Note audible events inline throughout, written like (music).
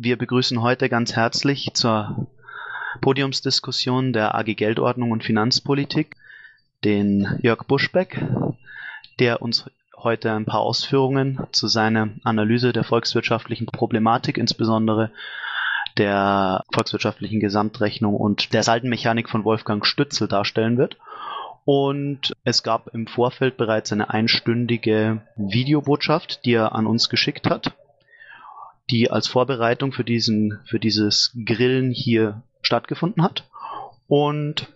Wir begrüßen heute ganz herzlich zur Podiumsdiskussion der AG Geldordnung und Finanzpolitik den Jörg Buschbeck, der uns heute ein paar Ausführungen zu seiner Analyse der volkswirtschaftlichen Problematik, insbesondere der volkswirtschaftlichen Gesamtrechnung und der Saldenmechanik von Wolfgang Stützel darstellen wird. Und es gab im Vorfeld bereits eine einstündige Videobotschaft, die er an uns geschickt hat, die als Vorbereitung für diesen, für dieses Grillen hier stattgefunden hat. Und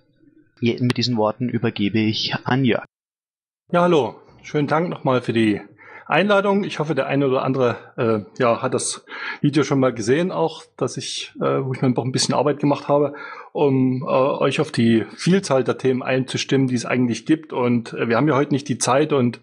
mit diesen Worten übergebe ich an Jörg. Ja, hallo. Schönen Dank nochmal für die Einladung. Ich hoffe, der eine oder andere äh, ja, hat das Video schon mal gesehen, auch, dass ich, äh, wo ich mir noch ein bisschen Arbeit gemacht habe, um äh, euch auf die Vielzahl der Themen einzustimmen, die es eigentlich gibt. Und äh, wir haben ja heute nicht die Zeit und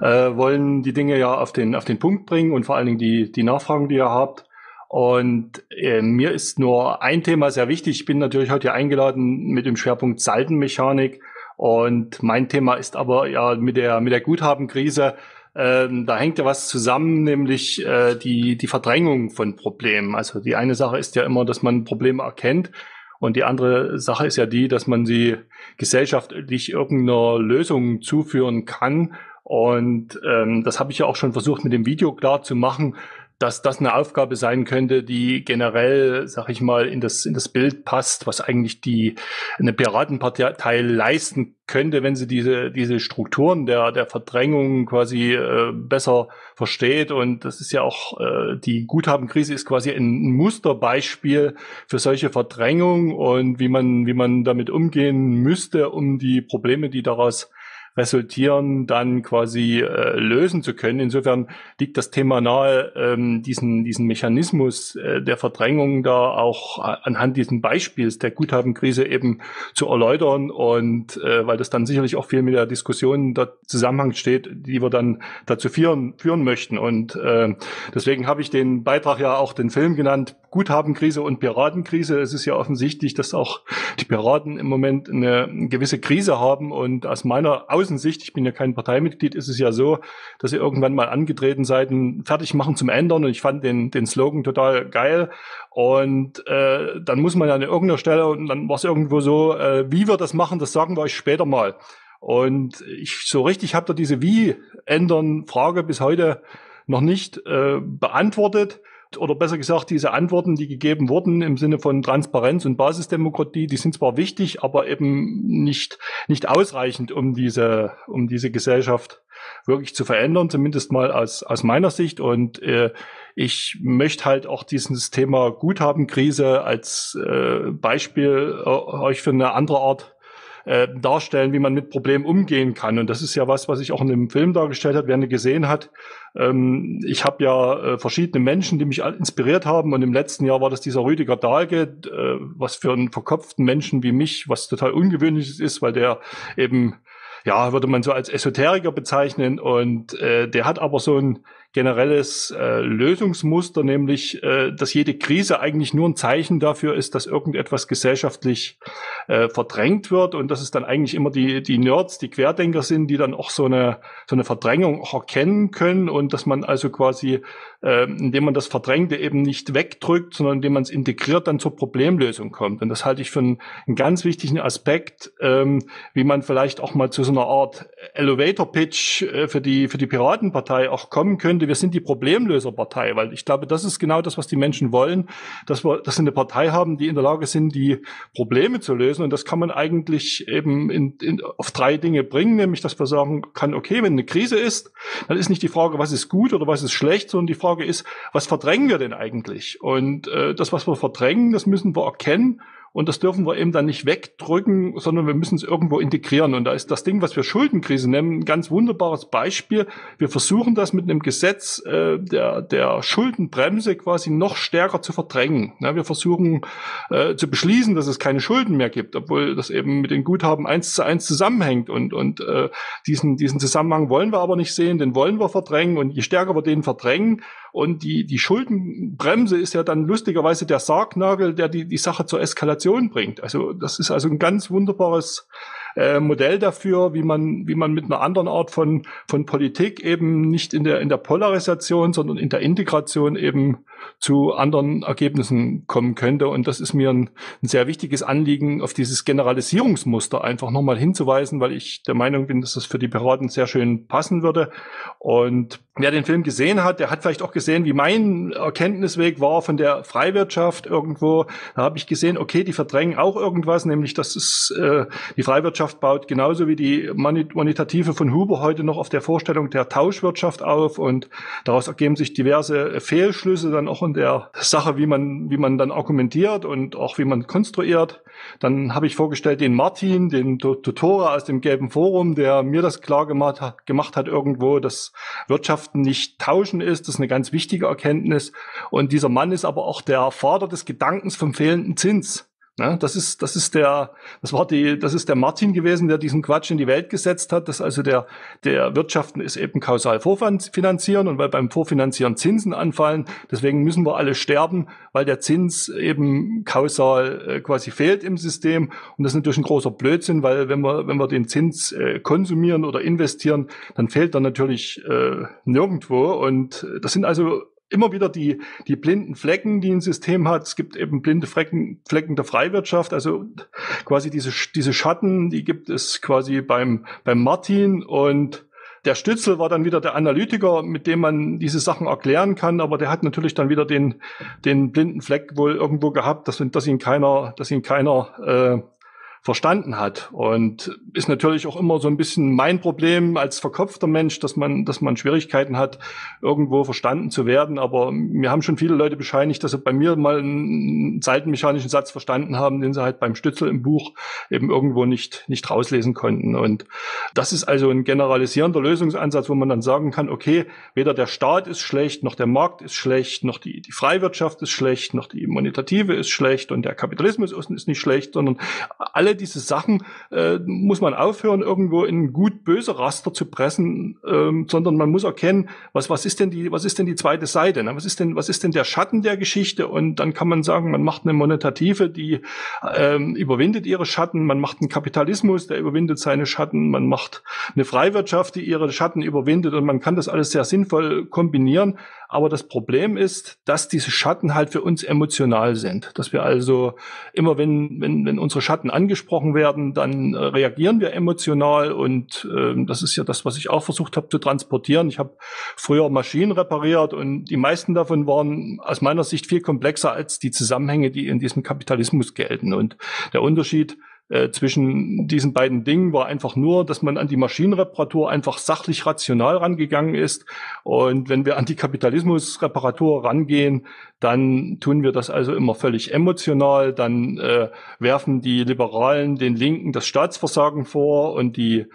äh, wollen die Dinge ja auf den, auf den Punkt bringen und vor allen Dingen die, die Nachfragen, die ihr habt. Und äh, mir ist nur ein Thema sehr wichtig. Ich bin natürlich heute hier eingeladen mit dem Schwerpunkt Saldenmechanik. Und mein Thema ist aber ja mit der, mit der Guthabenkrise ähm, da hängt ja was zusammen, nämlich äh, die, die Verdrängung von Problemen. Also die eine Sache ist ja immer, dass man Probleme erkennt. Und die andere Sache ist ja die, dass man sie gesellschaftlich irgendeiner Lösung zuführen kann. Und ähm, das habe ich ja auch schon versucht mit dem Video klar zu machen, dass das eine Aufgabe sein könnte, die generell, sag ich mal, in das, in das Bild passt, was eigentlich die, eine Piratenpartei leisten könnte, wenn sie diese, diese Strukturen der, der Verdrängung quasi äh, besser versteht. Und das ist ja auch, äh, die Guthabenkrise ist quasi ein Musterbeispiel für solche Verdrängung und wie man, wie man damit umgehen müsste, um die Probleme, die daraus resultieren, dann quasi äh, lösen zu können. Insofern liegt das Thema nahe, ähm, diesen, diesen Mechanismus äh, der Verdrängung da auch äh, anhand diesen Beispiels der Guthabenkrise eben zu erläutern und äh, weil das dann sicherlich auch viel mit der Diskussion da Zusammenhang steht, die wir dann dazu führen, führen möchten. Und äh, deswegen habe ich den Beitrag ja auch den Film genannt, Guthabenkrise und Piratenkrise. Es ist ja offensichtlich, dass auch die Piraten im Moment eine gewisse Krise haben und aus meiner Aus Außensicht, ich bin ja kein Parteimitglied, ist es ja so, dass ihr irgendwann mal angetreten seid, fertig machen zum Ändern. Und ich fand den, den Slogan total geil. Und äh, dann muss man ja an irgendeiner Stelle und dann war es irgendwo so, äh, wie wir das machen, das sagen wir euch später mal. Und ich so richtig habe da diese wie ändern Frage bis heute noch nicht äh, beantwortet oder besser gesagt, diese Antworten, die gegeben wurden im Sinne von Transparenz und Basisdemokratie, die sind zwar wichtig, aber eben nicht, nicht ausreichend, um diese, um diese Gesellschaft wirklich zu verändern, zumindest mal aus, aus meiner Sicht. Und äh, ich möchte halt auch dieses Thema Guthabenkrise als äh, Beispiel äh, euch für eine andere Art äh, darstellen, wie man mit Problemen umgehen kann. Und das ist ja was, was ich auch in dem Film dargestellt habe, wer eine gesehen hat. Ähm, ich habe ja äh, verschiedene Menschen, die mich inspiriert haben. Und im letzten Jahr war das dieser Rüdiger Dahlke, äh, was für einen verkopften Menschen wie mich, was total ungewöhnliches ist, weil der eben ja, würde man so als Esoteriker bezeichnen. Und äh, der hat aber so ein generelles äh, Lösungsmuster, nämlich, äh, dass jede Krise eigentlich nur ein Zeichen dafür ist, dass irgendetwas gesellschaftlich äh, verdrängt wird und dass es dann eigentlich immer die, die Nerds, die Querdenker sind, die dann auch so eine, so eine Verdrängung auch erkennen können und dass man also quasi, äh, indem man das Verdrängte eben nicht wegdrückt, sondern indem man es integriert, dann zur Problemlösung kommt. Und das halte ich für einen, einen ganz wichtigen Aspekt, ähm, wie man vielleicht auch mal zu so einer Art Elevator-Pitch äh, für die, für die Piratenpartei auch kommen könnte, wir sind die Problemlöserpartei, weil ich glaube, das ist genau das, was die Menschen wollen, dass wir, dass sie eine Partei haben, die in der Lage sind, die Probleme zu lösen. Und das kann man eigentlich eben in, in, auf drei Dinge bringen, nämlich, dass wir sagen kann, okay, wenn eine Krise ist, dann ist nicht die Frage, was ist gut oder was ist schlecht, sondern die Frage ist, was verdrängen wir denn eigentlich? Und äh, das, was wir verdrängen, das müssen wir erkennen und das dürfen wir eben dann nicht wegdrücken, sondern wir müssen es irgendwo integrieren. Und da ist das Ding, was wir Schuldenkrise nennen, ein ganz wunderbares Beispiel. Wir versuchen das mit einem Gesetz äh, der, der Schuldenbremse quasi noch stärker zu verdrängen. Ja, wir versuchen äh, zu beschließen, dass es keine Schulden mehr gibt, obwohl das eben mit den Guthaben eins zu eins zusammenhängt. Und, und äh, diesen, diesen Zusammenhang wollen wir aber nicht sehen, den wollen wir verdrängen. Und je stärker wir den verdrängen, und die, die Schuldenbremse ist ja dann lustigerweise der Sargnagel, der die, die Sache zur Eskalation bringt. Also das ist also ein ganz wunderbares äh, Modell dafür, wie man, wie man mit einer anderen Art von, von Politik eben nicht in der, in der Polarisation, sondern in der Integration eben zu anderen Ergebnissen kommen könnte. Und das ist mir ein, ein sehr wichtiges Anliegen, auf dieses Generalisierungsmuster einfach nochmal hinzuweisen, weil ich der Meinung bin, dass das für die Piraten sehr schön passen würde. Und wer den Film gesehen hat, der hat vielleicht auch gesehen, wie mein Erkenntnisweg war von der Freiwirtschaft irgendwo. Da habe ich gesehen, okay, die verdrängen auch irgendwas, nämlich dass es äh, die Freiwirtschaft baut genauso wie die Monetative von Huber heute noch auf der Vorstellung der Tauschwirtschaft auf und daraus ergeben sich diverse Fehlschlüsse dann auch in der Sache, wie man wie man dann argumentiert und auch wie man konstruiert. Dann habe ich vorgestellt den Martin, den Tutora aus dem Gelben Forum, der mir das klar gemacht hat, gemacht hat irgendwo, dass Wirtschaften nicht tauschen ist. Das ist eine ganz wichtige Erkenntnis. Und dieser Mann ist aber auch der Vater des Gedankens vom fehlenden Zins. Ne, das ist, das ist der, das war die, das ist der Martin gewesen, der diesen Quatsch in die Welt gesetzt hat, dass also der, der Wirtschaften ist eben kausal vorfinanzieren und weil beim Vorfinanzieren Zinsen anfallen, deswegen müssen wir alle sterben, weil der Zins eben kausal äh, quasi fehlt im System. Und das ist natürlich ein großer Blödsinn, weil wenn wir, wenn wir den Zins äh, konsumieren oder investieren, dann fehlt er natürlich äh, nirgendwo. Und das sind also immer wieder die, die blinden Flecken, die ein System hat. Es gibt eben blinde Flecken, Flecken der Freiwirtschaft, also quasi diese, diese Schatten, die gibt es quasi beim, beim Martin. Und der Stützel war dann wieder der Analytiker, mit dem man diese Sachen erklären kann, aber der hat natürlich dann wieder den, den blinden Fleck wohl irgendwo gehabt, dass, dass ihn keiner, dass ihn keiner äh, verstanden hat. Und ist natürlich auch immer so ein bisschen mein Problem als verkopfter Mensch, dass man, dass man Schwierigkeiten hat, irgendwo verstanden zu werden. Aber mir haben schon viele Leute bescheinigt, dass sie bei mir mal einen seitenmechanischen Satz verstanden haben, den sie halt beim Stützel im Buch eben irgendwo nicht, nicht rauslesen konnten. Und das ist also ein generalisierender Lösungsansatz, wo man dann sagen kann, okay, weder der Staat ist schlecht, noch der Markt ist schlecht, noch die, die Freiwirtschaft ist schlecht, noch die Monetative ist schlecht und der Kapitalismus ist nicht schlecht, sondern alle diese Sachen äh, muss man aufhören, irgendwo in gut-böse Raster zu pressen, ähm, sondern man muss erkennen, was, was ist denn die, was ist denn die zweite Seite? Ne? Was ist denn, was ist denn der Schatten der Geschichte? Und dann kann man sagen, man macht eine Monetative, die ähm, überwindet ihre Schatten, man macht einen Kapitalismus, der überwindet seine Schatten, man macht eine Freiwirtschaft, die ihre Schatten überwindet und man kann das alles sehr sinnvoll kombinieren. Aber das Problem ist, dass diese Schatten halt für uns emotional sind. Dass wir also immer, wenn, wenn, wenn unsere Schatten angesprochen werden, dann äh, reagieren wir emotional. Und äh, das ist ja das, was ich auch versucht habe zu transportieren. Ich habe früher Maschinen repariert und die meisten davon waren aus meiner Sicht viel komplexer als die Zusammenhänge, die in diesem Kapitalismus gelten. Und der Unterschied äh, zwischen diesen beiden Dingen war einfach nur, dass man an die Maschinenreparatur einfach sachlich rational rangegangen ist. Und wenn wir an die Kapitalismusreparatur rangehen, dann tun wir das also immer völlig emotional. Dann äh, werfen die Liberalen den Linken das Staatsversagen vor und die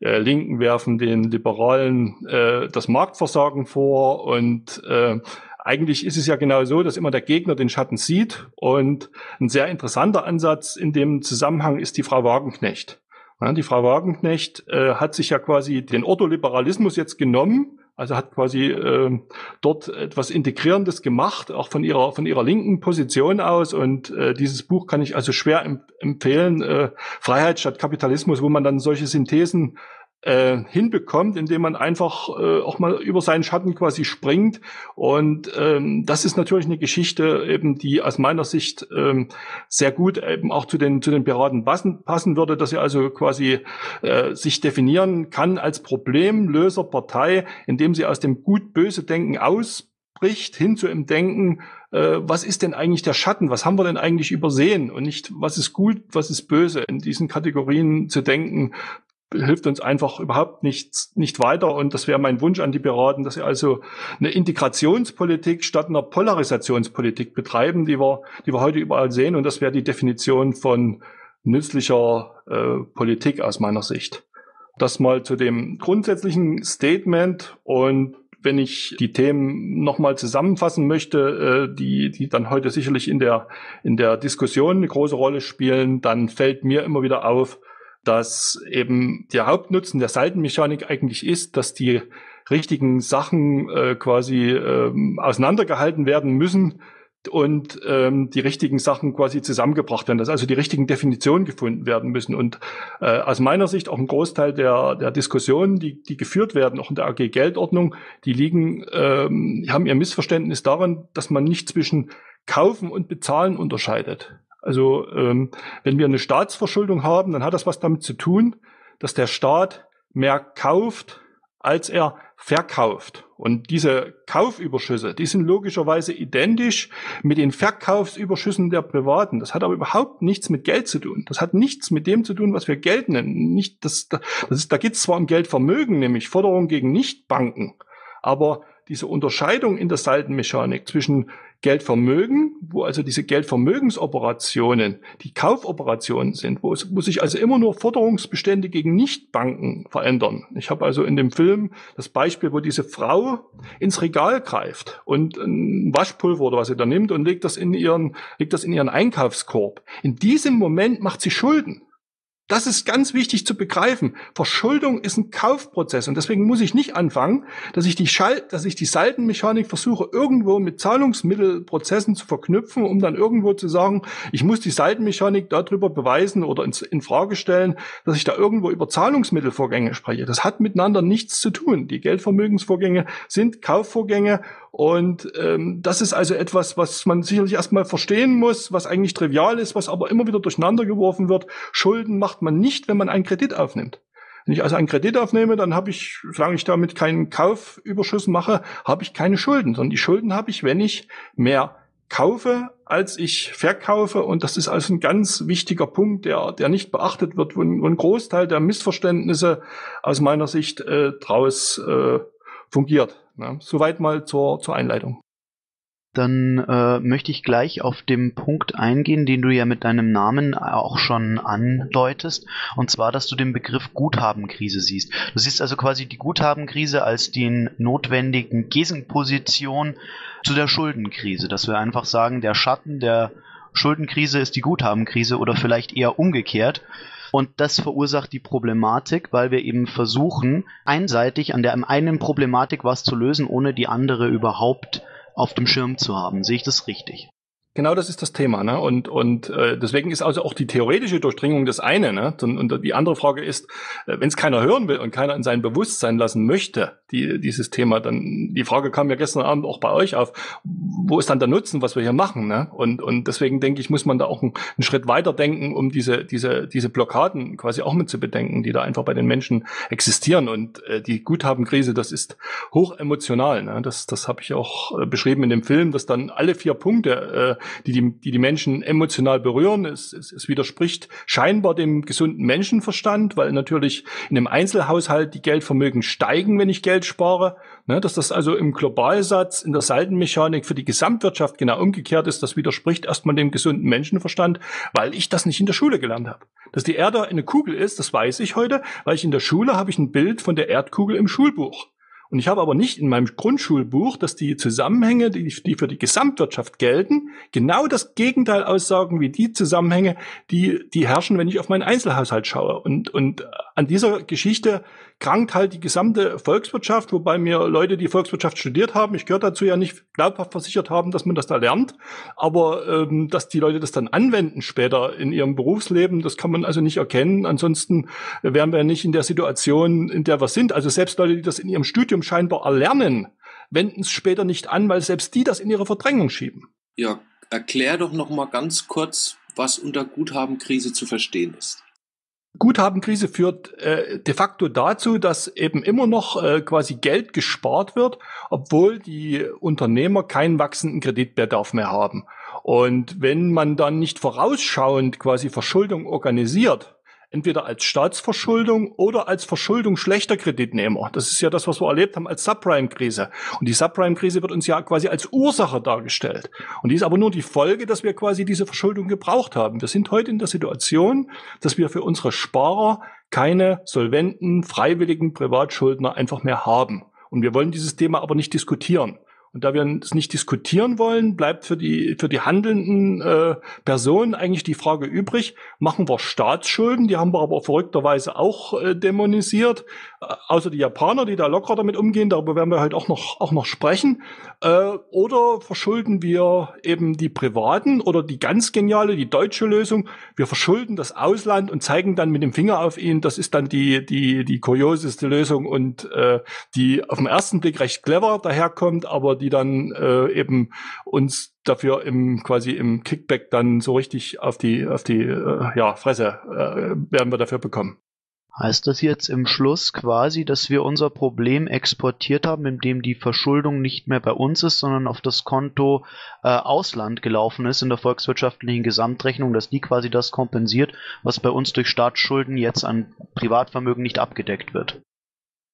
äh, Linken werfen den Liberalen äh, das Marktversagen vor und äh, eigentlich ist es ja genau so, dass immer der Gegner den Schatten sieht. Und ein sehr interessanter Ansatz in dem Zusammenhang ist die Frau Wagenknecht. Ja, die Frau Wagenknecht äh, hat sich ja quasi den Ortholiberalismus jetzt genommen, also hat quasi äh, dort etwas Integrierendes gemacht, auch von ihrer von ihrer linken Position aus. Und äh, dieses Buch kann ich also schwer empfehlen, äh, Freiheit statt Kapitalismus, wo man dann solche Synthesen äh, hinbekommt, indem man einfach äh, auch mal über seinen Schatten quasi springt. Und ähm, das ist natürlich eine Geschichte, eben die aus meiner Sicht ähm, sehr gut eben auch zu den zu den Piraten passen, passen würde, dass sie also quasi äh, sich definieren kann als Problemlöserpartei, indem sie aus dem Gut-Böse-Denken ausbricht hin zu im Denken, äh, was ist denn eigentlich der Schatten? Was haben wir denn eigentlich übersehen? Und nicht, was ist gut, was ist böse? In diesen Kategorien zu denken, hilft uns einfach überhaupt nichts, nicht weiter. Und das wäre mein Wunsch an die Piraten, dass sie also eine Integrationspolitik statt einer Polarisationspolitik betreiben, die wir, die wir heute überall sehen. Und das wäre die Definition von nützlicher äh, Politik aus meiner Sicht. Das mal zu dem grundsätzlichen Statement und wenn ich die Themen nochmal zusammenfassen möchte, äh, die, die dann heute sicherlich in der, in der Diskussion eine große Rolle spielen, dann fällt mir immer wieder auf, dass eben der Hauptnutzen der Seitenmechanik eigentlich ist, dass die richtigen Sachen äh, quasi äh, auseinandergehalten werden müssen, und ähm, die richtigen Sachen quasi zusammengebracht werden, dass also die richtigen Definitionen gefunden werden müssen. Und äh, aus meiner Sicht auch ein Großteil der, der Diskussionen, die, die geführt werden, auch in der AG Geldordnung, die liegen, ähm, haben ihr Missverständnis daran, dass man nicht zwischen Kaufen und Bezahlen unterscheidet. Also ähm, wenn wir eine Staatsverschuldung haben, dann hat das was damit zu tun, dass der Staat mehr kauft, als er verkauft. Und diese Kaufüberschüsse, die sind logischerweise identisch mit den Verkaufsüberschüssen der Privaten. Das hat aber überhaupt nichts mit Geld zu tun. Das hat nichts mit dem zu tun, was wir Geld nennen. Nicht, das, das ist, da geht es zwar um Geldvermögen, nämlich Forderungen gegen Nichtbanken, aber diese Unterscheidung in der Saldenmechanik zwischen Geldvermögen, wo also diese Geldvermögensoperationen die Kaufoperationen sind, wo, es, wo sich also immer nur Forderungsbestände gegen Nichtbanken verändern. Ich habe also in dem Film das Beispiel, wo diese Frau ins Regal greift und ein Waschpulver oder was sie da nimmt und legt das in ihren, legt das in ihren Einkaufskorb. In diesem Moment macht sie Schulden. Das ist ganz wichtig zu begreifen. Verschuldung ist ein Kaufprozess und deswegen muss ich nicht anfangen, dass ich die Schall, dass ich die Saldenmechanik versuche irgendwo mit Zahlungsmittelprozessen zu verknüpfen, um dann irgendwo zu sagen, ich muss die Saldenmechanik darüber beweisen oder in, in Frage stellen, dass ich da irgendwo über Zahlungsmittelvorgänge spreche. Das hat miteinander nichts zu tun. Die Geldvermögensvorgänge sind Kaufvorgänge und ähm, das ist also etwas, was man sicherlich erstmal verstehen muss, was eigentlich trivial ist, was aber immer wieder durcheinander geworfen wird. Schulden macht man nicht, wenn man einen Kredit aufnimmt. Wenn ich also einen Kredit aufnehme, dann habe ich, solange ich damit keinen Kaufüberschuss mache, habe ich keine Schulden, sondern die Schulden habe ich, wenn ich mehr kaufe, als ich verkaufe. Und das ist also ein ganz wichtiger Punkt, der, der nicht beachtet wird, wo ein, Großteil der Missverständnisse aus meiner Sicht äh, draus äh, fungiert. Ja, soweit mal zur, zur Einleitung. Dann äh, möchte ich gleich auf den Punkt eingehen, den du ja mit deinem Namen auch schon andeutest, und zwar, dass du den Begriff Guthabenkrise siehst. Du siehst also quasi die Guthabenkrise als den notwendigen Gegenposition zu der Schuldenkrise, dass wir einfach sagen, der Schatten der Schuldenkrise ist die Guthabenkrise oder vielleicht eher umgekehrt. Und das verursacht die Problematik, weil wir eben versuchen, einseitig an der einen Problematik was zu lösen, ohne die andere überhaupt auf dem Schirm zu haben. Sehe ich das richtig? Genau das ist das Thema, ne? Und und äh, deswegen ist also auch die theoretische Durchdringung das eine, ne? Und, die andere Frage ist, äh, wenn es keiner hören will und keiner in sein Bewusstsein lassen möchte, die, dieses Thema, dann die Frage kam ja gestern Abend auch bei euch auf, wo ist dann der Nutzen, was wir hier machen, ne? Und und deswegen denke ich, muss man da auch einen, einen Schritt weiter denken, um diese diese diese Blockaden quasi auch mit zu bedenken, die da einfach bei den Menschen existieren. Und äh, die Guthabenkrise, das ist hoch emotional, ne? Das das habe ich auch äh, beschrieben in dem Film, dass dann alle vier Punkte äh, die die, die, die Menschen emotional berühren. Es, es, es widerspricht scheinbar dem gesunden Menschenverstand, weil natürlich in einem Einzelhaushalt die Geldvermögen steigen, wenn ich Geld spare. Ne, dass das also im Globalsatz, in der Seitenmechanik für die Gesamtwirtschaft genau umgekehrt ist, das widerspricht erstmal dem gesunden Menschenverstand, weil ich das nicht in der Schule gelernt habe. Dass die Erde eine Kugel ist, das weiß ich heute, weil ich in der Schule habe ich ein Bild von der Erdkugel im Schulbuch. Und ich habe aber nicht in meinem Grundschulbuch, dass die Zusammenhänge, die, die für die Gesamtwirtschaft gelten, genau das Gegenteil aussagen wie die Zusammenhänge, die, die herrschen, wenn ich auf meinen Einzelhaushalt schaue. Und, und an dieser Geschichte krankt halt die gesamte Volkswirtschaft, wobei mir Leute, die Volkswirtschaft studiert haben, ich gehöre dazu ja nicht glaubhaft versichert haben, dass man das da lernt, aber ähm, dass die Leute das dann anwenden später in ihrem Berufsleben, das kann man also nicht erkennen. Ansonsten wären wir nicht in der Situation, in der wir sind. Also selbst Leute, die das in ihrem Studium scheinbar erlernen, wenden es später nicht an, weil selbst die das in ihre Verdrängung schieben. Ja, erklär doch noch mal ganz kurz, was unter Guthabenkrise zu verstehen ist. Guthabenkrise führt äh, de facto dazu, dass eben immer noch äh, quasi Geld gespart wird, obwohl die Unternehmer keinen wachsenden Kreditbedarf mehr haben. Und wenn man dann nicht vorausschauend quasi Verschuldung organisiert, entweder als Staatsverschuldung oder als Verschuldung schlechter Kreditnehmer. Das ist ja das, was wir erlebt haben als Subprime-Krise. Und die Subprime-Krise wird uns ja quasi als Ursache dargestellt. Und die ist aber nur die Folge, dass wir quasi diese Verschuldung gebraucht haben. Wir sind heute in der Situation, dass wir für unsere Sparer keine solventen, freiwilligen Privatschuldner einfach mehr haben. Und wir wollen dieses Thema aber nicht diskutieren. Und da wir es nicht diskutieren wollen, bleibt für die, für die handelnden äh, Personen eigentlich die Frage übrig, machen wir Staatsschulden, die haben wir aber verrückterweise auch äh, dämonisiert, außer die Japaner, die da locker damit umgehen, darüber werden wir halt auch noch, auch noch sprechen. Äh, oder verschulden wir eben die privaten oder die ganz geniale, die deutsche Lösung. Wir verschulden das Ausland und zeigen dann mit dem Finger auf ihn. Das ist dann die, die, die kurioseste Lösung und äh, die auf den ersten Blick recht clever daherkommt, aber die dann äh, eben uns dafür im quasi im Kickback dann so richtig auf die auf die äh, ja Fresse äh, werden wir dafür bekommen. Heißt das jetzt im Schluss quasi, dass wir unser Problem exportiert haben, indem die Verschuldung nicht mehr bei uns ist, sondern auf das Konto äh, Ausland gelaufen ist in der volkswirtschaftlichen Gesamtrechnung, dass die quasi das kompensiert, was bei uns durch Staatsschulden jetzt an Privatvermögen nicht abgedeckt wird?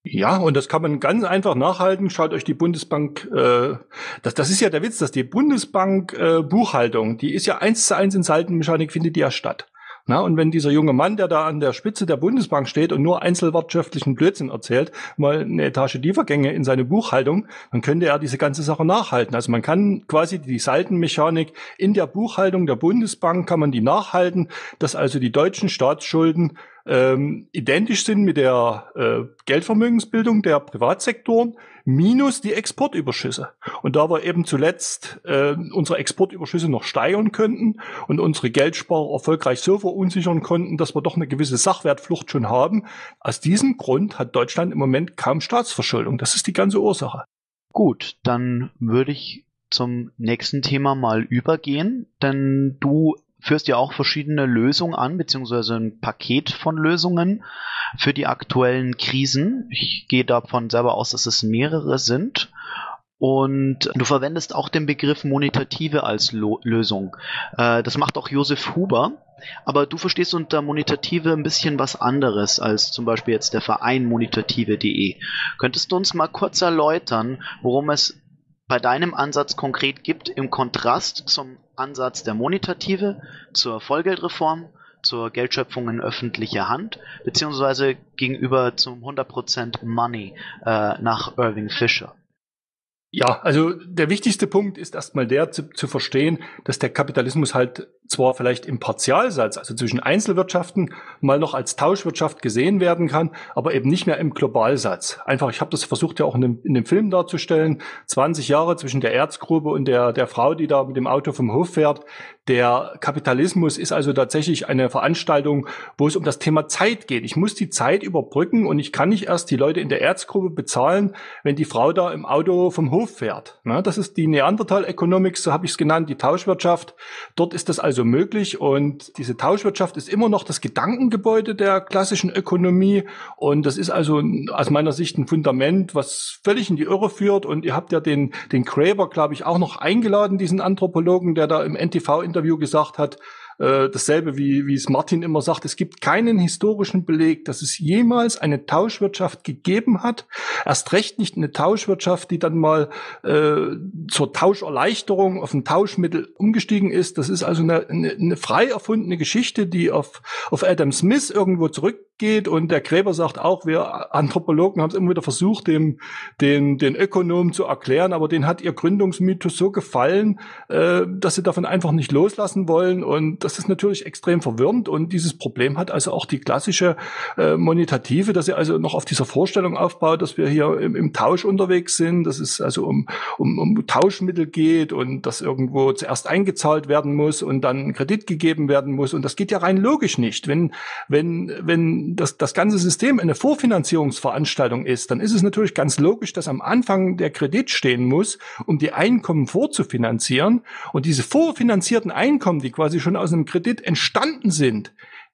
Ja, und das kann man ganz einfach nachhalten. Schaut euch die Bundesbank, äh, das, das ist ja der Witz, dass die Bundesbank äh, Buchhaltung, die ist ja eins zu eins in Saltenmechanik, findet die ja statt. Na, und wenn dieser junge Mann, der da an der Spitze der Bundesbank steht und nur einzelwirtschaftlichen Blödsinn erzählt, mal eine Etage Liefergänge in seine Buchhaltung, dann könnte er diese ganze Sache nachhalten. Also man kann quasi die Saltenmechanik in der Buchhaltung der Bundesbank kann man die nachhalten, dass also die deutschen Staatsschulden ähm, identisch sind mit der äh, Geldvermögensbildung der Privatsektoren minus die Exportüberschüsse. Und da wir eben zuletzt äh, unsere Exportüberschüsse noch steigern könnten und unsere Geldsparer erfolgreich so verunsichern konnten, dass wir doch eine gewisse Sachwertflucht schon haben, aus diesem Grund hat Deutschland im Moment kaum Staatsverschuldung. Das ist die ganze Ursache. Gut, dann würde ich zum nächsten Thema mal übergehen, denn du führst ja auch verschiedene Lösungen an, beziehungsweise ein Paket von Lösungen für die aktuellen Krisen. Ich gehe davon selber aus, dass es mehrere sind. Und du verwendest auch den Begriff Monetative als Lo Lösung. Äh, das macht auch Josef Huber. Aber du verstehst unter Monetative ein bisschen was anderes als zum Beispiel jetzt der Verein monetative.de. Könntest du uns mal kurz erläutern, worum es bei deinem Ansatz konkret gibt im Kontrast zum Ansatz der Monetative, zur Vollgeldreform, zur Geldschöpfung in öffentlicher Hand, beziehungsweise gegenüber zum 100% Money äh, nach Irving Fisher. Ja, also der wichtigste Punkt ist erstmal der zu, zu verstehen, dass der Kapitalismus halt zwar vielleicht im Partialsatz, also zwischen Einzelwirtschaften, mal noch als Tauschwirtschaft gesehen werden kann, aber eben nicht mehr im Globalsatz. Einfach, ich habe das versucht ja auch in dem, in dem Film darzustellen, 20 Jahre zwischen der Erzgrube und der, der Frau, die da mit dem Auto vom Hof fährt. Der Kapitalismus ist also tatsächlich eine Veranstaltung, wo es um das Thema Zeit geht. Ich muss die Zeit überbrücken und ich kann nicht erst die Leute in der Erzgrube bezahlen, wenn die Frau da im Auto vom Hof fährt. Na, das ist die Neandertal-Economics, so habe ich es genannt, die Tauschwirtschaft. Dort ist das also möglich. Und diese Tauschwirtschaft ist immer noch das Gedankengebäude der klassischen Ökonomie. Und das ist also aus meiner Sicht ein Fundament, was völlig in die Irre führt. Und ihr habt ja den, den Graeber, glaube ich, auch noch eingeladen, diesen Anthropologen, der da im NTV-Interview gesagt hat, äh, dasselbe wie, wie es Martin immer sagt, es gibt keinen historischen Beleg, dass es jemals eine Tauschwirtschaft gegeben hat. Erst recht nicht eine Tauschwirtschaft, die dann mal äh, zur Tauscherleichterung auf ein Tauschmittel umgestiegen ist. Das ist also eine, eine, eine frei erfundene Geschichte, die auf, auf Adam Smith irgendwo zurückgeht. Und der Gräber sagt auch, wir Anthropologen haben es immer wieder versucht, dem, den, den Ökonomen zu erklären, aber den hat ihr Gründungsmythos so gefallen, äh, dass sie davon einfach nicht loslassen wollen. Und das ist natürlich extrem verwirrend und dieses Problem hat also auch die klassische äh, Monetative, dass sie also noch auf dieser Vorstellung aufbaut, dass wir hier im, im Tausch unterwegs sind, dass es also um, um, um Tauschmittel geht und dass irgendwo zuerst eingezahlt werden muss und dann Kredit gegeben werden muss und das geht ja rein logisch nicht. Wenn, wenn, wenn das, das ganze System eine Vorfinanzierungsveranstaltung ist, dann ist es natürlich ganz logisch, dass am Anfang der Kredit stehen muss, um die Einkommen vorzufinanzieren. Und diese vorfinanzierten Einkommen, die quasi schon aus einem Kredit entstanden sind,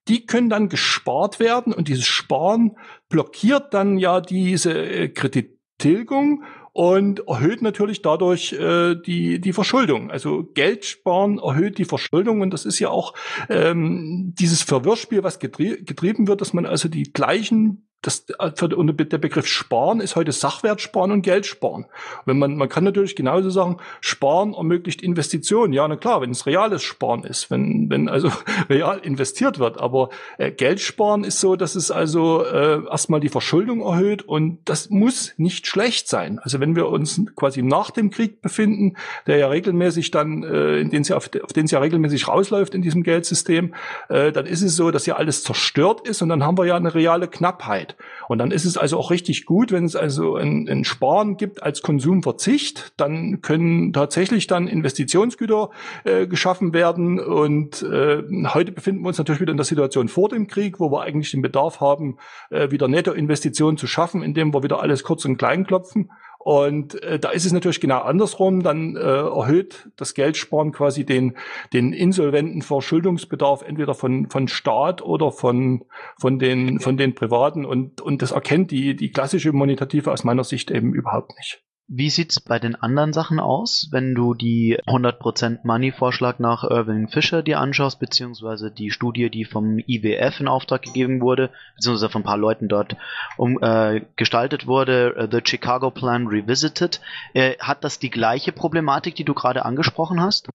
die können dann gespart werden. Und dieses Sparen blockiert dann ja diese äh, Kredittilgung und erhöht natürlich dadurch äh, die, die Verschuldung. Also Geld sparen erhöht die Verschuldung und das ist ja auch ähm, dieses Verwirrspiel, was getrie getrieben wird, dass man also die gleichen das, für, der Begriff Sparen ist heute Sachwertsparen und Geldsparen. Wenn man, man kann natürlich genauso sagen, Sparen ermöglicht Investitionen. Ja, na klar, wenn es reales Sparen ist, wenn, wenn also (laughs) real investiert wird. Aber äh, Geldsparen ist so, dass es also äh, erstmal die Verschuldung erhöht und das muss nicht schlecht sein. Also wenn wir uns quasi nach dem Krieg befinden, der ja regelmäßig dann, äh, in den sie auf, auf den es ja regelmäßig rausläuft in diesem Geldsystem, äh, dann ist es so, dass ja alles zerstört ist und dann haben wir ja eine reale Knappheit. Zeit. Und dann ist es also auch richtig gut, wenn es also ein, ein Sparen gibt als Konsumverzicht, dann können tatsächlich dann Investitionsgüter äh, geschaffen werden. Und äh, heute befinden wir uns natürlich wieder in der Situation vor dem Krieg, wo wir eigentlich den Bedarf haben, äh, wieder Nettoinvestitionen zu schaffen, indem wir wieder alles kurz und klein klopfen. Und äh, da ist es natürlich genau andersrum. Dann äh, erhöht das Geldsparen quasi den, den insolventen Verschuldungsbedarf entweder von, von Staat oder von, von, den, von den Privaten. Und, und das erkennt die, die klassische Monetative aus meiner Sicht eben überhaupt nicht. Wie sieht's bei den anderen Sachen aus, wenn du die 100% Money-Vorschlag nach Irving Fisher dir anschaust, beziehungsweise die Studie, die vom IWF in Auftrag gegeben wurde, beziehungsweise von ein paar Leuten dort um, äh, gestaltet wurde, uh, The Chicago Plan Revisited, äh, hat das die gleiche Problematik, die du gerade angesprochen hast?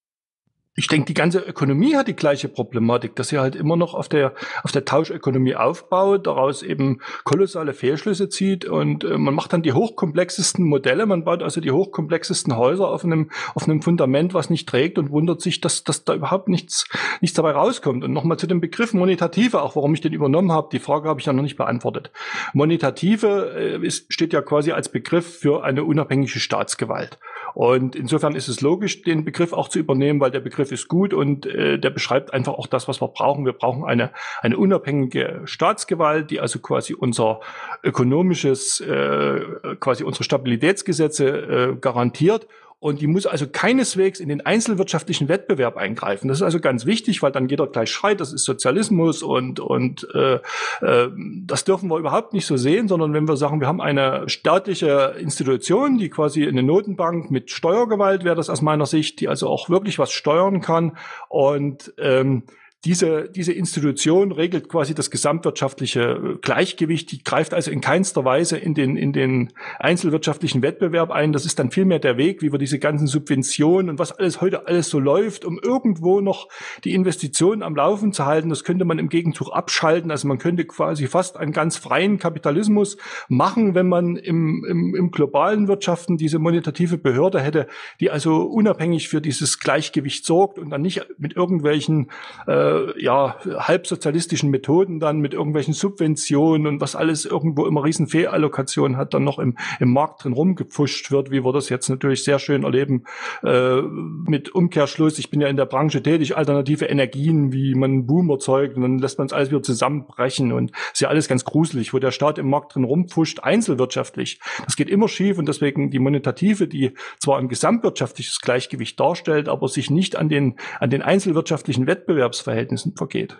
Ich denke, die ganze Ökonomie hat die gleiche Problematik, dass sie halt immer noch auf der, auf der Tauschökonomie aufbaut, daraus eben kolossale Fehlschlüsse zieht und äh, man macht dann die hochkomplexesten Modelle, man baut also die hochkomplexesten Häuser auf einem, auf einem Fundament, was nicht trägt und wundert sich, dass, dass da überhaupt nichts, nichts dabei rauskommt. Und nochmal zu dem Begriff Monetative, auch warum ich den übernommen habe, die Frage habe ich ja noch nicht beantwortet. Monetative äh, ist, steht ja quasi als Begriff für eine unabhängige Staatsgewalt. Und insofern ist es logisch, den Begriff auch zu übernehmen, weil der Begriff ist gut und äh, der beschreibt einfach auch das, was wir brauchen. Wir brauchen eine, eine unabhängige Staatsgewalt, die also quasi unser ökonomisches, äh, quasi unsere Stabilitätsgesetze äh, garantiert und die muss also keineswegs in den einzelwirtschaftlichen Wettbewerb eingreifen. Das ist also ganz wichtig, weil dann jeder gleich schreit, das ist Sozialismus und, und äh, äh, das dürfen wir überhaupt nicht so sehen, sondern wenn wir sagen, wir haben eine staatliche Institution, die quasi eine Notenbank mit Steuergewalt wäre das aus meiner Sicht, die also auch wirklich was steuern kann und ähm, diese, diese Institution regelt quasi das gesamtwirtschaftliche Gleichgewicht, die greift also in keinster Weise in den, in den einzelwirtschaftlichen Wettbewerb ein. Das ist dann vielmehr der Weg, wie wir diese ganzen Subventionen und was alles heute alles so läuft, um irgendwo noch die Investitionen am Laufen zu halten. Das könnte man im Gegenzug abschalten. Also man könnte quasi fast einen ganz freien Kapitalismus machen, wenn man im, im, im globalen Wirtschaften diese monetative Behörde hätte, die also unabhängig für dieses Gleichgewicht sorgt und dann nicht mit irgendwelchen äh, äh, ja, halbsozialistischen Methoden dann mit irgendwelchen Subventionen und was alles irgendwo immer riesen Fehlallokationen hat, dann noch im, im Markt drin rumgepfuscht wird, wie wir das jetzt natürlich sehr schön erleben äh, mit Umkehrschluss. Ich bin ja in der Branche tätig, alternative Energien, wie man Boom erzeugt und dann lässt man es alles wieder zusammenbrechen und ist ja alles ganz gruselig, wo der Staat im Markt drin rumpfuscht, einzelwirtschaftlich. Das geht immer schief und deswegen die Monetative, die zwar ein gesamtwirtschaftliches Gleichgewicht darstellt, aber sich nicht an den, an den einzelwirtschaftlichen Wettbewerbsverhältnissen Verhältnissen vergeht.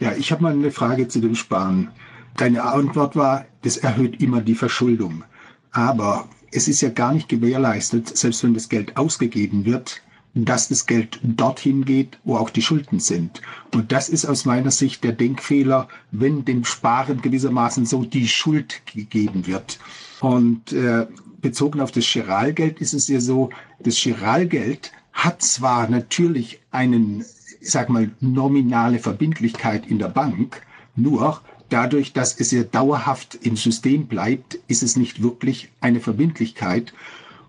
Ja, ich habe mal eine Frage zu dem Sparen. Deine Antwort war, das erhöht immer die Verschuldung. Aber es ist ja gar nicht gewährleistet, selbst wenn das Geld ausgegeben wird, dass das Geld dorthin geht, wo auch die Schulden sind. Und das ist aus meiner Sicht der Denkfehler, wenn dem Sparen gewissermaßen so die Schuld gegeben wird. Und äh, bezogen auf das Chiralgeld ist es ja so, das Chiralgeld hat zwar natürlich einen sag mal, nominale Verbindlichkeit in der Bank. Nur dadurch, dass es ja dauerhaft im System bleibt, ist es nicht wirklich eine Verbindlichkeit.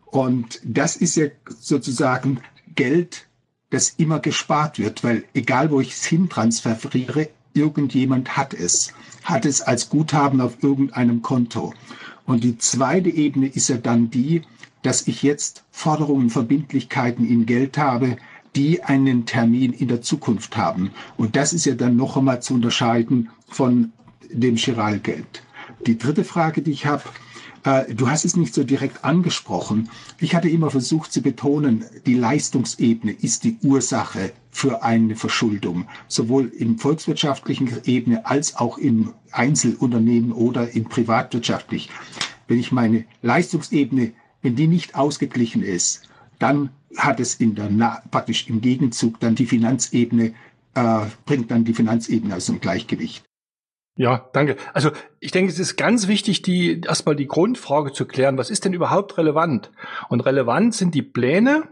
Und das ist ja sozusagen Geld, das immer gespart wird, weil egal wo ich es hintransferiere, irgendjemand hat es, hat es als Guthaben auf irgendeinem Konto. Und die zweite Ebene ist ja dann die, dass ich jetzt Forderungen, Verbindlichkeiten in Geld habe, die einen Termin in der Zukunft haben. Und das ist ja dann noch einmal zu unterscheiden von dem Chiralgeld. Die dritte Frage, die ich habe, äh, du hast es nicht so direkt angesprochen. Ich hatte immer versucht zu betonen, die Leistungsebene ist die Ursache für eine Verschuldung, sowohl im volkswirtschaftlichen Ebene als auch im Einzelunternehmen oder im privatwirtschaftlich. Wenn ich meine Leistungsebene, wenn die nicht ausgeglichen ist, dann hat es in der praktisch im Gegenzug dann die Finanzebene äh, bringt dann die Finanzebene aus dem Gleichgewicht. Ja, danke. Also ich denke, es ist ganz wichtig, die erstmal die Grundfrage zu klären. Was ist denn überhaupt relevant? Und relevant sind die Pläne,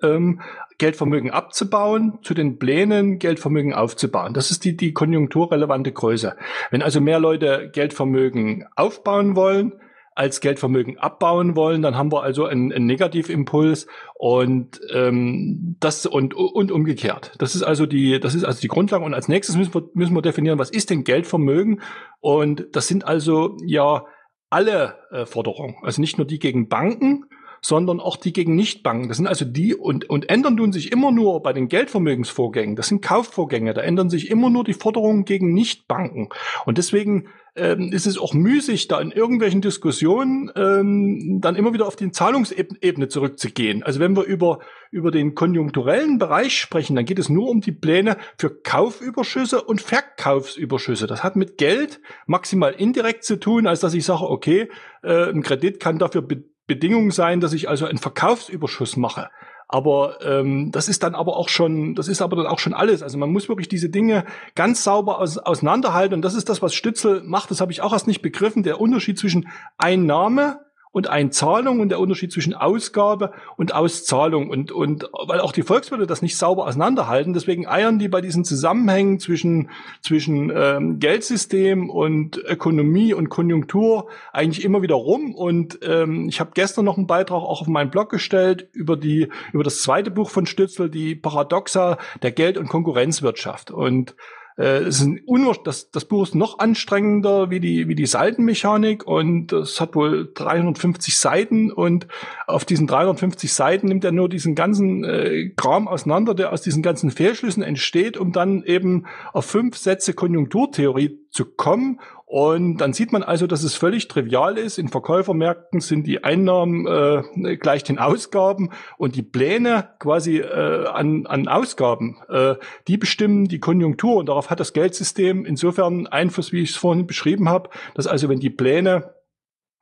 ähm, Geldvermögen abzubauen, zu den Plänen Geldvermögen aufzubauen. Das ist die, die konjunkturrelevante Größe. Wenn also mehr Leute Geldvermögen aufbauen wollen, als Geldvermögen abbauen wollen, dann haben wir also einen, einen Negativimpuls und ähm, das und und umgekehrt. Das ist also die das ist also die Grundlage und als nächstes müssen wir müssen wir definieren, was ist denn Geldvermögen und das sind also ja alle äh, Forderungen, also nicht nur die gegen Banken, sondern auch die gegen Nichtbanken. Das sind also die und, und ändern tun sich immer nur bei den Geldvermögensvorgängen. Das sind Kaufvorgänge. Da ändern sich immer nur die Forderungen gegen Nichtbanken. Und deswegen ähm, ist es auch müßig, da in irgendwelchen Diskussionen ähm, dann immer wieder auf die Zahlungsebene zurückzugehen. Also wenn wir über, über den konjunkturellen Bereich sprechen, dann geht es nur um die Pläne für Kaufüberschüsse und Verkaufsüberschüsse. Das hat mit Geld maximal indirekt zu tun, als dass ich sage, okay, äh, ein Kredit kann dafür be Bedingung sein, dass ich also einen Verkaufsüberschuss mache. Aber ähm, das ist dann aber auch schon, das ist aber dann auch schon alles. Also man muss wirklich diese Dinge ganz sauber aus, auseinanderhalten. Und das ist das, was Stützel macht. Das habe ich auch erst nicht begriffen. Der Unterschied zwischen Einnahme und Einzahlung und der Unterschied zwischen Ausgabe und Auszahlung. Und, und weil auch die Volkswirte das nicht sauber auseinanderhalten, deswegen eiern die bei diesen Zusammenhängen zwischen, zwischen ähm, Geldsystem und Ökonomie und Konjunktur eigentlich immer wieder rum. Und ähm, ich habe gestern noch einen Beitrag auch auf meinen Blog gestellt über die über das zweite Buch von Stützel, die Paradoxa der Geld- und Konkurrenzwirtschaft. Und äh, es ist das, das Buch ist noch anstrengender wie die, wie die Seitenmechanik und es hat wohl 350 Seiten und auf diesen 350 Seiten nimmt er nur diesen ganzen äh, Kram auseinander, der aus diesen ganzen Fehlschlüssen entsteht, um dann eben auf fünf Sätze Konjunkturtheorie zu kommen und dann sieht man also, dass es völlig trivial ist. In Verkäufermärkten sind die Einnahmen äh, gleich den Ausgaben und die Pläne quasi äh, an, an Ausgaben, äh, die bestimmen die Konjunktur und darauf hat das Geldsystem insofern Einfluss, wie ich es vorhin beschrieben habe, dass also wenn die Pläne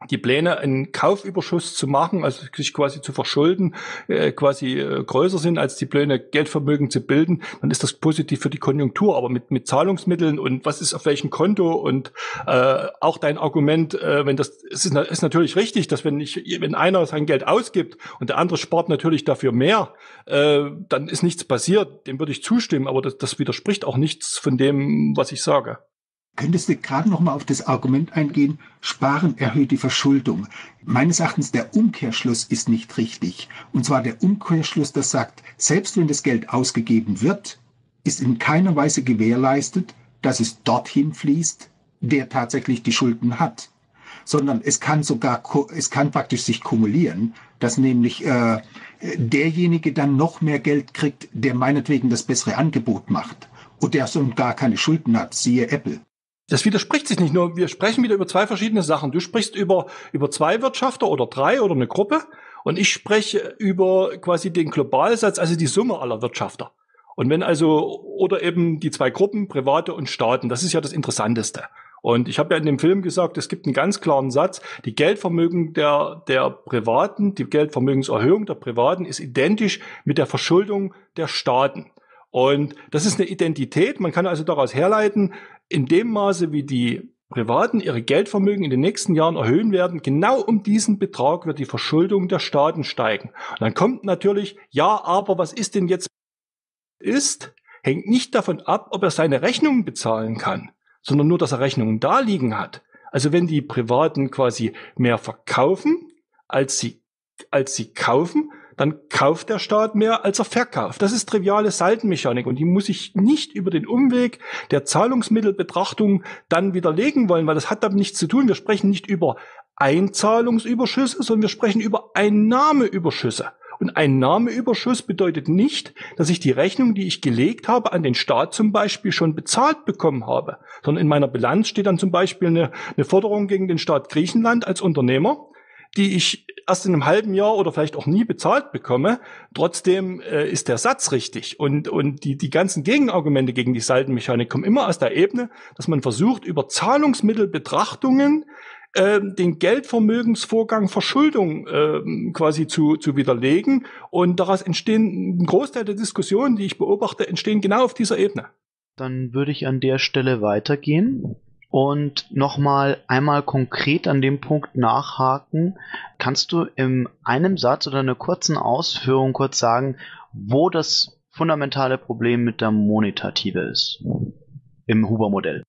die Pläne, einen Kaufüberschuss zu machen, also sich quasi zu verschulden, äh, quasi äh, größer sind als die Pläne, Geldvermögen zu bilden, dann ist das positiv für die Konjunktur. Aber mit, mit Zahlungsmitteln und was ist auf welchem Konto und äh, auch dein Argument, äh, wenn das es ist, ist natürlich richtig, dass wenn ich, wenn einer sein Geld ausgibt und der andere spart natürlich dafür mehr, äh, dann ist nichts passiert. Dem würde ich zustimmen, aber das, das widerspricht auch nichts von dem, was ich sage. Könntest du gerade noch mal auf das Argument eingehen, Sparen erhöht die Verschuldung? Meines Erachtens der Umkehrschluss ist nicht richtig. Und zwar der Umkehrschluss, der sagt, selbst wenn das Geld ausgegeben wird, ist in keiner Weise gewährleistet, dass es dorthin fließt, der tatsächlich die Schulden hat. Sondern es kann sogar, es kann praktisch sich kumulieren, dass nämlich äh, derjenige dann noch mehr Geld kriegt, der meinetwegen das bessere Angebot macht und der so gar keine Schulden hat, siehe Apple. Das widerspricht sich nicht nur. Wir sprechen wieder über zwei verschiedene Sachen. Du sprichst über, über zwei Wirtschafter oder drei oder eine Gruppe. Und ich spreche über quasi den Globalsatz, also die Summe aller Wirtschafter. Und wenn also, oder eben die zwei Gruppen, Private und Staaten, das ist ja das Interessanteste. Und ich habe ja in dem Film gesagt, es gibt einen ganz klaren Satz, die Geldvermögen der, der Privaten, die Geldvermögenserhöhung der Privaten ist identisch mit der Verschuldung der Staaten. Und das ist eine Identität. Man kann also daraus herleiten, in dem Maße, wie die Privaten ihre Geldvermögen in den nächsten Jahren erhöhen werden, genau um diesen Betrag wird die Verschuldung der Staaten steigen. Und dann kommt natürlich, ja, aber was ist denn jetzt ist, hängt nicht davon ab, ob er seine Rechnungen bezahlen kann, sondern nur, dass er Rechnungen da liegen hat. Also wenn die Privaten quasi mehr verkaufen, als sie, als sie kaufen, dann kauft der Staat mehr, als er verkauft. Das ist triviale Saldenmechanik und die muss ich nicht über den Umweg der Zahlungsmittelbetrachtung dann widerlegen wollen, weil das hat damit nichts zu tun. Wir sprechen nicht über Einzahlungsüberschüsse, sondern wir sprechen über Einnahmeüberschüsse. Und Einnahmeüberschuss bedeutet nicht, dass ich die Rechnung, die ich gelegt habe, an den Staat zum Beispiel schon bezahlt bekommen habe, sondern in meiner Bilanz steht dann zum Beispiel eine, eine Forderung gegen den Staat Griechenland als Unternehmer, die ich erst in einem halben Jahr oder vielleicht auch nie bezahlt bekomme. Trotzdem äh, ist der Satz richtig. Und, und die, die ganzen Gegenargumente gegen die Saldenmechanik kommen immer aus der Ebene, dass man versucht, über Zahlungsmittelbetrachtungen äh, den Geldvermögensvorgang Verschuldung äh, quasi zu, zu widerlegen. Und daraus entstehen ein Großteil der Diskussionen, die ich beobachte, entstehen genau auf dieser Ebene. Dann würde ich an der Stelle weitergehen und nochmal einmal konkret an dem Punkt nachhaken. Kannst du in einem Satz oder einer kurzen Ausführung kurz sagen, wo das fundamentale Problem mit der Monetative ist? Im Huber-Modell.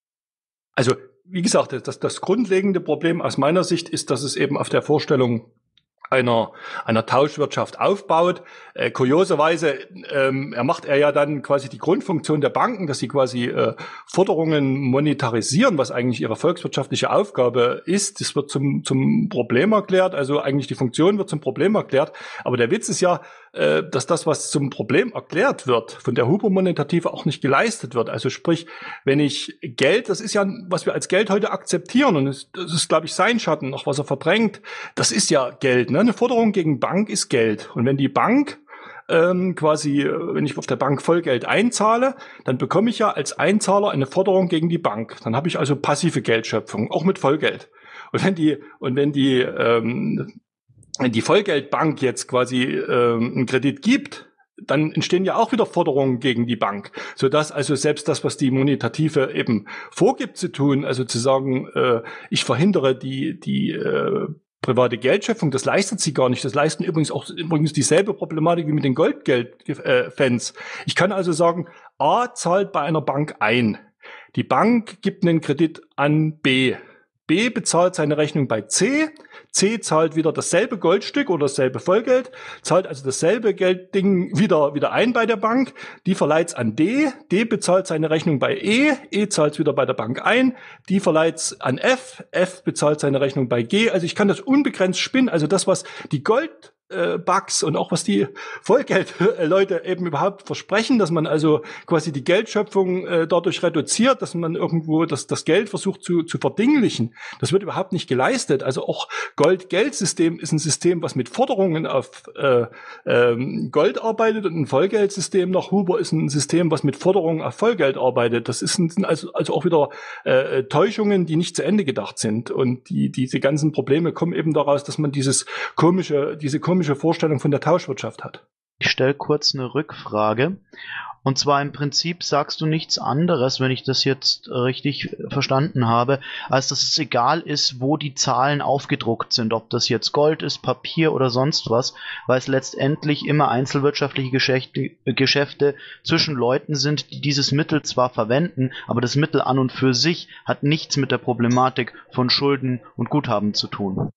Also wie gesagt, das, das grundlegende Problem aus meiner Sicht ist, dass es eben auf der Vorstellung einer, einer Tauschwirtschaft aufbaut. Äh, kurioserweise ähm, er macht er ja dann quasi die Grundfunktion der Banken, dass sie quasi äh, Forderungen monetarisieren, was eigentlich ihre volkswirtschaftliche Aufgabe ist. Das wird zum, zum Problem erklärt, also eigentlich die Funktion wird zum Problem erklärt. Aber der Witz ist ja, äh, dass das, was zum Problem erklärt wird, von der Huber-Monetative auch nicht geleistet wird. Also sprich, wenn ich Geld, das ist ja, was wir als Geld heute akzeptieren, und das, ist, glaube ich, sein Schatten, noch was er verdrängt, das ist ja Geld. Ne? Eine Forderung gegen Bank ist Geld. Und wenn die Bank ähm, quasi, wenn ich auf der Bank Vollgeld einzahle, dann bekomme ich ja als Einzahler eine Forderung gegen die Bank. Dann habe ich also passive Geldschöpfung, auch mit Vollgeld. Und wenn die, und wenn die, ähm, wenn die Vollgeldbank jetzt quasi ähm, einen Kredit gibt, dann entstehen ja auch wieder Forderungen gegen die Bank, so dass also selbst das, was die Monetative eben vorgibt zu tun, also zu sagen, äh, ich verhindere die die äh, private Geldschöpfung, das leistet sie gar nicht. Das leisten übrigens auch übrigens dieselbe Problematik wie mit den Goldgeld-Fans. Ich kann also sagen, A zahlt bei einer Bank ein. Die Bank gibt einen Kredit an B. B bezahlt seine Rechnung bei C. C zahlt wieder dasselbe Goldstück oder dasselbe Vollgeld, zahlt also dasselbe Geldding wieder, wieder ein bei der Bank. Die verleiht es an D. D bezahlt seine Rechnung bei E. E zahlt es wieder bei der Bank ein. Die verleiht es an F. F bezahlt seine Rechnung bei G. Also ich kann das unbegrenzt spinnen. Also das, was die Gold äh, Bugs und auch was die Vollgeldleute eben überhaupt versprechen, dass man also quasi die Geldschöpfung äh, dadurch reduziert, dass man irgendwo das, das Geld versucht zu, zu verdinglichen. Das wird überhaupt nicht geleistet. Also auch Gold-Geld-System ist ein System, was mit Forderungen auf äh, ähm, Gold arbeitet und ein Vollgeldsystem nach Huber ist ein System, was mit Forderungen auf Vollgeld arbeitet. Das ist ein, also, also auch wieder äh, Täuschungen, die nicht zu Ende gedacht sind. Und die, diese ganzen Probleme kommen eben daraus, dass man dieses komische, diese komische komische Vorstellung von der Tauschwirtschaft hat. Ich stelle kurz eine Rückfrage. Und zwar im Prinzip sagst du nichts anderes, wenn ich das jetzt richtig verstanden habe, als dass es egal ist, wo die Zahlen aufgedruckt sind, ob das jetzt Gold ist, Papier oder sonst was, weil es letztendlich immer einzelwirtschaftliche Geschäfte, Geschäfte zwischen Leuten sind, die dieses Mittel zwar verwenden, aber das Mittel an und für sich hat nichts mit der Problematik von Schulden und Guthaben zu tun.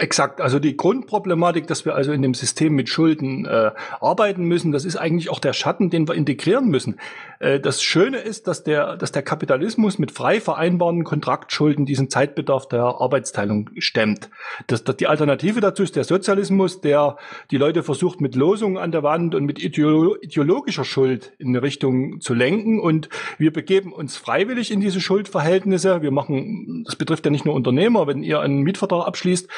Exakt, also die Grundproblematik, dass wir also in dem System mit Schulden äh, arbeiten müssen, das ist eigentlich auch der Schatten, den wir integrieren müssen. Äh, das Schöne ist, dass der, dass der Kapitalismus mit frei vereinbaren Kontraktschulden diesen Zeitbedarf der Arbeitsteilung stemmt. Das, das, die Alternative dazu ist der Sozialismus, der die Leute versucht mit Losungen an der Wand und mit ideolo ideologischer Schuld in eine Richtung zu lenken und wir begeben uns freiwillig in diese Schuldverhältnisse. Wir machen, das betrifft ja nicht nur Unternehmer, wenn ihr einen Mietvertrag abschließt,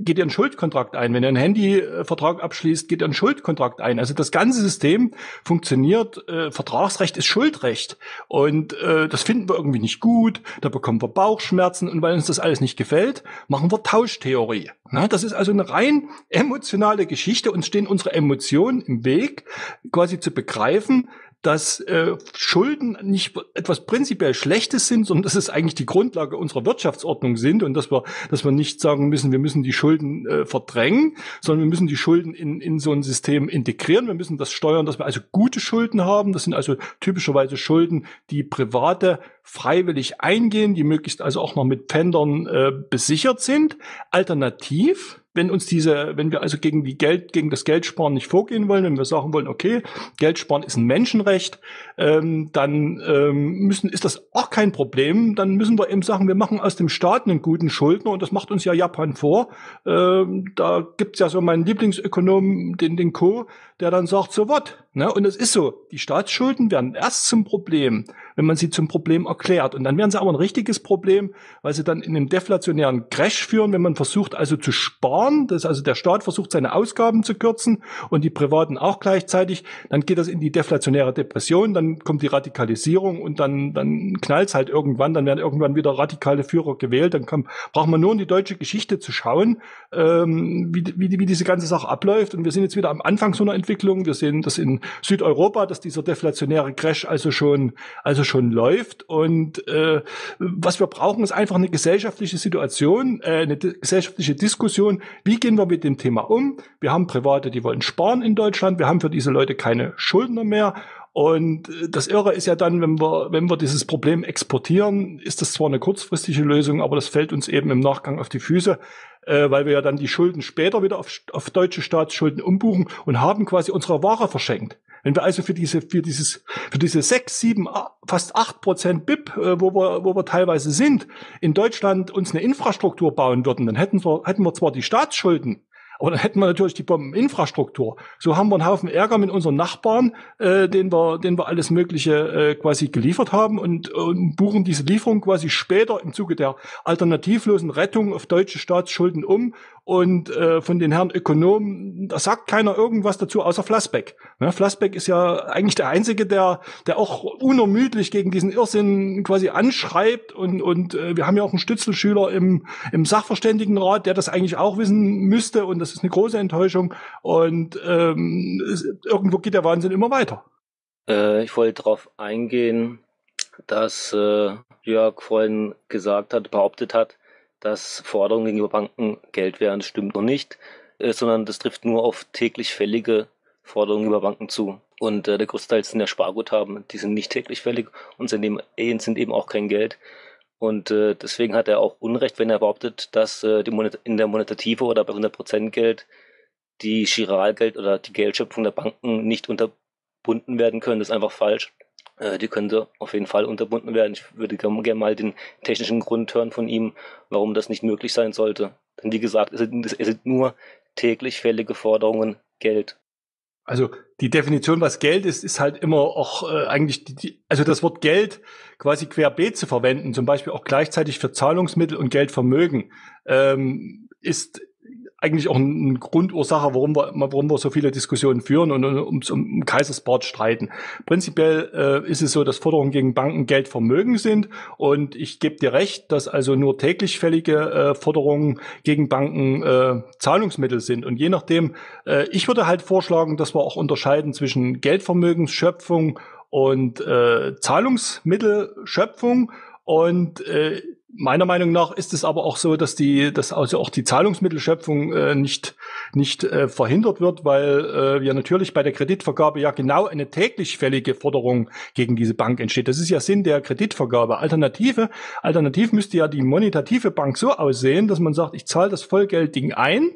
geht ihr einen Schuldkontrakt ein. Wenn ihr einen Handyvertrag abschließt, geht ihr einen Schuldkontrakt ein. Also das ganze System funktioniert. Äh, Vertragsrecht ist Schuldrecht. Und äh, das finden wir irgendwie nicht gut. Da bekommen wir Bauchschmerzen. Und weil uns das alles nicht gefällt, machen wir Tauschtheorie. Na, das ist also eine rein emotionale Geschichte. Uns stehen unsere Emotionen im Weg, quasi zu begreifen, dass äh, Schulden nicht etwas prinzipiell Schlechtes sind, sondern dass es eigentlich die Grundlage unserer Wirtschaftsordnung sind und dass wir, dass wir nicht sagen müssen, wir müssen die Schulden äh, verdrängen, sondern wir müssen die Schulden in, in so ein System integrieren. Wir müssen das steuern, dass wir also gute Schulden haben. Das sind also typischerweise Schulden, die private freiwillig eingehen, die möglichst also auch noch mit Pendern äh, besichert sind. Alternativ wenn uns diese, wenn wir also gegen die Geld, gegen das Geldsparen nicht vorgehen wollen, wenn wir sagen wollen, okay, Geldsparen ist ein Menschenrecht, ähm, dann ähm, müssen, ist das auch kein Problem. Dann müssen wir eben sagen, wir machen aus dem Staat einen guten Schuldner und das macht uns ja Japan vor. Ähm, da gibt's ja so meinen Lieblingsökonom, den, den Co., der dann sagt, so what? Ne? Und es ist so, die Staatsschulden werden erst zum Problem, wenn man sie zum Problem erklärt. Und dann werden sie aber ein richtiges Problem, weil sie dann in einem deflationären Crash führen, wenn man versucht also zu sparen, dass also der Staat versucht seine Ausgaben zu kürzen und die Privaten auch gleichzeitig, dann geht das in die deflationäre Depression, dann kommt die Radikalisierung und dann, dann knallt halt irgendwann, dann werden irgendwann wieder radikale Führer gewählt, dann kann, braucht man nur in die deutsche Geschichte zu schauen, ähm, wie, wie, wie diese ganze Sache abläuft. Und wir sind jetzt wieder am Anfang so einer Entwicklung. Wir sehen das in Südeuropa, dass dieser deflationäre Crash also schon, also schon läuft. Und äh, was wir brauchen, ist einfach eine gesellschaftliche Situation, äh, eine gesellschaftliche Diskussion. Wie gehen wir mit dem Thema um? Wir haben Private, die wollen sparen in Deutschland. Wir haben für diese Leute keine Schuldner mehr. Und äh, das Irre ist ja dann, wenn wir, wenn wir dieses Problem exportieren, ist das zwar eine kurzfristige Lösung, aber das fällt uns eben im Nachgang auf die Füße, äh, weil wir ja dann die Schulden später wieder auf, auf deutsche Staatsschulden umbuchen und haben quasi unsere Ware verschenkt. Wenn wir also für diese, für dieses, für diese sechs, sieben, fast acht Prozent BIP, äh, wo wir, wo wir teilweise sind, in Deutschland uns eine Infrastruktur bauen würden, dann hätten wir, hätten wir zwar die Staatsschulden, aber dann hätten wir natürlich die Bombeninfrastruktur. So haben wir einen Haufen Ärger mit unseren Nachbarn, äh, den wir, den wir alles Mögliche äh, quasi geliefert haben und, und buchen diese Lieferung quasi später im Zuge der alternativlosen Rettung auf deutsche Staatsschulden um und äh, von den Herren Ökonomen, da sagt keiner irgendwas dazu, außer Flassbeck. Ne, Flassbeck ist ja eigentlich der Einzige, der, der auch unermüdlich gegen diesen Irrsinn quasi anschreibt. Und, und äh, wir haben ja auch einen Stützelschüler im, im Sachverständigenrat, der das eigentlich auch wissen müsste. Und das ist eine große Enttäuschung. Und ähm, irgendwo geht der Wahnsinn immer weiter. Äh, ich wollte darauf eingehen, dass äh, Jörg vorhin gesagt hat, behauptet hat, dass Forderungen gegenüber Banken Geld wären, stimmt noch nicht, äh, sondern das trifft nur auf täglich fällige Forderungen über Banken zu. Und äh, der größte Teil sind ja Sparguthaben, die sind nicht täglich fällig und sind eben, sind eben auch kein Geld. Und äh, deswegen hat er auch Unrecht, wenn er behauptet, dass äh, die in der Monetative oder bei 100% Geld die Giralgeld oder die Geldschöpfung der Banken nicht unterbunden werden können. Das ist einfach falsch. Äh, die könnte auf jeden Fall unterbunden werden. Ich würde gerne mal den technischen Grund hören von ihm, warum das nicht möglich sein sollte. Denn wie gesagt, es sind, es sind nur täglich fällige Forderungen Geld. Also die Definition, was Geld ist, ist halt immer auch äh, eigentlich, die, die, also das Wort Geld quasi querbeet zu verwenden, zum Beispiel auch gleichzeitig für Zahlungsmittel und Geldvermögen, ähm, ist eigentlich auch eine Grundursache, warum wir, warum wir so viele Diskussionen führen und um, um Kaisersport streiten. Prinzipiell äh, ist es so, dass Forderungen gegen Banken Geldvermögen sind und ich gebe dir recht, dass also nur täglich fällige äh, Forderungen gegen Banken äh, Zahlungsmittel sind. Und je nachdem, äh, ich würde halt vorschlagen, dass wir auch unterscheiden zwischen Geldvermögensschöpfung und äh, Zahlungsmittelschöpfung. Und äh, Meiner Meinung nach ist es aber auch so, dass die, dass also auch die Zahlungsmittelschöpfung äh, nicht nicht äh, verhindert wird, weil äh, ja natürlich bei der Kreditvergabe ja genau eine täglich fällige Forderung gegen diese Bank entsteht. Das ist ja Sinn der Kreditvergabe. Alternative, alternativ müsste ja die monetative Bank so aussehen, dass man sagt, ich zahle das Vollgeldding ein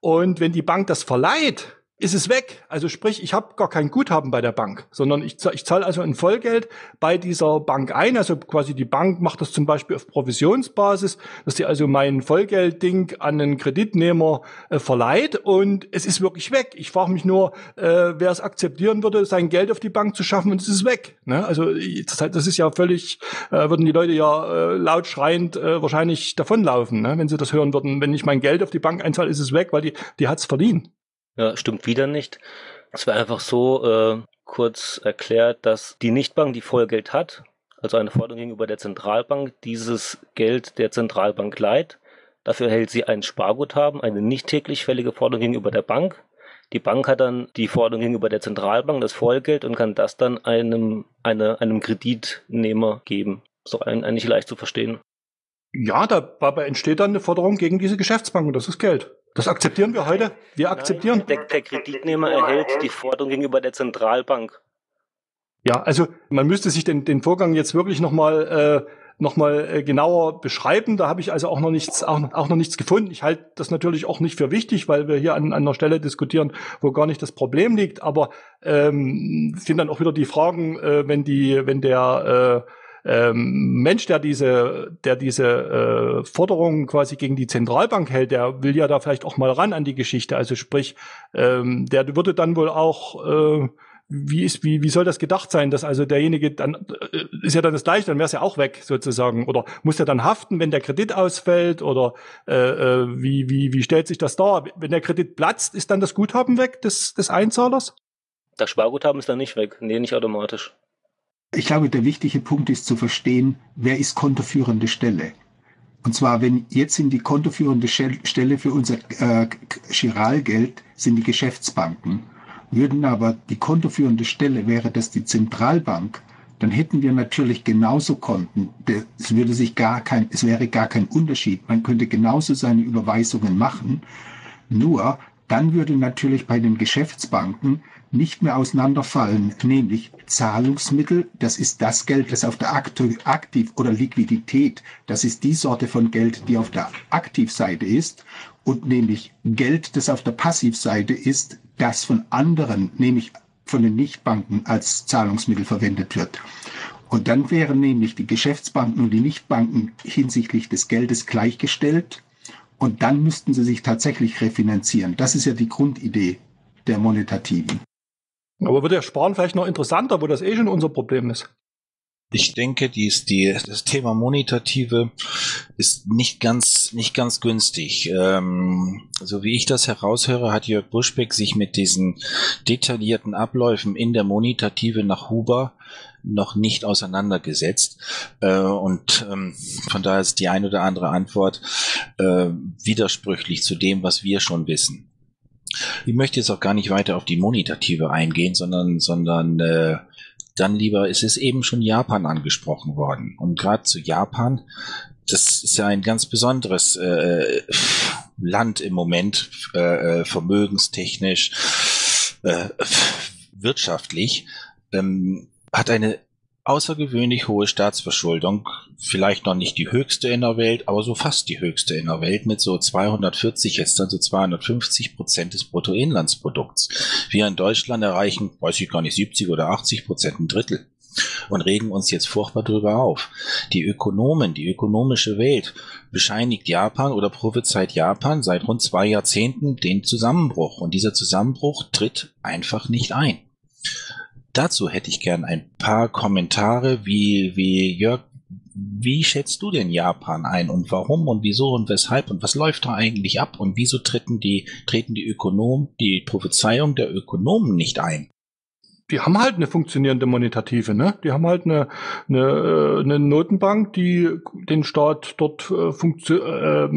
und wenn die Bank das verleiht, ist es weg. Also sprich, ich habe gar kein Guthaben bei der Bank, sondern ich, ich zahle also ein Vollgeld bei dieser Bank ein. Also quasi die Bank macht das zum Beispiel auf Provisionsbasis, dass sie also mein Vollgeldding an einen Kreditnehmer äh, verleiht und es ist wirklich weg. Ich frage mich nur, äh, wer es akzeptieren würde, sein Geld auf die Bank zu schaffen und es ist weg. Ne? Also das, das ist ja völlig, äh, würden die Leute ja äh, laut schreiend äh, wahrscheinlich davonlaufen, ne? wenn sie das hören würden. Wenn ich mein Geld auf die Bank einzahle, ist es weg, weil die, die hat's verdient. Ja, stimmt wieder nicht. Es wäre einfach so äh, kurz erklärt, dass die Nichtbank, die Vollgeld hat, also eine Forderung gegenüber der Zentralbank, dieses Geld der Zentralbank leiht. Dafür hält sie ein Sparguthaben, eine nicht täglich fällige Forderung gegenüber der Bank. Die Bank hat dann die Forderung gegenüber der Zentralbank, das Vollgeld, und kann das dann einem, eine, einem Kreditnehmer geben. So eigentlich leicht zu verstehen. Ja, dabei entsteht dann eine Forderung gegen diese Geschäftsbank und das ist Geld. Das akzeptieren wir heute. Wir akzeptieren. Nein, der, der Kreditnehmer erhält die Forderung gegenüber der Zentralbank. Ja, also man müsste sich den, den Vorgang jetzt wirklich nochmal äh, noch mal, äh, genauer beschreiben. Da habe ich also auch noch nichts, auch, auch noch nichts gefunden. Ich halte das natürlich auch nicht für wichtig, weil wir hier an, an einer Stelle diskutieren, wo gar nicht das Problem liegt. Aber ähm, sind dann auch wieder die Fragen, äh, wenn die, wenn der äh, ähm, Mensch, der diese, der diese äh, Forderungen quasi gegen die Zentralbank hält, der will ja da vielleicht auch mal ran an die Geschichte. Also sprich, ähm, der würde dann wohl auch äh, wie ist, wie, wie soll das gedacht sein, dass also derjenige dann, äh, ist ja dann das Gleiche, dann wäre es ja auch weg sozusagen. Oder muss er dann haften, wenn der Kredit ausfällt? Oder äh, äh, wie, wie, wie stellt sich das dar? Wenn der Kredit platzt, ist dann das Guthaben weg des, des Einzahlers? Das Sparguthaben ist dann nicht weg. Nee, nicht automatisch. Ich glaube, der wichtige Punkt ist zu verstehen, wer ist kontoführende Stelle. Und zwar, wenn jetzt in die kontoführende Stelle für unser äh, Chiralgeld sind die Geschäftsbanken, würden aber die kontoführende Stelle wäre das die Zentralbank, dann hätten wir natürlich genauso Konten. Es würde sich gar kein, es wäre gar kein Unterschied. Man könnte genauso seine Überweisungen machen. Nur dann würde natürlich bei den Geschäftsbanken nicht mehr auseinanderfallen, nämlich Zahlungsmittel, das ist das Geld, das auf der Aktiv- oder Liquidität, das ist die Sorte von Geld, die auf der Aktivseite ist und nämlich Geld, das auf der Passivseite ist, das von anderen, nämlich von den Nichtbanken als Zahlungsmittel verwendet wird. Und dann wären nämlich die Geschäftsbanken und die Nichtbanken hinsichtlich des Geldes gleichgestellt. Und dann müssten sie sich tatsächlich refinanzieren. Das ist ja die Grundidee der Monetativen. Aber wird der Sparen vielleicht noch interessanter, wo das eh schon unser Problem ist? Ich denke, dies, die, das Thema Monetative ist nicht ganz, nicht ganz günstig. Ähm, so wie ich das heraushöre, hat Jörg Buschbeck sich mit diesen detaillierten Abläufen in der Monetative nach Huber noch nicht auseinandergesetzt. Äh, und ähm, von daher ist die ein oder andere Antwort äh, widersprüchlich zu dem, was wir schon wissen. Ich möchte jetzt auch gar nicht weiter auf die Monetative eingehen, sondern, sondern äh, dann lieber, es ist eben schon Japan angesprochen worden. Und gerade zu Japan, das ist ja ein ganz besonderes äh, Land im Moment, äh, äh vermögenstechnisch, äh, wirtschaftlich, ähm, hat eine außergewöhnlich hohe Staatsverschuldung, vielleicht noch nicht die höchste in der Welt, aber so fast die höchste in der Welt mit so 240, jetzt dann so 250 Prozent des Bruttoinlandsprodukts. Wir in Deutschland erreichen, weiß ich gar nicht, 70 oder 80 Prozent, ein Drittel. Und regen uns jetzt furchtbar drüber auf. Die Ökonomen, die ökonomische Welt bescheinigt Japan oder prophezeit Japan seit rund zwei Jahrzehnten den Zusammenbruch. Und dieser Zusammenbruch tritt einfach nicht ein dazu hätte ich gern ein paar Kommentare, wie, wie Jörg, wie schätzt du denn Japan ein und warum und wieso und weshalb und was läuft da eigentlich ab und wieso treten die, treten die Ökonomen, die Prophezeiung der Ökonomen nicht ein? Die haben halt eine funktionierende Monetative, ne? Die haben halt eine, eine, äh, eine Notenbank, die den Staat dort äh, äh,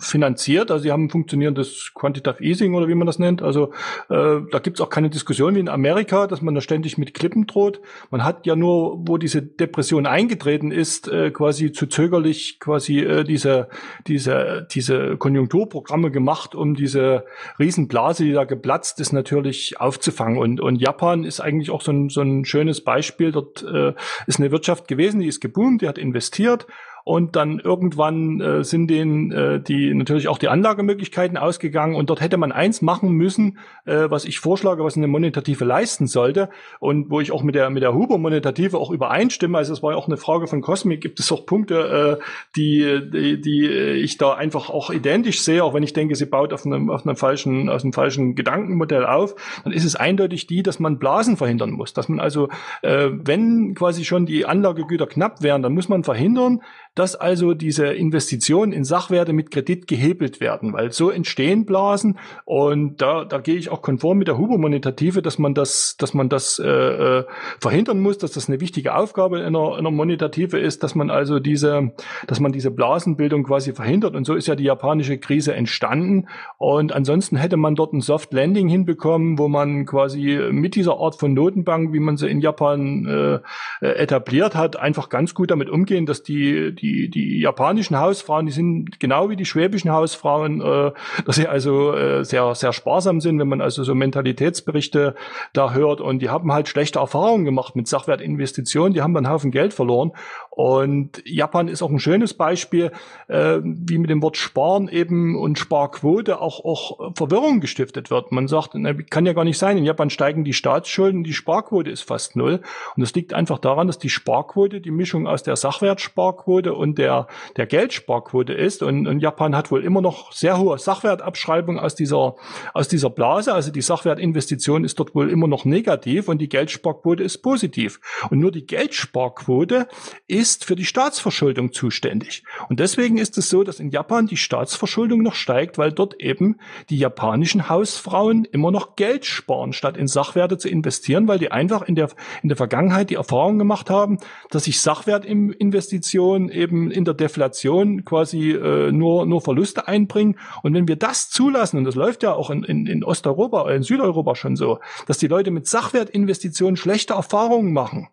finanziert. Also sie haben ein funktionierendes Quantitative Easing oder wie man das nennt. Also äh, da gibt's auch keine Diskussion wie in Amerika, dass man da ständig mit Klippen droht. Man hat ja nur, wo diese Depression eingetreten ist, äh, quasi zu zögerlich quasi äh, diese, diese, diese Konjunkturprogramme gemacht, um diese Riesenblase, die da geplatzt ist, natürlich aufzufangen. Und, und Japan ist eigentlich auch so ein, so ein schönes Beispiel. Dort äh, ist eine Wirtschaft gewesen, die ist geboomt, die hat investiert und dann irgendwann äh, sind denen äh, die natürlich auch die Anlagemöglichkeiten ausgegangen und dort hätte man eins machen müssen, äh, was ich vorschlage, was eine Monetative leisten sollte und wo ich auch mit der mit der Huber Monetative auch übereinstimme. Also es war ja auch eine Frage von Cosmic. Gibt es auch Punkte, äh, die, die die ich da einfach auch identisch sehe, auch wenn ich denke, sie baut auf einem auf einem falschen aus einem falschen Gedankenmodell auf. Dann ist es eindeutig die, dass man Blasen verhindern muss, dass man also äh, wenn quasi schon die Anlagegüter knapp wären, dann muss man verhindern, dass also diese Investitionen in Sachwerte mit Kredit gehebelt werden, weil so entstehen Blasen und da, da gehe ich auch konform mit der Huber-Monetative, dass man das, dass man das äh, äh, verhindern muss, dass das eine wichtige Aufgabe in einer, in einer Monetative ist, dass man also diese, dass man diese Blasenbildung quasi verhindert. Und so ist ja die japanische Krise entstanden. Und ansonsten hätte man dort ein Soft Landing hinbekommen, wo man quasi mit dieser Art von Notenbank, wie man sie in Japan äh, äh etabliert hat, einfach ganz gut damit umgehen, dass die die, die japanischen Hausfrauen, die sind genau wie die schwäbischen Hausfrauen, äh, dass sie also äh, sehr, sehr sparsam sind, wenn man also so Mentalitätsberichte da hört. Und die haben halt schlechte Erfahrungen gemacht mit Sachwertinvestitionen, die haben einen Haufen Geld verloren. Und Japan ist auch ein schönes Beispiel, äh, wie mit dem Wort Sparen eben und Sparquote auch, auch Verwirrung gestiftet wird. Man sagt, na, kann ja gar nicht sein. In Japan steigen die Staatsschulden, die Sparquote ist fast null. Und das liegt einfach daran, dass die Sparquote, die Mischung aus der Sachwertsparquote und der, der Geldsparquote ist. Und, und Japan hat wohl immer noch sehr hohe Sachwertabschreibung aus dieser, aus dieser Blase. Also die Sachwertinvestition ist dort wohl immer noch negativ und die Geldsparquote ist positiv. Und nur die Geldsparquote ist für die Staatsverschuldung zuständig. Und deswegen ist es so, dass in Japan die Staatsverschuldung noch steigt, weil dort eben die japanischen Hausfrauen immer noch Geld sparen, statt in Sachwerte zu investieren, weil die einfach in der, in der Vergangenheit die Erfahrung gemacht haben, dass sich Sachwertinvestitionen eben eben in der Deflation quasi äh, nur, nur Verluste einbringen. Und wenn wir das zulassen, und das läuft ja auch in, in, in Osteuropa, in Südeuropa schon so, dass die Leute mit Sachwertinvestitionen schlechte Erfahrungen machen,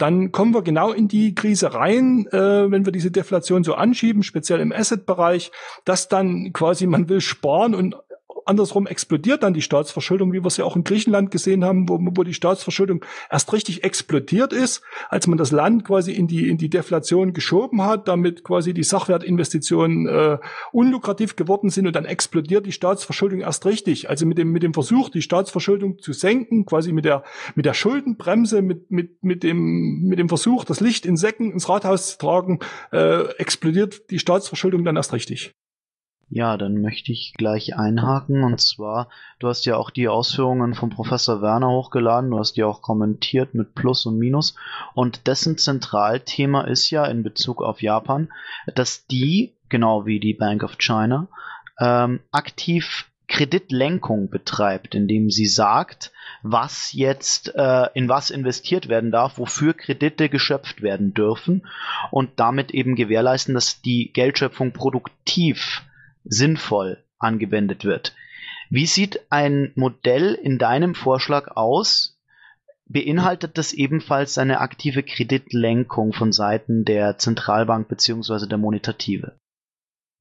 dann kommen wir genau in die Krise rein, äh, wenn wir diese Deflation so anschieben, speziell im Asset-Bereich, dass dann quasi man will sparen und andersrum explodiert dann die Staatsverschuldung, wie wir es ja auch in Griechenland gesehen haben, wo, wo die Staatsverschuldung erst richtig explodiert ist, als man das Land quasi in die, in die Deflation geschoben hat, damit quasi die Sachwertinvestitionen äh, unlukrativ geworden sind und dann explodiert die Staatsverschuldung erst richtig. Also mit dem, mit dem Versuch, die Staatsverschuldung zu senken, quasi mit der, mit der Schuldenbremse, mit, mit, mit, dem, mit dem Versuch, das Licht in Säcken ins Rathaus zu tragen, äh, explodiert die Staatsverschuldung dann erst richtig. Ja, dann möchte ich gleich einhaken. Und zwar, du hast ja auch die Ausführungen von Professor Werner hochgeladen, du hast die auch kommentiert mit Plus und Minus. Und dessen Zentralthema ist ja in Bezug auf Japan, dass die, genau wie die Bank of China, ähm, aktiv Kreditlenkung betreibt, indem sie sagt, was jetzt äh, in was investiert werden darf, wofür Kredite geschöpft werden dürfen und damit eben gewährleisten, dass die Geldschöpfung produktiv sinnvoll angewendet wird. Wie sieht ein Modell in deinem Vorschlag aus? Beinhaltet das ebenfalls eine aktive Kreditlenkung von Seiten der Zentralbank bzw. der Monetative?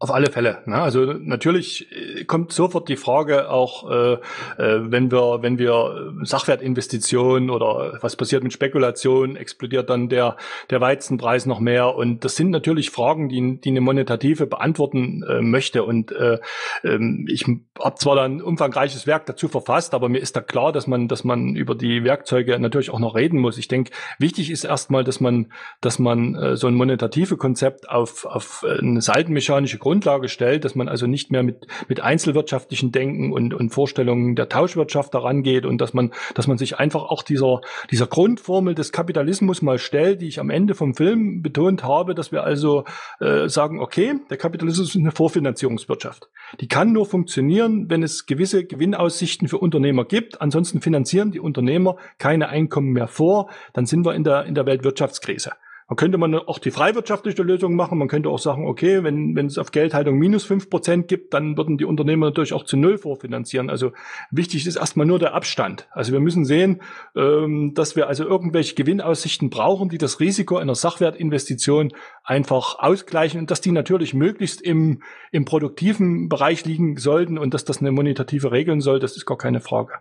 Auf alle Fälle. Ne? Also natürlich äh, kommt sofort die Frage auch, äh, äh, wenn wir wenn wir Sachwertinvestitionen oder was passiert mit Spekulation, explodiert dann der der Weizenpreis noch mehr und das sind natürlich Fragen, die die eine Monetative beantworten äh, möchte und äh, ähm, ich habe zwar dann ein umfangreiches Werk dazu verfasst, aber mir ist da klar, dass man dass man über die Werkzeuge natürlich auch noch reden muss. Ich denke, wichtig ist erstmal, dass man dass man äh, so ein monetative Konzept auf auf eine seitenmechanische Grundlage stellt, dass man also nicht mehr mit, mit einzelwirtschaftlichen Denken und, und Vorstellungen der Tauschwirtschaft daran geht und dass man, dass man sich einfach auch dieser, dieser Grundformel des Kapitalismus mal stellt, die ich am Ende vom Film betont habe, dass wir also äh, sagen, okay, der Kapitalismus ist eine Vorfinanzierungswirtschaft. Die kann nur funktionieren, wenn es gewisse Gewinnaussichten für Unternehmer gibt. Ansonsten finanzieren die Unternehmer keine Einkommen mehr vor. Dann sind wir in der, in der Weltwirtschaftskrise. Man könnte man auch die freiwirtschaftliche Lösung machen. Man könnte auch sagen, okay, wenn, wenn es auf Geldhaltung minus fünf Prozent gibt, dann würden die Unternehmer natürlich auch zu Null vorfinanzieren. Also wichtig ist erstmal nur der Abstand. Also wir müssen sehen, ähm, dass wir also irgendwelche Gewinnaussichten brauchen, die das Risiko einer Sachwertinvestition einfach ausgleichen und dass die natürlich möglichst im, im produktiven Bereich liegen sollten und dass das eine monetative regeln soll, das ist gar keine Frage.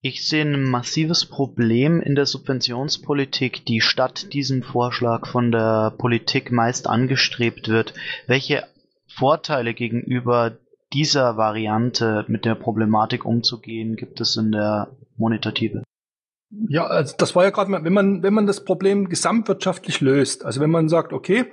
Ich sehe ein massives Problem in der Subventionspolitik, die statt diesem Vorschlag von der Politik meist angestrebt wird. Welche Vorteile gegenüber dieser Variante mit der Problematik umzugehen gibt es in der Monetative? Ja, also das war ja gerade mal, wenn man, wenn man das Problem gesamtwirtschaftlich löst, also wenn man sagt, okay,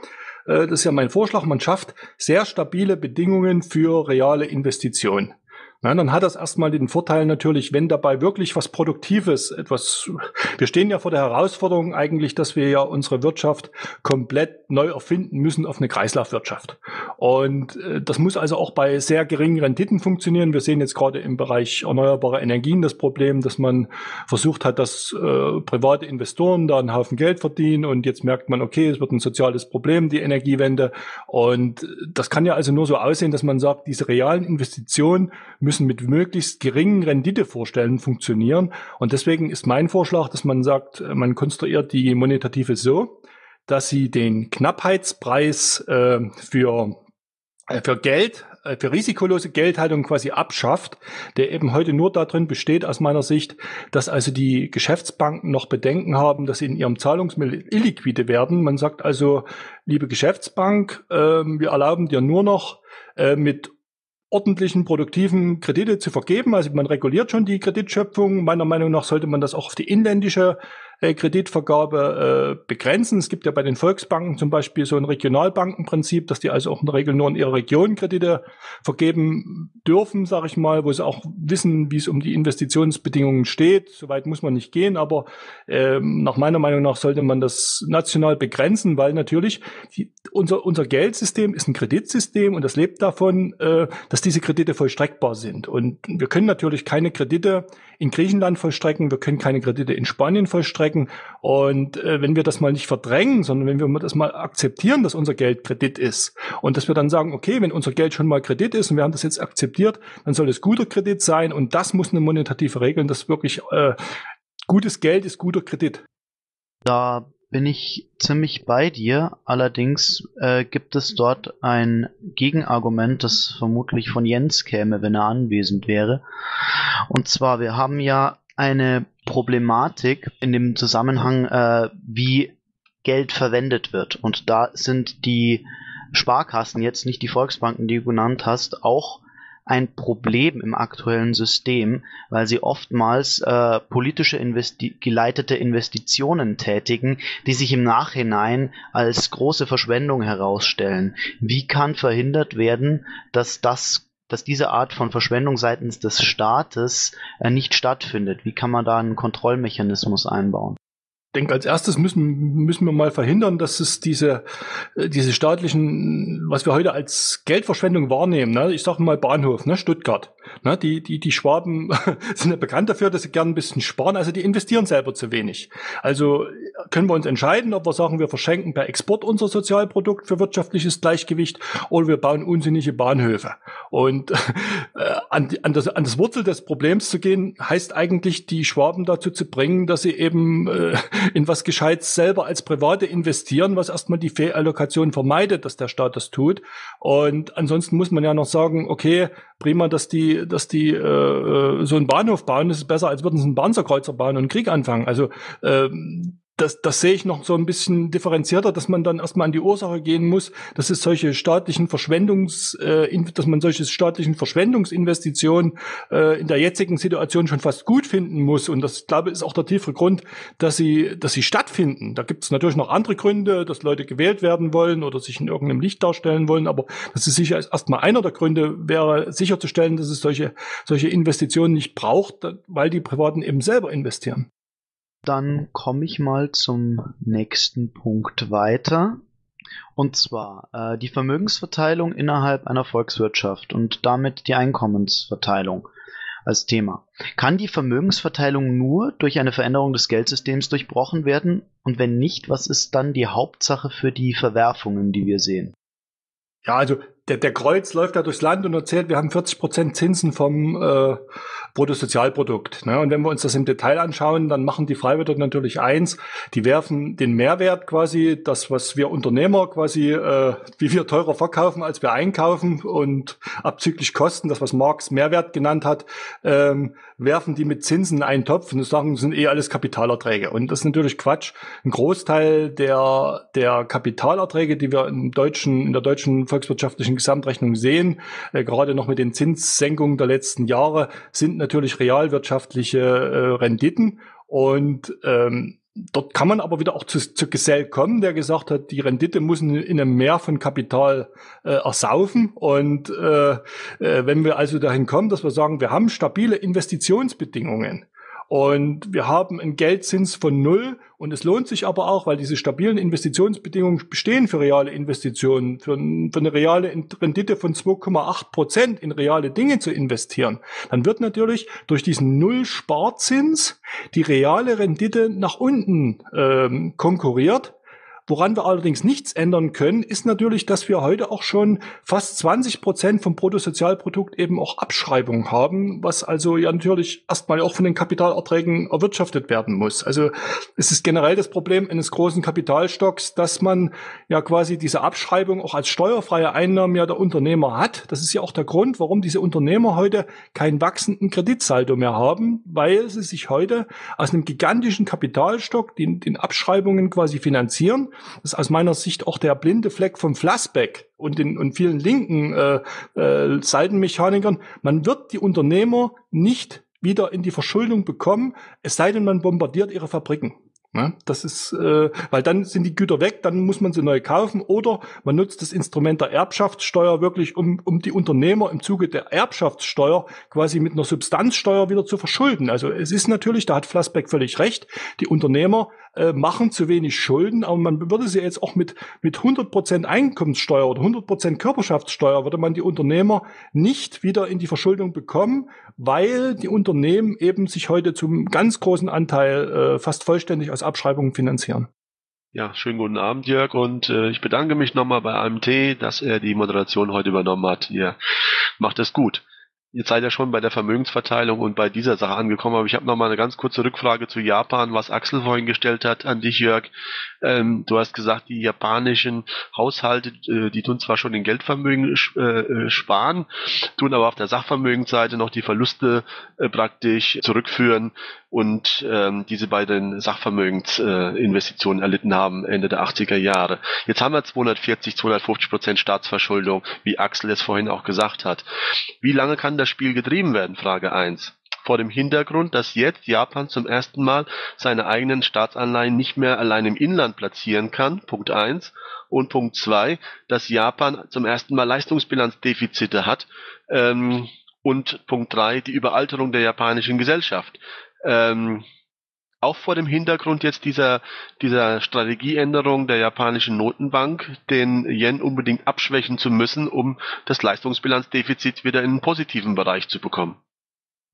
äh, das ist ja mein Vorschlag, man schafft sehr stabile Bedingungen für reale Investitionen. Na, dann hat das erstmal den Vorteil natürlich, wenn dabei wirklich was Produktives, etwas, wir stehen ja vor der Herausforderung eigentlich, dass wir ja unsere Wirtschaft komplett neu erfinden müssen auf eine Kreislaufwirtschaft. Und äh, das muss also auch bei sehr geringen Renditen funktionieren. Wir sehen jetzt gerade im Bereich erneuerbare Energien das Problem, dass man versucht hat, dass äh, private Investoren da einen Haufen Geld verdienen und jetzt merkt man, okay, es wird ein soziales Problem, die Energiewende. Und das kann ja also nur so aussehen, dass man sagt, diese realen Investitionen müssen mit möglichst geringen Renditevorstellen funktionieren. Und deswegen ist mein Vorschlag, dass man sagt, man konstruiert die Monetative so, dass sie den Knappheitspreis äh, für, äh, für Geld, äh, für risikolose Geldhaltung quasi abschafft, der eben heute nur darin besteht, aus meiner Sicht, dass also die Geschäftsbanken noch Bedenken haben, dass sie in ihrem Zahlungsmittel illiquide werden. Man sagt also, liebe Geschäftsbank, äh, wir erlauben dir nur noch äh, mit ordentlichen, produktiven Kredite zu vergeben. Also man reguliert schon die Kreditschöpfung. Meiner Meinung nach sollte man das auch auf die inländische Kreditvergabe äh, begrenzen. Es gibt ja bei den Volksbanken zum Beispiel so ein Regionalbankenprinzip, dass die also auch in der Regel nur in ihrer Region Kredite vergeben dürfen, sage ich mal, wo sie auch wissen, wie es um die Investitionsbedingungen steht. Soweit muss man nicht gehen, aber äh, nach meiner Meinung nach sollte man das national begrenzen, weil natürlich die, unser, unser Geldsystem ist ein Kreditsystem und das lebt davon, äh, dass diese Kredite vollstreckbar sind. Und wir können natürlich keine Kredite in Griechenland vollstrecken, wir können keine Kredite in Spanien vollstrecken. Und äh, wenn wir das mal nicht verdrängen, sondern wenn wir das mal akzeptieren, dass unser Geld Kredit ist und dass wir dann sagen, okay, wenn unser Geld schon mal Kredit ist und wir haben das jetzt akzeptiert, dann soll es guter Kredit sein und das muss eine monetative regeln, dass wirklich äh, gutes Geld ist guter Kredit. Da bin ich ziemlich bei dir. Allerdings äh, gibt es dort ein Gegenargument, das vermutlich von Jens käme, wenn er anwesend wäre. Und zwar, wir haben ja eine Problematik in dem Zusammenhang, äh, wie Geld verwendet wird. Und da sind die Sparkassen, jetzt nicht die Volksbanken, die du genannt hast, auch ein Problem im aktuellen System, weil sie oftmals äh, politische investi geleitete Investitionen tätigen, die sich im Nachhinein als große Verschwendung herausstellen. Wie kann verhindert werden, dass das dass diese Art von Verschwendung seitens des Staates äh, nicht stattfindet? Wie kann man da einen Kontrollmechanismus einbauen? Denke, als erstes müssen, müssen wir mal verhindern, dass es diese, äh, diese staatlichen, was wir heute als Geldverschwendung wahrnehmen, ne? ich sage mal Bahnhof, ne? Stuttgart. Ne? Die, die, die Schwaben (laughs) sind ja bekannt dafür, dass sie gern ein bisschen sparen, also die investieren selber zu wenig. Also können wir uns entscheiden, ob wir sagen, wir verschenken per Export unser Sozialprodukt für wirtschaftliches Gleichgewicht oder wir bauen unsinnige Bahnhöfe. Und (laughs) äh, an, an, das, an das Wurzel des Problems zu gehen, heißt eigentlich, die Schwaben dazu zu bringen, dass sie eben äh, in was Gescheites selber als Private investieren, was erstmal die Fehlallokation vermeidet, dass der Staat das tut. Und ansonsten muss man ja noch sagen, okay, prima, dass die, dass die äh, äh so einen Bahnhof bauen, ist besser, als würden sie einen Panzerkreuzer bauen und einen Krieg anfangen. Also ähm, das, das sehe ich noch so ein bisschen differenzierter, dass man dann erstmal an die Ursache gehen muss, dass es solche staatlichen Verschwendungs, äh, dass man solche staatlichen Verschwendungsinvestitionen äh, in der jetzigen Situation schon fast gut finden muss. Und das, glaube ich, ist auch der tiefe Grund, dass sie, dass sie stattfinden. Da gibt es natürlich noch andere Gründe, dass Leute gewählt werden wollen oder sich in irgendeinem Licht darstellen wollen. Aber das ist sicher erstmal einer der Gründe, wäre sicherzustellen, dass es solche, solche Investitionen nicht braucht, weil die Privaten eben selber investieren. Dann komme ich mal zum nächsten Punkt weiter. Und zwar äh, die Vermögensverteilung innerhalb einer Volkswirtschaft und damit die Einkommensverteilung als Thema. Kann die Vermögensverteilung nur durch eine Veränderung des Geldsystems durchbrochen werden? Und wenn nicht, was ist dann die Hauptsache für die Verwerfungen, die wir sehen? Ja, also der, der Kreuz läuft da durchs Land und erzählt, wir haben 40 Prozent Zinsen vom äh, Bruttosozialprodukt. Ne? Und wenn wir uns das im Detail anschauen, dann machen die Freiwirte natürlich eins, die werfen den Mehrwert quasi, das, was wir Unternehmer quasi, äh, wie wir teurer verkaufen, als wir einkaufen und abzüglich Kosten, das, was Marx Mehrwert genannt hat, ähm, werfen die mit Zinsen in einen Topf und sagen, das sind eh alles Kapitalerträge. Und das ist natürlich Quatsch. Ein Großteil der, der Kapitalerträge, die wir im deutschen, in der deutschen volkswirtschaftlichen Gesamtrechnung sehen, äh, gerade noch mit den Zinssenkungen der letzten Jahre, sind natürlich realwirtschaftliche äh, Renditen. Und ähm, Dort kann man aber wieder auch zu, zu Gesell kommen, der gesagt hat, die Rendite muss in, in einem Meer von Kapital äh, ersaufen. Und äh, äh, wenn wir also dahin kommen, dass wir sagen, wir haben stabile Investitionsbedingungen, und wir haben einen Geldzins von null und es lohnt sich aber auch, weil diese stabilen Investitionsbedingungen bestehen für reale Investitionen, für, für eine reale Rendite von 2,8 Prozent in reale Dinge zu investieren. Dann wird natürlich durch diesen Null-Sparzins die reale Rendite nach unten ähm, konkurriert Woran wir allerdings nichts ändern können, ist natürlich, dass wir heute auch schon fast 20 Prozent vom Bruttosozialprodukt eben auch Abschreibung haben, was also ja natürlich erstmal auch von den Kapitalerträgen erwirtschaftet werden muss. Also es ist generell das Problem eines großen Kapitalstocks, dass man ja quasi diese Abschreibung auch als steuerfreie Einnahmen ja der Unternehmer hat. Das ist ja auch der Grund, warum diese Unternehmer heute keinen wachsenden Kreditsaldo mehr haben, weil sie sich heute aus einem gigantischen Kapitalstock den, den Abschreibungen quasi finanzieren das ist aus meiner Sicht auch der blinde Fleck vom Flassbeck und den und vielen linken äh, äh, Seitenmechanikern. Man wird die Unternehmer nicht wieder in die Verschuldung bekommen, es sei denn, man bombardiert ihre Fabriken. Ne? Das ist, äh, weil dann sind die Güter weg, dann muss man sie neu kaufen oder man nutzt das Instrument der Erbschaftssteuer wirklich, um, um die Unternehmer im Zuge der Erbschaftssteuer quasi mit einer Substanzsteuer wieder zu verschulden. Also es ist natürlich, da hat Flassbeck völlig recht, die Unternehmer äh, machen zu wenig Schulden, aber man würde sie jetzt auch mit, mit 100% Einkommenssteuer oder 100% Körperschaftssteuer, würde man die Unternehmer nicht wieder in die Verschuldung bekommen, weil die Unternehmen eben sich heute zum ganz großen Anteil äh, fast vollständig aus Abschreibungen finanzieren. Ja, schönen guten Abend, Jörg, und äh, ich bedanke mich nochmal bei AMT, dass er die Moderation heute übernommen hat. Ihr macht es gut. Jetzt seid ihr schon bei der Vermögensverteilung und bei dieser Sache angekommen, aber ich habe noch mal eine ganz kurze Rückfrage zu Japan, was Axel vorhin gestellt hat an dich, Jörg. Ähm, du hast gesagt, die japanischen Haushalte, äh, die tun zwar schon den Geldvermögen äh, äh, sparen, tun aber auf der Sachvermögensseite noch die Verluste äh, praktisch zurückführen und ähm, diese bei den Sachvermögensinvestitionen erlitten haben Ende der 80er Jahre. Jetzt haben wir 240, 250 Prozent Staatsverschuldung, wie Axel es vorhin auch gesagt hat. Wie lange kann das Spiel getrieben werden? Frage 1 vor dem Hintergrund, dass jetzt Japan zum ersten Mal seine eigenen Staatsanleihen nicht mehr allein im Inland platzieren kann, Punkt 1. Und Punkt 2, dass Japan zum ersten Mal Leistungsbilanzdefizite hat. Ähm, und Punkt 3, die Überalterung der japanischen Gesellschaft. Ähm, auch vor dem Hintergrund jetzt dieser, dieser Strategieänderung der japanischen Notenbank, den Yen unbedingt abschwächen zu müssen, um das Leistungsbilanzdefizit wieder in einen positiven Bereich zu bekommen.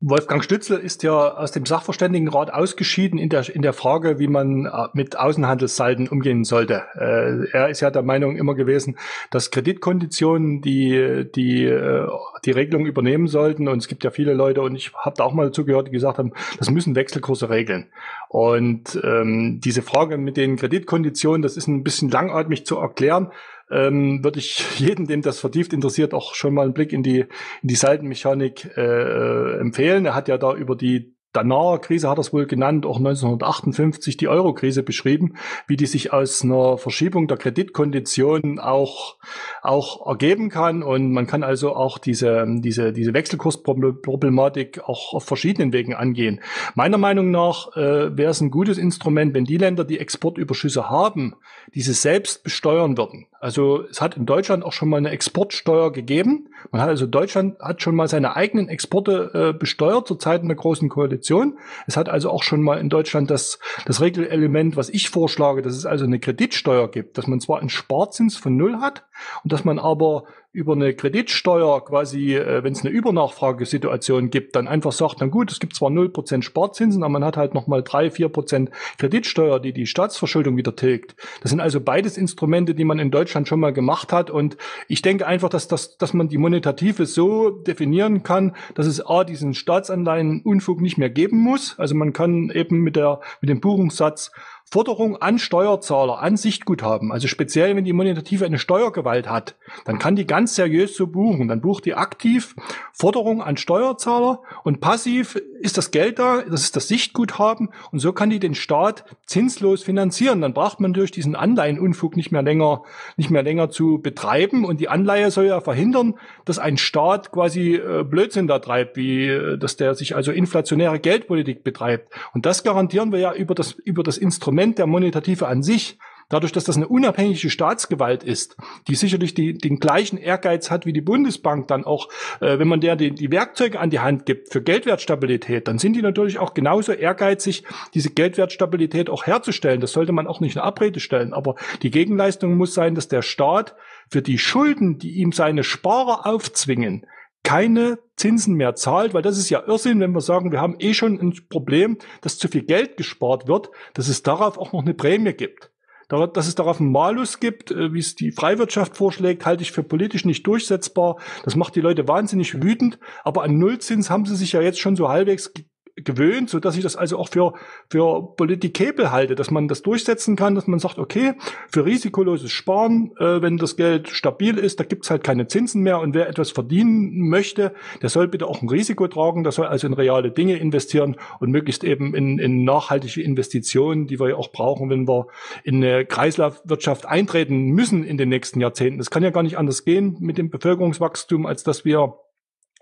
Wolfgang Stützel ist ja aus dem Sachverständigenrat ausgeschieden in der, in der Frage, wie man äh, mit Außenhandelssalden umgehen sollte. Äh, er ist ja der Meinung immer gewesen, dass Kreditkonditionen die, die, äh, die Regelung übernehmen sollten. Und es gibt ja viele Leute, und ich habe da auch mal dazu gehört, die gesagt haben, das müssen Wechselkurse regeln. Und ähm, diese Frage mit den Kreditkonditionen, das ist ein bisschen langatmig zu erklären ähm, würde ich (laughs) jedem, dem das vertieft interessiert, auch schon mal einen Blick in die, in die Seitenmechanik äh, äh empfehlen. Er hat ja da über die Danaer-Krise hat er es wohl genannt, auch 1958 die Euro-Krise beschrieben, wie die sich aus einer Verschiebung der Kreditkonditionen auch, auch ergeben kann. Und man kann also auch diese, diese, diese Wechselkursproblematik auch auf verschiedenen Wegen angehen. Meiner Meinung nach äh, wäre es ein gutes Instrument, wenn die Länder, die Exportüberschüsse haben, diese selbst besteuern würden. Also es hat in Deutschland auch schon mal eine Exportsteuer gegeben. Man hat also Deutschland hat schon mal seine eigenen Exporte äh, besteuert zu Zeiten der großen Koalition. Es hat also auch schon mal in Deutschland das, das Regelelement, was ich vorschlage, dass es also eine Kreditsteuer gibt, dass man zwar einen Sparzins von null hat und dass man aber über eine Kreditsteuer quasi, äh, wenn es eine Übernachfragesituation gibt, dann einfach sagt, na gut, es gibt zwar 0% Sparzinsen, aber man hat halt nochmal 3, 4% Kreditsteuer, die die Staatsverschuldung wieder tilgt. Das sind also beides Instrumente, die man in Deutschland schon mal gemacht hat und ich denke einfach, dass, dass, dass man die Monetative so definieren kann, dass es A, diesen Staatsanleihen Unfug nicht mehr geben muss. Also man kann eben mit, der, mit dem Buchungssatz Forderung an Steuerzahler, an Sichtguthaben, also speziell wenn die Monetative eine Steuergewalt hat, dann kann die ganz seriös so buchen. Dann bucht die aktiv Forderung an Steuerzahler und passiv ist das Geld da, das ist das Sichtguthaben und so kann die den Staat zinslos finanzieren. Dann braucht man durch diesen Anleihenunfug nicht mehr länger, nicht mehr länger zu betreiben und die Anleihe soll ja verhindern, dass ein Staat quasi äh, Blödsinn da treibt, wie äh, dass der sich also inflationäre Geldpolitik betreibt. Und das garantieren wir ja über das über das Instrument Instrument der Monetative an sich, dadurch, dass das eine unabhängige Staatsgewalt ist, die sicherlich die, den gleichen Ehrgeiz hat wie die Bundesbank, dann auch, äh, wenn man der die, die Werkzeuge an die Hand gibt für Geldwertstabilität, dann sind die natürlich auch genauso ehrgeizig, diese Geldwertstabilität auch herzustellen. Das sollte man auch nicht in Abrede stellen. Aber die Gegenleistung muss sein, dass der Staat für die Schulden, die ihm seine Sparer aufzwingen, keine Zinsen mehr zahlt, weil das ist ja Irrsinn, wenn wir sagen, wir haben eh schon ein Problem, dass zu viel Geld gespart wird, dass es darauf auch noch eine Prämie gibt. Dass es darauf einen Malus gibt, äh, wie es die Freiwirtschaft vorschlägt, halte ich für politisch nicht durchsetzbar. Das macht die Leute wahnsinnig wütend. Aber an Nullzins haben sie sich ja jetzt schon so halbwegs gewöhnt, so dass ich das also auch für, für politikabel halte, dass man das durchsetzen kann, dass man sagt, okay, für risikoloses Sparen, äh, wenn das Geld stabil ist, da gibt's halt keine Zinsen mehr und wer etwas verdienen möchte, der soll bitte auch ein Risiko tragen, der soll also in reale Dinge investieren und möglichst eben in, in nachhaltige Investitionen, die wir ja auch brauchen, wenn wir in eine Kreislaufwirtschaft eintreten müssen in den nächsten Jahrzehnten. Es kann ja gar nicht anders gehen mit dem Bevölkerungswachstum, als dass wir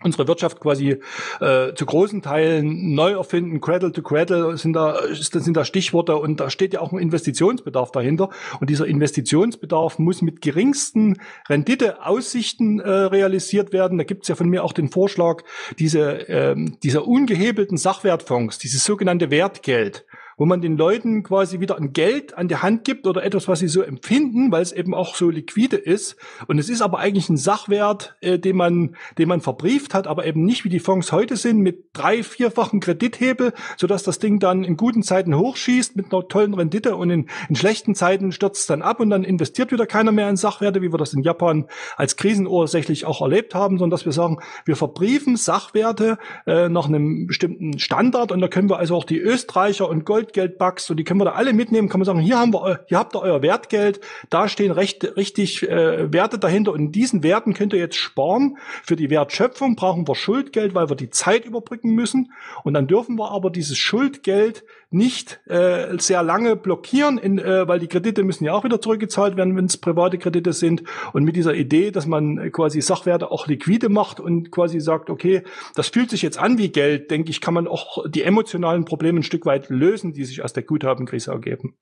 unsere Wirtschaft quasi äh, zu großen Teilen neu erfinden, Cradle to Cradle sind da, sind da Stichworte und da steht ja auch ein Investitionsbedarf dahinter und dieser Investitionsbedarf muss mit geringsten Renditeaussichten äh, realisiert werden. Da gibt's ja von mir auch den Vorschlag, diese, äh, dieser ungehebelten Sachwertfonds, dieses sogenannte Wertgeld, wo man den Leuten quasi wieder ein Geld an die Hand gibt oder etwas, was sie so empfinden, weil es eben auch so liquide ist. Und es ist aber eigentlich ein Sachwert, äh, den man, den man verbrieft hat, aber eben nicht wie die Fonds heute sind mit drei, vierfachen Kredithebel, sodass das Ding dann in guten Zeiten hochschießt mit einer tollen Rendite und in, in schlechten Zeiten stürzt es dann ab und dann investiert wieder keiner mehr in Sachwerte, wie wir das in Japan als krisenursächlich auch erlebt haben, sondern dass wir sagen, wir verbriefen Sachwerte äh, nach einem bestimmten Standard und da können wir also auch die Österreicher und Goldgeldbugs und die können wir da alle mitnehmen, kann man sagen, hier haben wir, hier habt ihr euer Wertgeld, da stehen recht, richtig äh, Werte dahinter und in diesen Werten könnt ihr jetzt sparen. Für die Wertschöpfung brauchen wir Schuldgeld, weil wir die Zeit überbrücken müssen und dann dürfen wir aber dieses Schuldgeld nicht äh, sehr lange blockieren, in, äh, weil die Kredite müssen ja auch wieder zurückgezahlt werden, wenn es private Kredite sind. Und mit dieser Idee, dass man quasi Sachwerte auch liquide macht und quasi sagt, okay, das fühlt sich jetzt an wie Geld, denke ich, kann man auch die emotionalen Probleme ein Stück weit lösen, die sich aus der Guthabenkrise ergeben.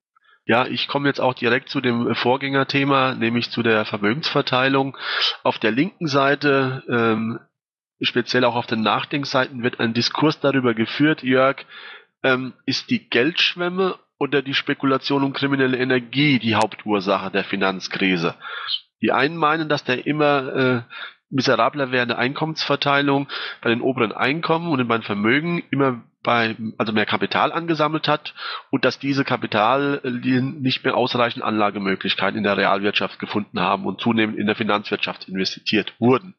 Ja, ich komme jetzt auch direkt zu dem Vorgängerthema, nämlich zu der Vermögensverteilung. Auf der linken Seite ähm, speziell auch auf den Nachdenkseiten wird ein Diskurs darüber geführt, Jörg, ähm, ist die Geldschwemme oder die Spekulation um kriminelle Energie die Hauptursache der Finanzkrise. Die einen meinen, dass der immer äh, miserabler werdende Einkommensverteilung bei den oberen Einkommen und beim Vermögen immer bei, also mehr Kapital angesammelt hat und dass diese Kapital nicht mehr ausreichend Anlagemöglichkeiten in der Realwirtschaft gefunden haben und zunehmend in der Finanzwirtschaft investiert wurden.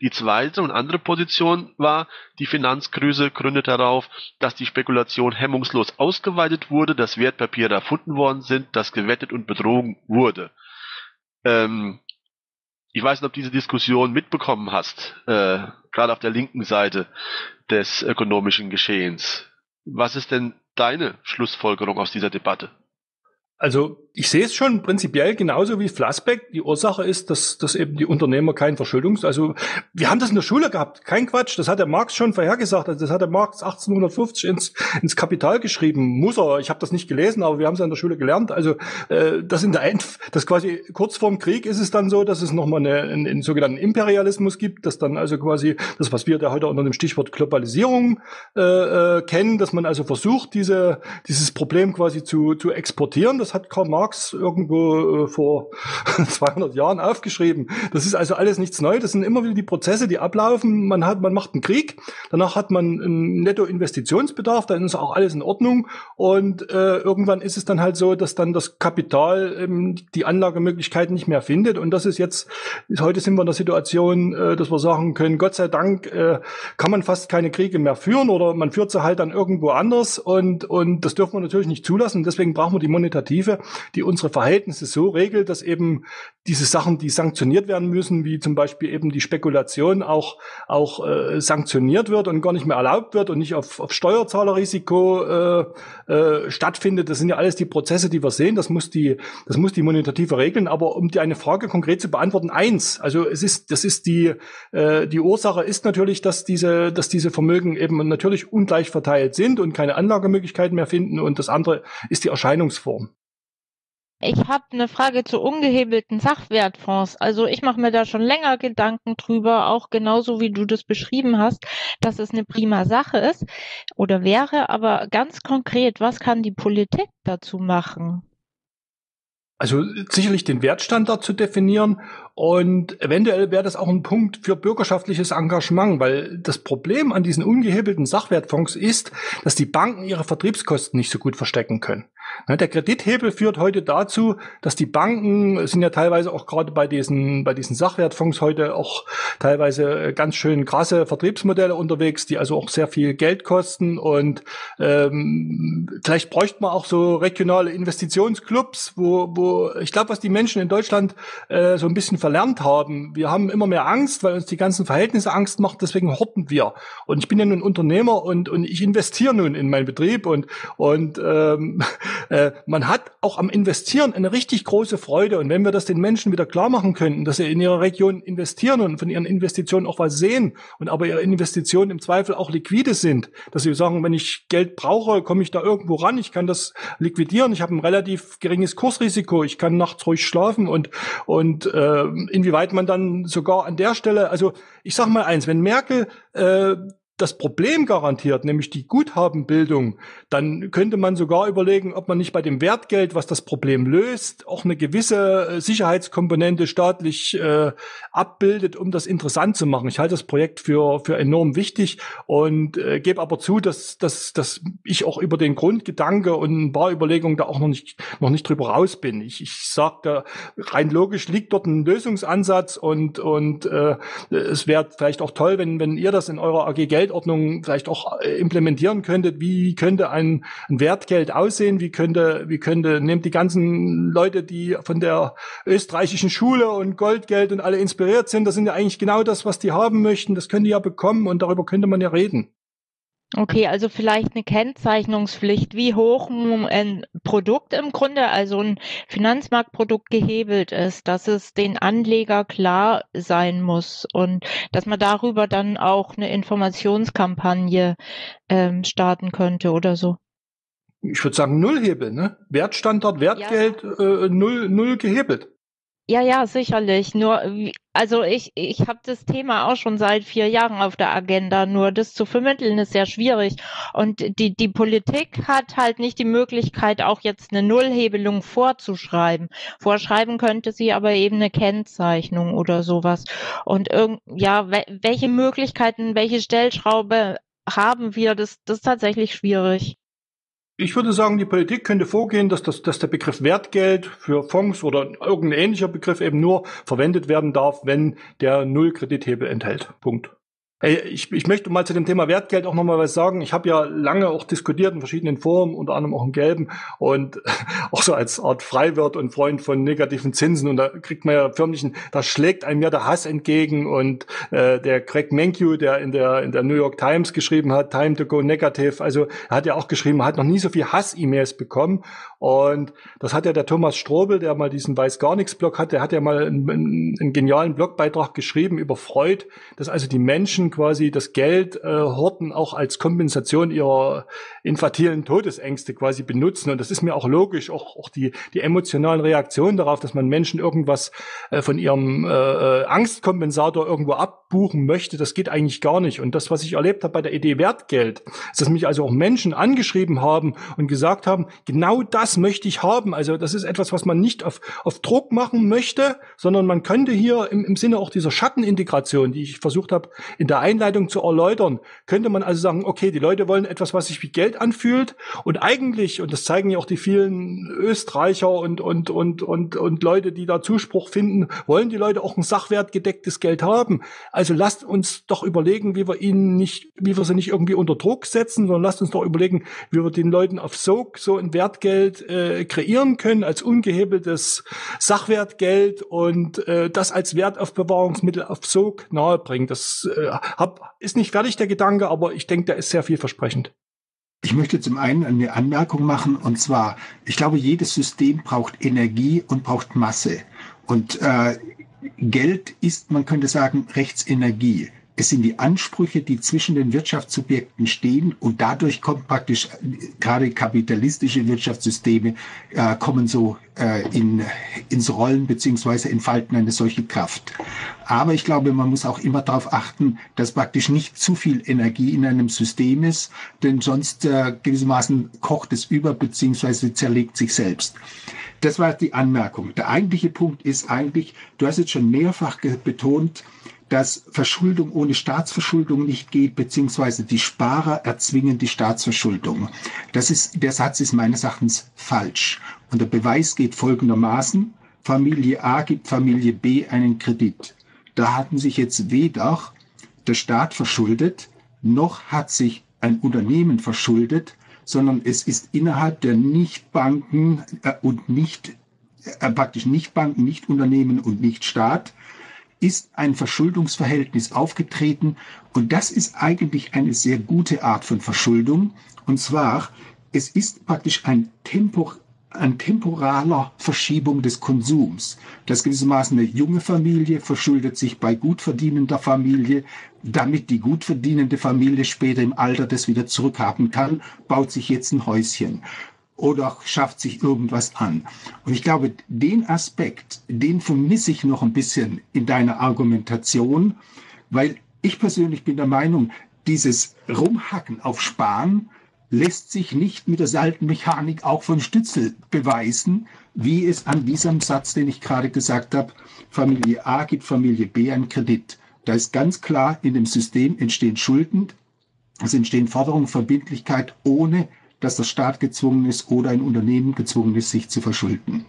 Die zweite und andere Position war, die Finanzkrise gründet darauf, dass die Spekulation hemmungslos ausgeweitet wurde, dass Wertpapiere erfunden worden sind, dass gewettet und betrogen wurde. Ähm, ich weiß nicht, ob du diese Diskussion mitbekommen hast, äh, gerade auf der linken Seite des ökonomischen Geschehens. Was ist denn deine Schlussfolgerung aus dieser Debatte? Also ich sehe es schon prinzipiell genauso wie Flassbeck. Die Ursache ist, dass, dass eben die Unternehmer kein Verschuldungs... Also wir haben das in der Schule gehabt, kein Quatsch. Das hat der Marx schon vorhergesagt. Also das hat der Marx 1850 ins, ins Kapital geschrieben. Muss er. Ich habe das nicht gelesen, aber wir haben es in der Schule gelernt. Also äh, das in der End, das quasi kurz vorm Krieg ist es dann so, dass es nochmal eine, einen, einen sogenannten Imperialismus gibt, dass dann also quasi das, was wir da heute unter dem Stichwort Globalisierung äh, äh, kennen, dass man also versucht, diese, dieses Problem quasi zu, zu exportieren. Das hat Karl Marx irgendwo äh, vor (laughs) 200 Jahren aufgeschrieben. Das ist also alles nichts Neues. Das sind immer wieder die Prozesse, die ablaufen. Man hat, man macht einen Krieg, danach hat man einen Netto-Investitionsbedarf, dann ist auch alles in Ordnung. Und äh, irgendwann ist es dann halt so, dass dann das Kapital ähm, die Anlagemöglichkeiten nicht mehr findet. Und das ist jetzt, heute sind wir in der Situation, äh, dass wir sagen können, Gott sei Dank äh, kann man fast keine Kriege mehr führen oder man führt sie halt dann irgendwo anders. Und, und das dürfen wir natürlich nicht zulassen. Deswegen brauchen wir die Monetative Exekutive, die unsere Verhältnisse so regelt, dass eben diese Sachen, die sanktioniert werden müssen, wie zum Beispiel eben die Spekulation auch, auch äh, sanktioniert wird und gar nicht mehr erlaubt wird und nicht auf, auf Steuerzahlerrisiko äh, äh, stattfindet. Das sind ja alles die Prozesse, die wir sehen. Das muss die, das muss die Monetative regeln. Aber um dir eine Frage konkret zu beantworten, eins, also es ist, das ist die, äh, die Ursache ist natürlich, dass diese, dass diese Vermögen eben natürlich ungleich verteilt sind und keine Anlagemöglichkeiten mehr finden. Und das andere ist die Erscheinungsform. Ich habe eine Frage zu ungehebelten Sachwertfonds. Also ich mache mir da schon länger Gedanken drüber, auch genauso wie du das beschrieben hast, dass es eine prima Sache ist oder wäre. Aber ganz konkret, was kann die Politik dazu machen? Also sicherlich den Wertstandard zu definieren und eventuell wäre das auch ein Punkt für bürgerschaftliches Engagement, weil das Problem an diesen ungehebelten Sachwertfonds ist, dass die Banken ihre Vertriebskosten nicht so gut verstecken können. Der Kredithebel führt heute dazu, dass die Banken sind ja teilweise auch gerade bei diesen, bei diesen Sachwertfonds heute auch teilweise ganz schön krasse Vertriebsmodelle unterwegs, die also auch sehr viel Geld kosten und ähm, vielleicht bräuchte man auch so regionale Investitionsclubs, wo, wo ich glaube, was die Menschen in Deutschland äh, so ein bisschen verlernt haben. Wir haben immer mehr Angst, weil uns die ganzen Verhältnisse Angst machen, deswegen horten wir. Und ich bin ja nun Unternehmer und, und ich investiere nun in meinen Betrieb und, und ähm, äh, man hat auch am Investieren eine richtig große Freude. Und wenn wir das den Menschen wieder klar machen könnten, dass sie in ihrer Region investieren und von ihren Investitionen auch was sehen und aber ihre Investitionen im Zweifel auch liquide sind, dass sie sagen, wenn ich Geld brauche, komme ich da irgendwo ran, ich kann das liquidieren, ich habe ein relativ geringes Kursrisiko, ich kann nachts ruhig schlafen. Und, und äh, inwieweit man dann sogar an der Stelle, also ich sage mal eins, wenn Merkel äh, das Problem garantiert, nämlich die Guthabenbildung, dann könnte man sogar überlegen, ob man nicht bei dem Wertgeld, was das Problem löst, auch eine gewisse äh, Sicherheitskomponente staatlich äh, abbildet, um das interessant zu machen. Ich halte das Projekt für, für enorm wichtig und äh, gebe aber zu, dass, dass, dass ich auch über den Grundgedanke und ein paar Überlegungen da auch noch nicht, noch nicht drüber raus bin. Ich, ich sage, rein logisch liegt dort ein Lösungsansatz und, und äh, es wäre vielleicht auch toll, wenn, wenn ihr das in eurer AG Geld Geldordnung vielleicht auch äh, implementieren könntet. Wie könnte ein, ein Wertgeld aussehen? Wie könnte, wie könnte, nehmt die ganzen Leute, die von der österreichischen Schule und Goldgeld und alle inspiriert sind, das sind ja eigentlich genau das, was die haben möchten. Das können die ja bekommen und darüber könnte man ja reden. Okay, also vielleicht eine Kennzeichnungspflicht, wie hoch ein Produkt im Grunde, also ein Finanzmarktprodukt gehebelt ist, dass es den Anleger klar sein muss und dass man darüber dann auch eine Informationskampagne ähm, starten könnte oder so. Ich würde sagen Nullhebel, ne? Wertstandard, Wertgeld, ja. äh, null, null gehebelt. Ja, ja, sicherlich. Nur, also ich, ich habe das Thema auch schon seit vier Jahren auf der Agenda. Nur das zu vermitteln ist sehr schwierig. Und die, die Politik hat halt nicht die Möglichkeit, auch jetzt eine Nullhebelung vorzuschreiben. Vorschreiben könnte sie aber eben eine Kennzeichnung oder sowas. Und irgend, ja, welche Möglichkeiten, welche Stellschraube haben wir? Das, das ist tatsächlich schwierig. Ich würde sagen, die Politik könnte vorgehen, dass, das, dass der Begriff Wertgeld für Fonds oder irgendein ähnlicher Begriff eben nur verwendet werden darf, wenn der Nullkredithebel enthält. Punkt. Ich, ich möchte mal zu dem Thema Wertgeld auch nochmal was sagen. Ich habe ja lange auch diskutiert in verschiedenen Foren, unter anderem auch im Gelben und (laughs) auch so als Art Freiwirt und Freund von negativen Zinsen. Und da kriegt man ja förmlich, da schlägt einem ja der Hass entgegen. Und äh, der Craig Mankiw, der in der in der New York Times geschrieben hat, Time to go negative, also er hat ja auch geschrieben, hat noch nie so viel Hass-E-Mails bekommen. Und das hat ja der Thomas Strobel, der mal diesen Weiß gar nichts Blog hat, der hat ja mal einen, einen genialen Blogbeitrag geschrieben über Freud, dass also die Menschen quasi das Geld äh, horten auch als Kompensation ihrer infantilen Todesängste quasi benutzen. Und das ist mir auch logisch, auch, auch die, die emotionalen Reaktionen darauf, dass man Menschen irgendwas äh, von ihrem äh, äh Angstkompensator irgendwo abbuchen möchte, das geht eigentlich gar nicht. Und das, was ich erlebt habe bei der Idee Wertgeld, ist, dass mich also auch Menschen angeschrieben haben und gesagt haben, genau das möchte ich haben. Also das ist etwas, was man nicht auf, auf Druck machen möchte, sondern man könnte hier im, im Sinne auch dieser Schattenintegration, die ich versucht habe, in der Einleitung zu erläutern, könnte man also sagen, okay, die Leute wollen etwas, was sich wie Geld anfühlt und eigentlich, und das zeigen ja auch die vielen Österreicher und, und, und, und, und Leute, die da Zuspruch finden, wollen die Leute auch ein sachwertgedecktes Geld haben. Also lasst uns doch überlegen, wie wir ihnen nicht, wie wir sie nicht irgendwie unter Druck setzen, sondern lasst uns doch überlegen, wie wir den Leuten auf Sog so ein Wertgeld äh, kreieren können als ungehebeltes Sachwertgeld und äh, das als Wertaufbewahrungsmittel auf Sog nahebringen. Das äh, hab, ist nicht fertig, der Gedanke, aber ich denke, der ist sehr vielversprechend. Ich möchte zum einen eine Anmerkung machen, und zwar, ich glaube, jedes System braucht Energie und braucht Masse. Und äh, Geld ist, man könnte sagen, Rechtsenergie. Es sind die Ansprüche, die zwischen den Wirtschaftssubjekten stehen und dadurch kommt praktisch gerade kapitalistische Wirtschaftssysteme äh, kommen so äh, in, ins Rollen beziehungsweise entfalten eine solche Kraft. Aber ich glaube, man muss auch immer darauf achten, dass praktisch nicht zu viel Energie in einem System ist, denn sonst äh, gewissermaßen kocht es über beziehungsweise zerlegt sich selbst. Das war die Anmerkung. Der eigentliche Punkt ist eigentlich, du hast jetzt schon mehrfach betont, dass Verschuldung ohne Staatsverschuldung nicht geht, beziehungsweise die Sparer erzwingen die Staatsverschuldung. Das ist, der Satz ist meines Erachtens falsch. Und der Beweis geht folgendermaßen. Familie A gibt Familie B einen Kredit. Da hatten sich jetzt weder der Staat verschuldet, noch hat sich ein Unternehmen verschuldet, sondern es ist innerhalb der Nichtbanken äh, und nicht äh, praktisch Nichtbanken, Nichtunternehmen und Nichtstaat ist ein Verschuldungsverhältnis aufgetreten und das ist eigentlich eine sehr gute Art von Verschuldung. Und zwar, es ist praktisch ein Tempo, an temporaler Verschiebung des Konsums. Das gewissermaßen eine junge Familie verschuldet sich bei gutverdienender Familie, damit die gutverdienende Familie später im Alter das wieder zurückhaben kann, baut sich jetzt ein Häuschen oder schafft sich irgendwas an. Und ich glaube, den Aspekt, den vermisse ich noch ein bisschen in deiner Argumentation, weil ich persönlich bin der Meinung, dieses Rumhacken auf Sparen lässt sich nicht mit der Seitenmechanik auch von Stützel beweisen, wie es an diesem Satz, den ich gerade gesagt habe, Familie A gibt Familie B einen Kredit. Da ist ganz klar, in dem System entstehen Schulden, es entstehen Forderungen, Verbindlichkeit, ohne dass der Staat gezwungen ist oder ein Unternehmen gezwungen ist, sich zu verschulden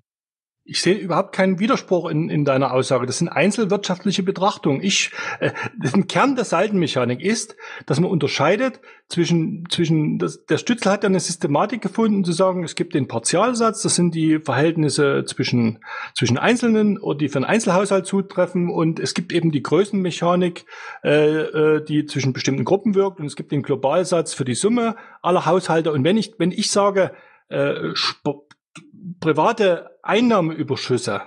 ich sehe überhaupt keinen Widerspruch in, in deiner Aussage. Das sind einzelwirtschaftliche Betrachtungen. Ich, äh, ein Kern der Seitenmechanik ist, dass man unterscheidet zwischen, zwischen das, der Stützel hat ja eine Systematik gefunden, zu sagen, es gibt den Partialsatz, das sind die Verhältnisse zwischen, zwischen Einzelnen die für einen Einzelhaushalt zutreffen und es gibt eben die Größenmechanik, äh, äh, die zwischen bestimmten Gruppen wirkt und es gibt den Globalsatz für die Summe aller Haushalte. Und wenn ich, wenn ich sage, äh, private Einnahmeüberschüsse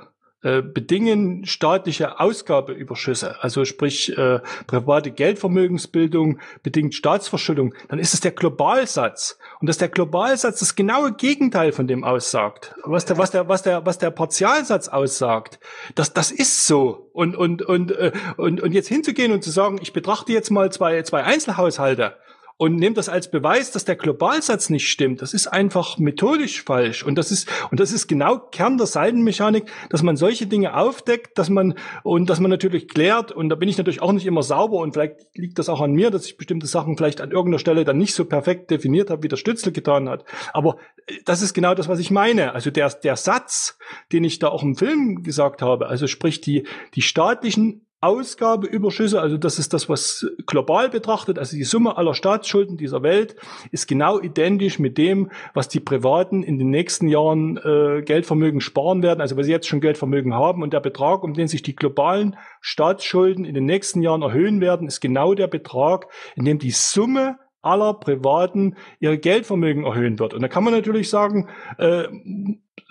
äh, bedingen staatliche Ausgabeüberschüsse, also sprich äh, private Geldvermögensbildung bedingt Staatsverschuldung, dann ist es der Globalsatz. Und dass der Globalsatz das genaue Gegenteil von dem aussagt, was der, was der, was der, was der Partialsatz aussagt, das, das ist so. Und, und, und, äh, und, und jetzt hinzugehen und zu sagen, ich betrachte jetzt mal zwei, zwei Einzelhaushalte und nehmt das als Beweis, dass der Globalsatz nicht stimmt. Das ist einfach methodisch falsch. Und das ist, und das ist genau Kern der Seitenmechanik, dass man solche Dinge aufdeckt, dass man, und dass man natürlich klärt. Und da bin ich natürlich auch nicht immer sauber. Und vielleicht liegt das auch an mir, dass ich bestimmte Sachen vielleicht an irgendeiner Stelle dann nicht so perfekt definiert habe, wie der Stützel getan hat. Aber äh, das ist genau das, was ich meine. Also der, der Satz, den ich da auch im Film gesagt habe, also sprich die, die staatlichen Ausgabeüberschüsse, also das ist das, was global betrachtet, also die Summe aller Staatsschulden dieser Welt, ist genau identisch mit dem, was die Privaten in den nächsten Jahren äh, Geldvermögen sparen werden, also weil sie jetzt schon Geldvermögen haben. Und der Betrag, um den sich die globalen Staatsschulden in den nächsten Jahren erhöhen werden, ist genau der Betrag, in dem die Summe aller Privaten ihre Geldvermögen erhöhen wird. Und da kann man natürlich sagen, äh,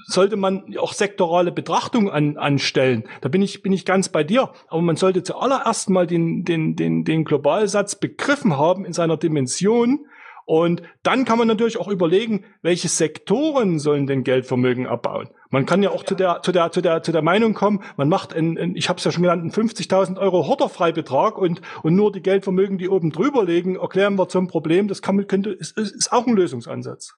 sollte man auch sektorale Betrachtung an, anstellen. Da bin ich, bin ich ganz bei dir. Aber man sollte zuallererst mal den, den, den, den Globalsatz begriffen haben in seiner Dimension. Und dann kann man natürlich auch überlegen, welche Sektoren sollen denn Geldvermögen abbauen. Man kann ja auch zu der, zu der, zu der, zu der Meinung kommen, man macht ein, ein ich habe es ja schon genannt, einen 50.000 Euro Horterfreibetrag und, und nur die Geldvermögen, die oben drüber liegen, erklären wir zum Problem. Das kann, könnte, ist, ist auch ein Lösungsansatz.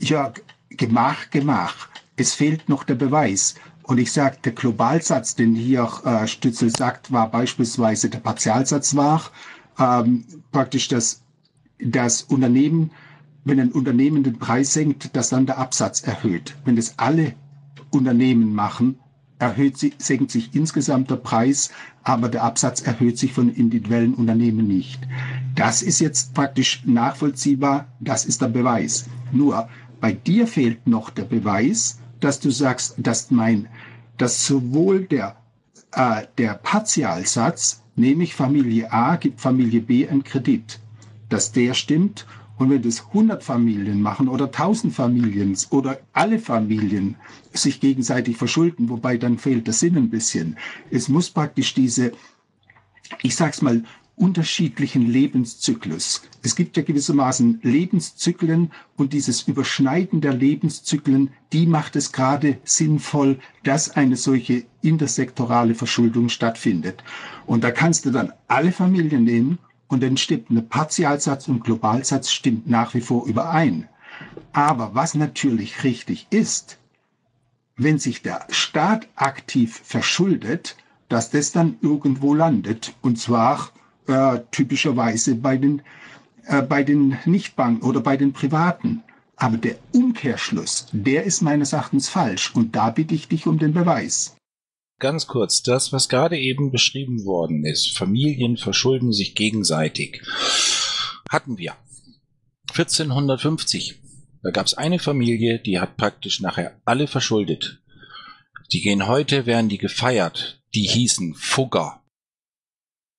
Ja, Gemach, Gemach. Es fehlt noch der Beweis. Und ich sage, der Globalsatz, den hier äh, Stützel sagt, war beispielsweise der Partialsatz war, ähm, praktisch das, das Unternehmen, wenn ein Unternehmen den Preis senkt, dass dann der Absatz erhöht. Wenn das alle Unternehmen machen, erhöht sie, senkt sich insgesamt der Preis, aber der Absatz erhöht sich von individuellen Unternehmen nicht. Das ist jetzt praktisch nachvollziehbar, das ist der Beweis. Nur, bei dir fehlt noch der Beweis, dass du sagst, dass mein, dass sowohl der, äh, der Partialsatz, nämlich Familie A gibt Familie B einen Kredit, dass der stimmt. Und wenn das 100 Familien machen oder 1000 Familien oder alle Familien sich gegenseitig verschulden, wobei dann fehlt der Sinn ein bisschen. Es muss praktisch diese, ich sag's mal, unterschiedlichen Lebenszyklus. Es gibt ja gewissermaßen Lebenszyklen und dieses Überschneiden der Lebenszyklen, die macht es gerade sinnvoll, dass eine solche intersektorale Verschuldung stattfindet. Und da kannst du dann alle Familien nehmen und dann stimmt eine Partialsatz und Globalsatz stimmt nach wie vor überein. Aber was natürlich richtig ist, wenn sich der Staat aktiv verschuldet, dass das dann irgendwo landet. Und zwar äh, typischerweise bei den, äh, bei den Nichtbanken oder bei den Privaten. Aber der Umkehrschluss, der ist meines Erachtens falsch. Und da bitte ich dich um den Beweis. Ganz kurz, das, was gerade eben beschrieben worden ist, Familien verschulden sich gegenseitig, hatten wir. 1450. Da gab es eine Familie, die hat praktisch nachher alle verschuldet. Die gehen heute, werden die gefeiert. Die hießen Fugger.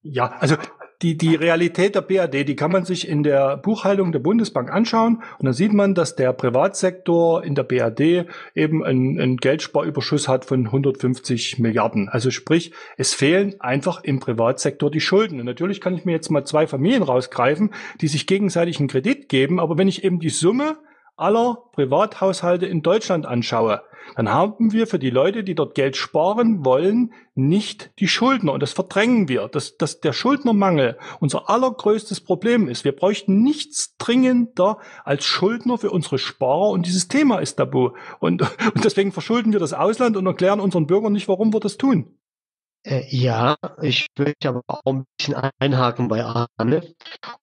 Ja, also die, die Realität der BAD, die kann man sich in der Buchhaltung der Bundesbank anschauen und dann sieht man, dass der Privatsektor in der BAD eben einen, einen Geldsparüberschuss hat von 150 Milliarden. Also sprich, es fehlen einfach im Privatsektor die Schulden. Und natürlich kann ich mir jetzt mal zwei Familien rausgreifen, die sich gegenseitig einen Kredit geben, aber wenn ich eben die Summe aller Privathaushalte in Deutschland anschaue, dann haben wir für die Leute, die dort Geld sparen wollen, nicht die Schuldner. Und das verdrängen wir, dass, dass der Schuldnermangel unser allergrößtes Problem ist. Wir bräuchten nichts dringender als Schuldner für unsere Sparer und dieses Thema ist tabu. Und, (laughs) und deswegen verschulden wir das Ausland und erklären unseren Bürgern nicht, warum wir das tun. Äh, ja, ich möchte aber auch ein bisschen einhaken bei Arne.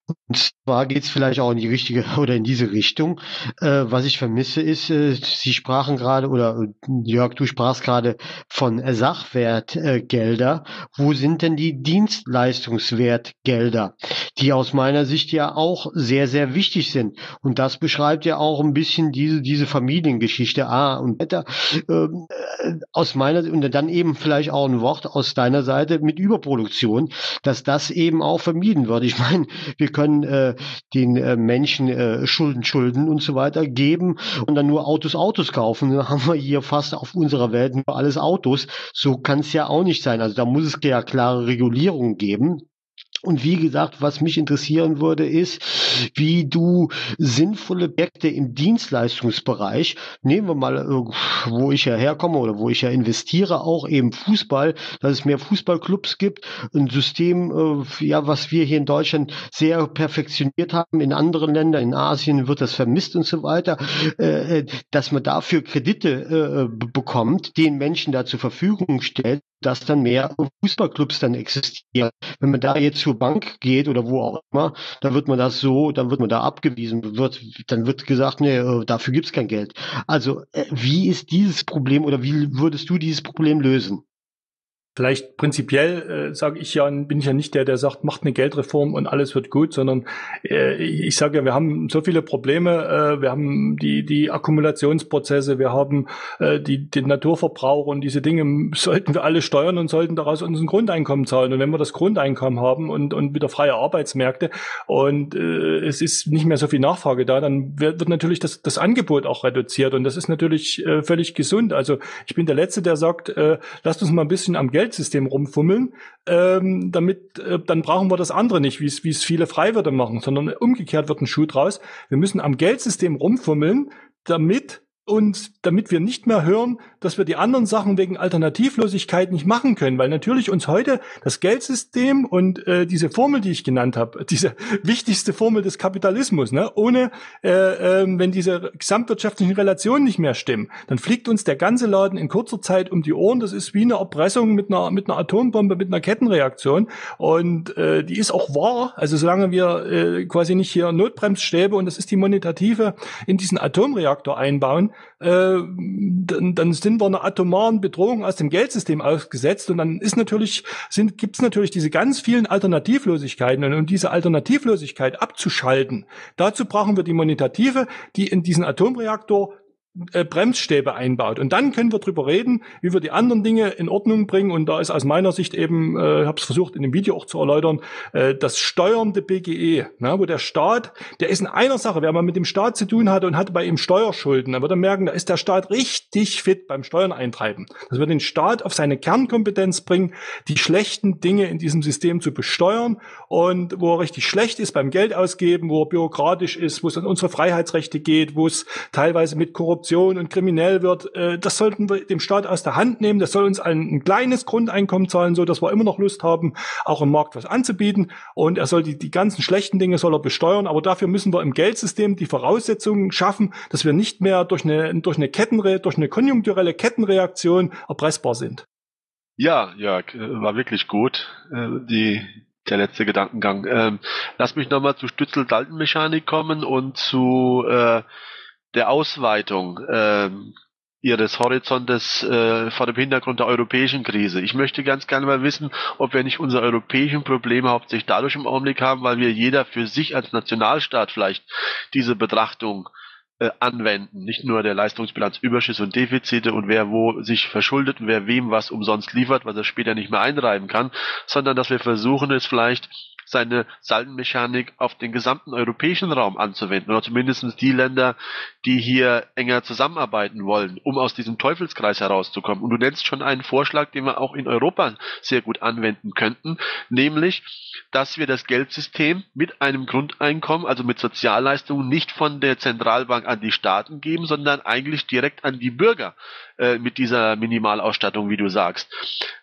Und zwar geht es vielleicht auch in die richtige (laughs) oder in diese Richtung. Äh, was ich vermisse ist, äh, Sie sprachen gerade oder äh, Jörg, du sprachst gerade von Sachwertgelder. Wo sind denn die Dienstleistungswertgelder, die aus meiner Sicht ja auch sehr, sehr wichtig sind? Und das beschreibt ja auch ein bisschen diese, diese Familiengeschichte A und weiter. Ähm, äh, aus meiner und dann eben vielleicht auch ein Wort aus deiner Seite mit Überproduktion, dass das eben auch vermieden wird. Ich meine, wir können äh, den äh, Menschen äh, Schulden, Schulden und so weiter geben und dann nur Autos, Autos kaufen. Dann haben wir hier fast auf unserer Welt nur alles Autos. So kann es ja auch nicht sein. Also da muss es ja klare Regulierungen geben. Und wie gesagt, was mich interessieren würde, ist, wie du sinnvolle Objekte im Dienstleistungsbereich, nehmen wir mal, äh, wo ich ja herkomme oder wo ich ja investiere, auch eben Fußball, dass es mehr Fußballclubs gibt, ein System, äh, ja, was wir hier in Deutschland sehr perfektioniert haben, in anderen Ländern, in Asien wird das vermisst und so weiter, äh, dass man dafür Kredite bekommt, den Menschen da zur Verfügung stellt, dass dann mehr Fußballclubs dann existieren. Wenn man da jetzt zur Bank geht oder wo auch immer, dann wird man das so, dann wird man da abgewiesen, wird, dann wird gesagt, nee, äh, dafür gibt's kein Geld. Also äh, wie ist dieses Problem oder wie würdest du dieses Problem lösen? Vielleicht prinzipiell äh, sage ich ja, bin ich ja nicht der, der sagt, macht eine Geldreform und alles wird gut, sondern äh, ich sage ja, wir haben so viele Probleme, äh, wir haben die die Akkumulationsprozesse, wir haben äh, die den Naturverbrauch und diese Dinge sollten wir alle steuern und sollten daraus unseren Grundeinkommen zahlen. Und wenn wir das Grundeinkommen haben und und wieder freie Arbeitsmärkte und äh, es ist nicht mehr so viel Nachfrage da, dann wird, wird natürlich das das Angebot auch reduziert und das ist natürlich äh, völlig gesund. Also ich bin der Letzte, der sagt, äh, lasst uns mal ein bisschen am Geld Geldsystem rumfummeln, ähm, damit äh, dann brauchen wir das andere nicht, wie es viele Freiwürde machen, sondern umgekehrt wird ein Schuh draus. Wir müssen am Geldsystem rumfummeln, damit und damit wir nicht mehr hören, dass wir die anderen Sachen wegen Alternativlosigkeit nicht machen können, weil natürlich uns heute das Geldsystem und äh, diese Formel, die ich genannt habe, (laughs) diese wichtigste Formel des Kapitalismus, ne, ohne äh, äh, wenn diese gesamtwirtschaftlichen Relationen nicht mehr stimmen, dann fliegt uns der ganze Laden in kurzer Zeit um die Ohren. Das ist wie eine Erpressung mit einer mit einer Atombombe, mit einer Kettenreaktion und äh, die ist auch wahr. Also solange wir äh, quasi nicht hier Notbremsstäbe und das ist die monetative in diesen Atomreaktor einbauen, äh, dann, dann sind wir einer atomaren Bedrohung aus dem Geldsystem ausgesetzt. Und dann ist natürlich, sind, gibt es natürlich diese ganz vielen Alternativlosigkeiten. Und um diese Alternativlosigkeit abzuschalten, dazu brauchen wir die Monetative, die in diesen Atomreaktor äh, Bremsstäbe einbaut. Und dann können wir drüber reden, wie wir die anderen Dinge in Ordnung bringen. Und da ist aus meiner Sicht eben, äh, ich habe es versucht in dem Video auch zu erläutern, äh, das steuernde BGE, ne, wo der Staat, der ist in einer Sache, wer mal mit dem Staat zu tun hatte und hatte bei ihm Steuerschulden, dann wird er merken, da ist der Staat richtig fit beim Steuern eintreiben. Das wird den Staat auf seine Kernkompetenz bringen, die schlechten Dinge in diesem System zu besteuern und wo er richtig schlecht ist beim Geld ausgeben, wo er bürokratisch ist, wo es an unsere Freiheitsrechte geht, wo es teilweise mit Korruption Korruption und kriminell wird, äh, das sollten wir dem Staat aus der Hand nehmen. Das soll uns ein, ein kleines Grundeinkommen zahlen, so dass wir immer noch Lust haben, auch im Markt was anzubieten. Und er soll die, die ganzen schlechten Dinge soll er besteuern. Aber dafür müssen wir im Geldsystem die Voraussetzungen schaffen, dass wir nicht mehr durch eine, durch eine Kettenre durch eine konjunkturelle Kettenreaktion erpressbar sind. Ja, Jörg, war wirklich gut. Äh, die, der letzte Gedankengang. Ähm, lass mich nochmal zu Stützel-Dalton-Mechanik kommen und zu äh, der Ausweitung äh, ihres Horizontes äh, vor dem Hintergrund der europäischen Krise. Ich möchte ganz gerne mal wissen, ob wir nicht unsere europäischen Probleme hauptsächlich dadurch im Augenblick haben, weil wir jeder für sich als Nationalstaat vielleicht diese Betrachtung äh, anwenden. Nicht nur der Leistungsbilanz Überschüsse und Defizite und wer wo sich verschuldet und wer wem was umsonst liefert, was er später nicht mehr einreiben kann, sondern dass wir versuchen, es vielleicht seine Saldenmechanik auf den gesamten europäischen Raum anzuwenden, oder zumindest die Länder, die hier enger zusammenarbeiten wollen, um aus diesem Teufelskreis herauszukommen. Und du nennst schon einen Vorschlag, den wir auch in Europa sehr gut anwenden könnten, nämlich, dass wir das Geldsystem mit einem Grundeinkommen, also mit Sozialleistungen, nicht von der Zentralbank an die Staaten geben, sondern eigentlich direkt an die Bürger äh, mit dieser Minimalausstattung, wie du sagst.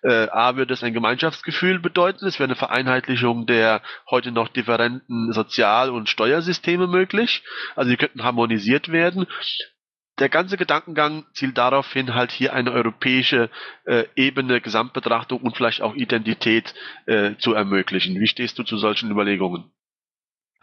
Äh, A würde es ein Gemeinschaftsgefühl bedeuten, es wäre eine Vereinheitlichung der heute noch differenten Sozial- und Steuersysteme möglich. Also die könnten harmonisiert werden der ganze Gedankengang zielt darauf hin, halt hier eine europäische äh, Ebene, Gesamtbetrachtung und vielleicht auch Identität äh, zu ermöglichen. Wie stehst du zu solchen Überlegungen?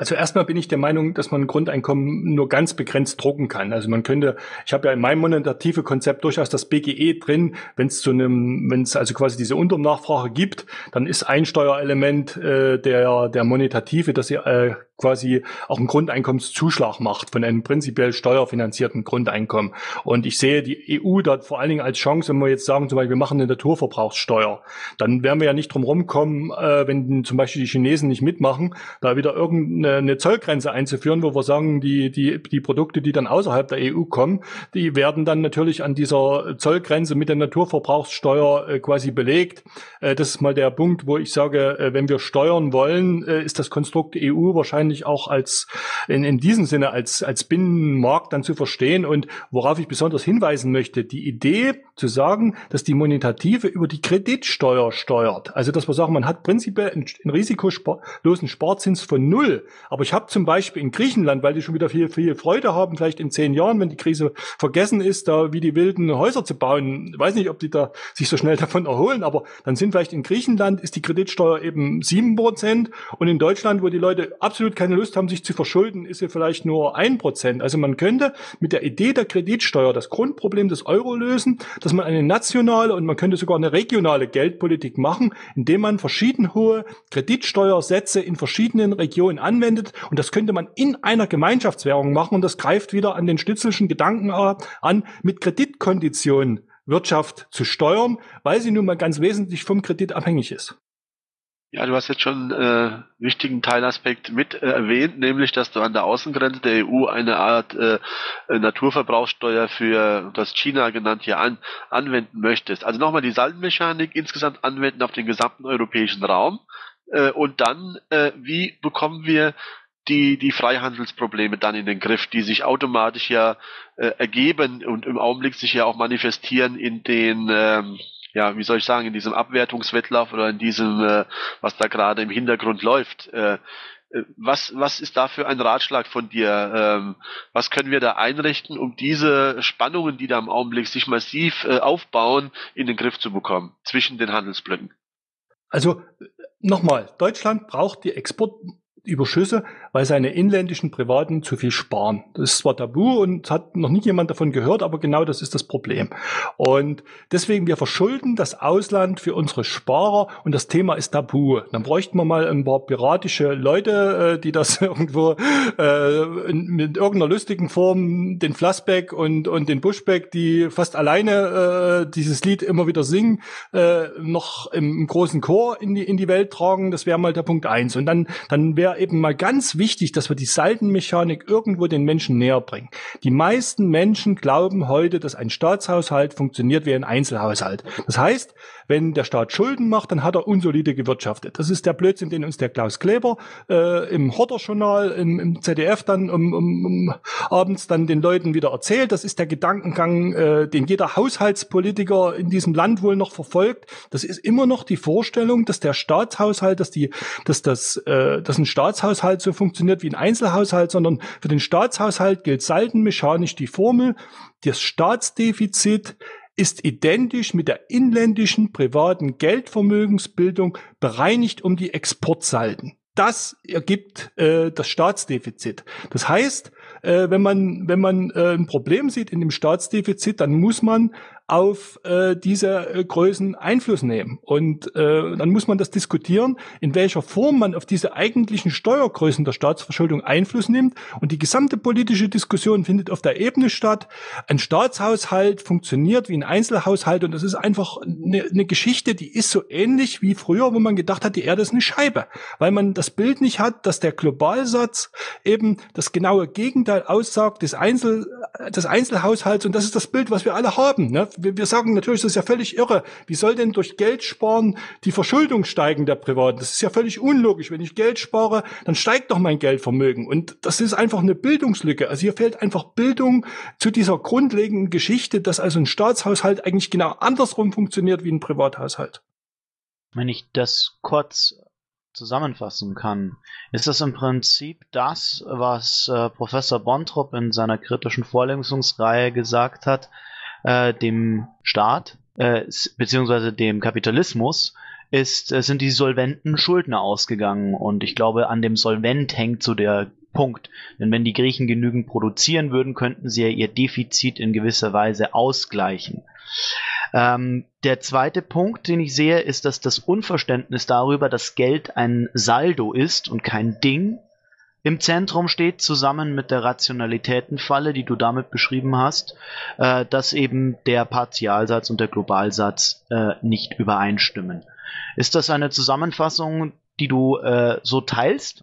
Also erstmal bin ich der Meinung, dass man ein Grundeinkommen nur ganz begrenzt drucken kann. Also man könnte, ich habe ja in meinem monetative Konzept durchaus das BGE drin, wenn es zu einem, wenn es also quasi diese Unternachfrage gibt, dann ist ein Steuerelement äh, der der monetative, dass sie äh, quasi auch einen Grundeinkommenszuschlag macht von einem prinzipiell steuerfinanzierten Grundeinkommen. Und ich sehe die EU da vor allen Dingen als Chance, wenn wir jetzt sagen, zum Beispiel, wir machen eine Naturverbrauchssteuer, dann werden wir ja nicht drum rumkommen, äh, wenn zum Beispiel die Chinesen nicht mitmachen, da wieder irgendeine Zollgrenze einzuführen, wo wir sagen, die, die, die Produkte, die dann außerhalb der EU kommen, die werden dann natürlich an dieser Zollgrenze mit der Naturverbrauchssteuer äh, quasi belegt. Äh, das ist mal der Punkt, wo ich sage, äh, wenn wir steuern wollen, äh, ist das Konstrukt EU wahrscheinlich wahrscheinlich auch als in, in diesem Sinne als, als Binnenmarkt dann zu verstehen. Und worauf ich besonders hinweisen möchte, die Idee zu sagen, dass die Monetative über die Kreditsteuer steuert. Also dass wir sagen, man hat prinzipiell einen, einen risikolosen Sparzins von null. Aber ich habe zum Beispiel in Griechenland, weil die schon wieder viel, viel Freude haben, vielleicht in zehn Jahren, wenn die Krise vergessen ist, da wie die wilden Häuser zu bauen. Ich weiß nicht, ob die da sich so schnell (laughs) davon erholen, aber dann sind vielleicht in Griechenland ist die Kreditsteuer eben sieben Prozent und in Deutschland, wo die Leute absolut keine Lust haben, sich zu verschulden, ist sie vielleicht nur ein Prozent. Also man könnte mit der Idee der Kreditsteuer das Grundproblem des Euro lösen, dass man eine nationale und man könnte sogar eine regionale Geldpolitik machen, indem man verschieden hohe Kreditsteuersätze in verschiedenen Regionen anwendet. Und das könnte man in einer Gemeinschaftswährung machen. Und das greift wieder an den Stützelschen Gedanken an, mit Kreditkonditionen Wirtschaft zu steuern, weil sie nun mal ganz wesentlich vom Kredit abhängig ist. Ja, du hast jetzt schon äh, wichtigen Teilaspekt mit äh, erwähnt, nämlich, dass du an der Außengrenze der EU eine Art äh, Naturverbrauchssteuer für das China genannt hier an, anwenden möchtest. Also nochmal die Saldenmechanik insgesamt anwenden auf den gesamten europäischen Raum. Äh, und dann, äh, wie bekommen wir die, die Freihandelsprobleme dann in den Griff, die sich automatisch ja äh, ergeben und im Augenblick sich ja auch manifestieren in den ähm, ja, wie soll ich sagen, in diesem Abwertungswettlauf oder in diesem, äh, was da gerade im Hintergrund läuft. Äh, äh, was, was ist da für ein Ratschlag von dir? Ähm, was können wir da einrichten, um diese Spannungen, die da im Augenblick sich massiv äh, aufbauen, in den Griff zu bekommen zwischen den Handelsblöcken? Also nochmal, Deutschland braucht die Export Überschüsse, weil seine inländischen Privaten zu viel sparen. Das ist zwar tabu und hat noch nie jemand davon gehört, aber genau das ist das Problem. Und deswegen, wir verschulden das Ausland für unsere Sparer und das Thema ist tabu. Dann bräuchten wir mal ein paar piratische Leute, äh, die das (laughs) irgendwo äh, mit irgendeiner lustigen Form den Flassbeck und, und den Bushback, die fast alleine äh, dieses Lied immer wieder singen, äh, noch im, großen Chor in die, in die Welt tragen. Das wäre mal der Punkt eins. Und dann, dann wäre eben mal ganz wichtig, dass wir die Saldenmechanik irgendwo den Menschen näher bringen. Die meisten Menschen glauben heute, dass ein Staatshaushalt funktioniert wie ein Einzelhaushalt. Das heißt, wenn der Staat Schulden macht, dann hat er unsolide gewirtschaftet. Das ist der Blödsinn, den uns der Klaus Kleber äh, im Horter-Journal, im, im, ZDF dann um, um, um, abends dann den Leuten wieder erzählt. Das ist der Gedankengang, äh, den jeder Haushaltspolitiker in diesem Land wohl noch verfolgt. Das ist immer noch die Vorstellung, dass der Staatshaushalt, dass die, dass das, äh, dass ein Staatshaushalt so funktioniert wie ein Einzelhaushalt, sondern für den Staatshaushalt gilt saldenmechanisch die Formel, das Staatsdefizit ist identisch mit der inländischen privaten Geldvermögensbildung bereinigt um die Exportsalden. Das ergibt äh, das Staatsdefizit. Das heißt, äh, wenn man wenn man äh, ein Problem sieht in dem Staatsdefizit, dann muss man auf äh, diese äh, Größen Einfluss nehmen. Und äh, dann muss man das diskutieren, in welcher Form man auf diese eigentlichen Steuergrößen der Staatsverschuldung Einfluss nimmt. Und die gesamte politische Diskussion findet auf der Ebene statt. Ein Staatshaushalt funktioniert wie ein Einzelhaushalt und das ist einfach eine, eine Geschichte, die ist so ähnlich wie früher, wo man gedacht hat, die Erde ist eine Scheibe, weil man das Bild nicht hat, dass der Globalsatz eben das genaue Gegenteil aussagt des, Einzel, des Einzelhaushalts und das ist das Bild, was wir alle haben. Ne? Wir, wir sagen natürlich, das ist ja völlig irre. Wie soll denn durch Geld sparen die Verschuldung steigen der Privaten? Das ist ja völlig unlogisch. Wenn ich Geld spare, dann steigt doch mein Geldvermögen. Und das ist einfach eine Bildungslücke. Also hier fehlt einfach Bildung zu dieser grundlegenden Geschichte, dass also ein Staatshaushalt eigentlich genau andersrum funktioniert wie ein Privathaushalt. Wenn ich das kurz zusammenfassen kann, ist das im Prinzip das, was äh, Professor Bontrup in seiner kritischen Vorlesungsreihe gesagt hat, äh, dem Staat äh, beziehungsweise dem Kapitalismus ist, äh, sind die solventen Schuldner ausgegangen und ich glaube, an dem Solvent hängt so der Punkt. Denn wenn die Griechen genügend produzieren würden, könnten sie ja ihr Defizit in gewisser Weise ausgleichen. Ähm, der zweite Punkt, den ich sehe, ist, dass das Unverständnis darüber, dass Geld ein Saldo ist und kein Ding, im Zentrum steht, zusammen mit der Rationalitätenfalle, die du damit beschrieben hast, äh, dass eben der Partialsatz und der Globalsatz äh, nicht übereinstimmen. Ist das eine Zusammenfassung, die du äh, so teilst?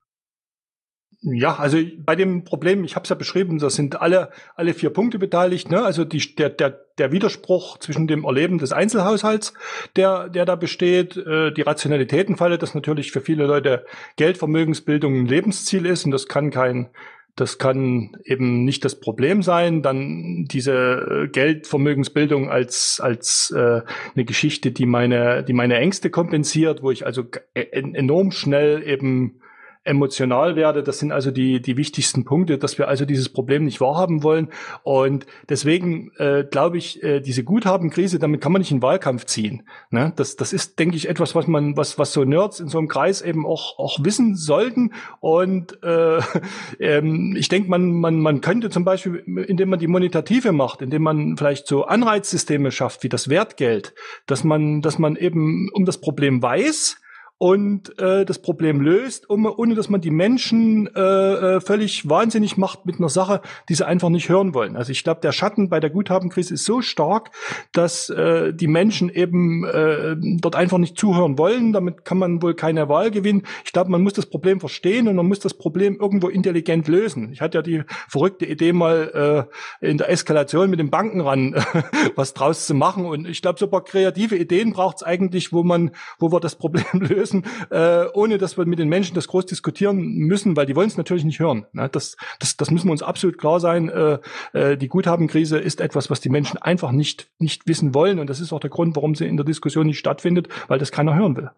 Ja, also bei dem Problem, ich habe es ja beschrieben, da sind alle alle vier Punkte beteiligt. Ne? Also die, der, der, der Widerspruch zwischen dem Erleben des Einzelhaushalts, der, der da besteht, äh, die Rationalitätenfalle, das natürlich für viele Leute Geldvermögensbildung ein Lebensziel ist und das kann kein das kann eben nicht das Problem sein. Dann diese äh, Geldvermögensbildung als als äh, eine Geschichte, die meine die meine Ängste kompensiert, wo ich also e-, enorm schnell eben emotional werde. Das sind also die, die wichtigsten Punkte, dass wir also dieses Problem nicht wahrhaben wollen. Und deswegen äh, glaube ich, äh, diese Guthabenkrise, damit kann man nicht in Wahlkampf ziehen. Ne? Das, das ist, denke ich, etwas, was man, was, was so Nerds in so einem Kreis eben auch, auch wissen sollten. Und äh, (laughs) ähm, ich denke, man, man, man könnte zum Beispiel, indem man die Monetative macht, indem man vielleicht so Anreizsysteme schafft, wie das Wertgeld, dass man, dass man eben um das Problem weiß, und äh, das Problem löst, um, ohne dass man die Menschen äh, äh, völlig wahnsinnig macht mit einer Sache, die sie einfach nicht hören wollen. Also ich glaube, der Schatten bei der Guthabenkrise ist so stark, dass äh, die Menschen eben äh, dort einfach nicht zuhören wollen. Damit kann man wohl keine Wahl gewinnen. Ich glaube, man muss das Problem verstehen und man muss das Problem irgendwo intelligent lösen. Ich hatte ja die verrückte Idee mal äh, in der Eskalation mit den Banken ran, (laughs) was draus zu machen. Und ich glaube, so ein paar kreative Ideen braucht es eigentlich, wo man, wo wir das Problem (laughs) lösen lösen, äh, ohne dass wir mit den Menschen das groß diskutieren müssen, weil die wollen es natürlich nicht hören. Ne? Das, das, das müssen wir uns absolut klar sein. Äh, äh, die Guthabenkrise ist etwas, was die Menschen einfach nicht, nicht wissen wollen. Und das ist auch der Grund, warum sie in der Diskussion nicht stattfindet, weil das keiner hören will.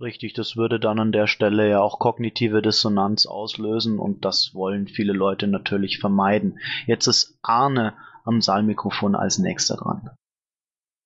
Richtig, das würde dann an der Stelle ja auch kognitive Dissonanz auslösen und das wollen viele Leute natürlich vermeiden. Jetzt ist Arne am Saalmikrofon als nächster dran.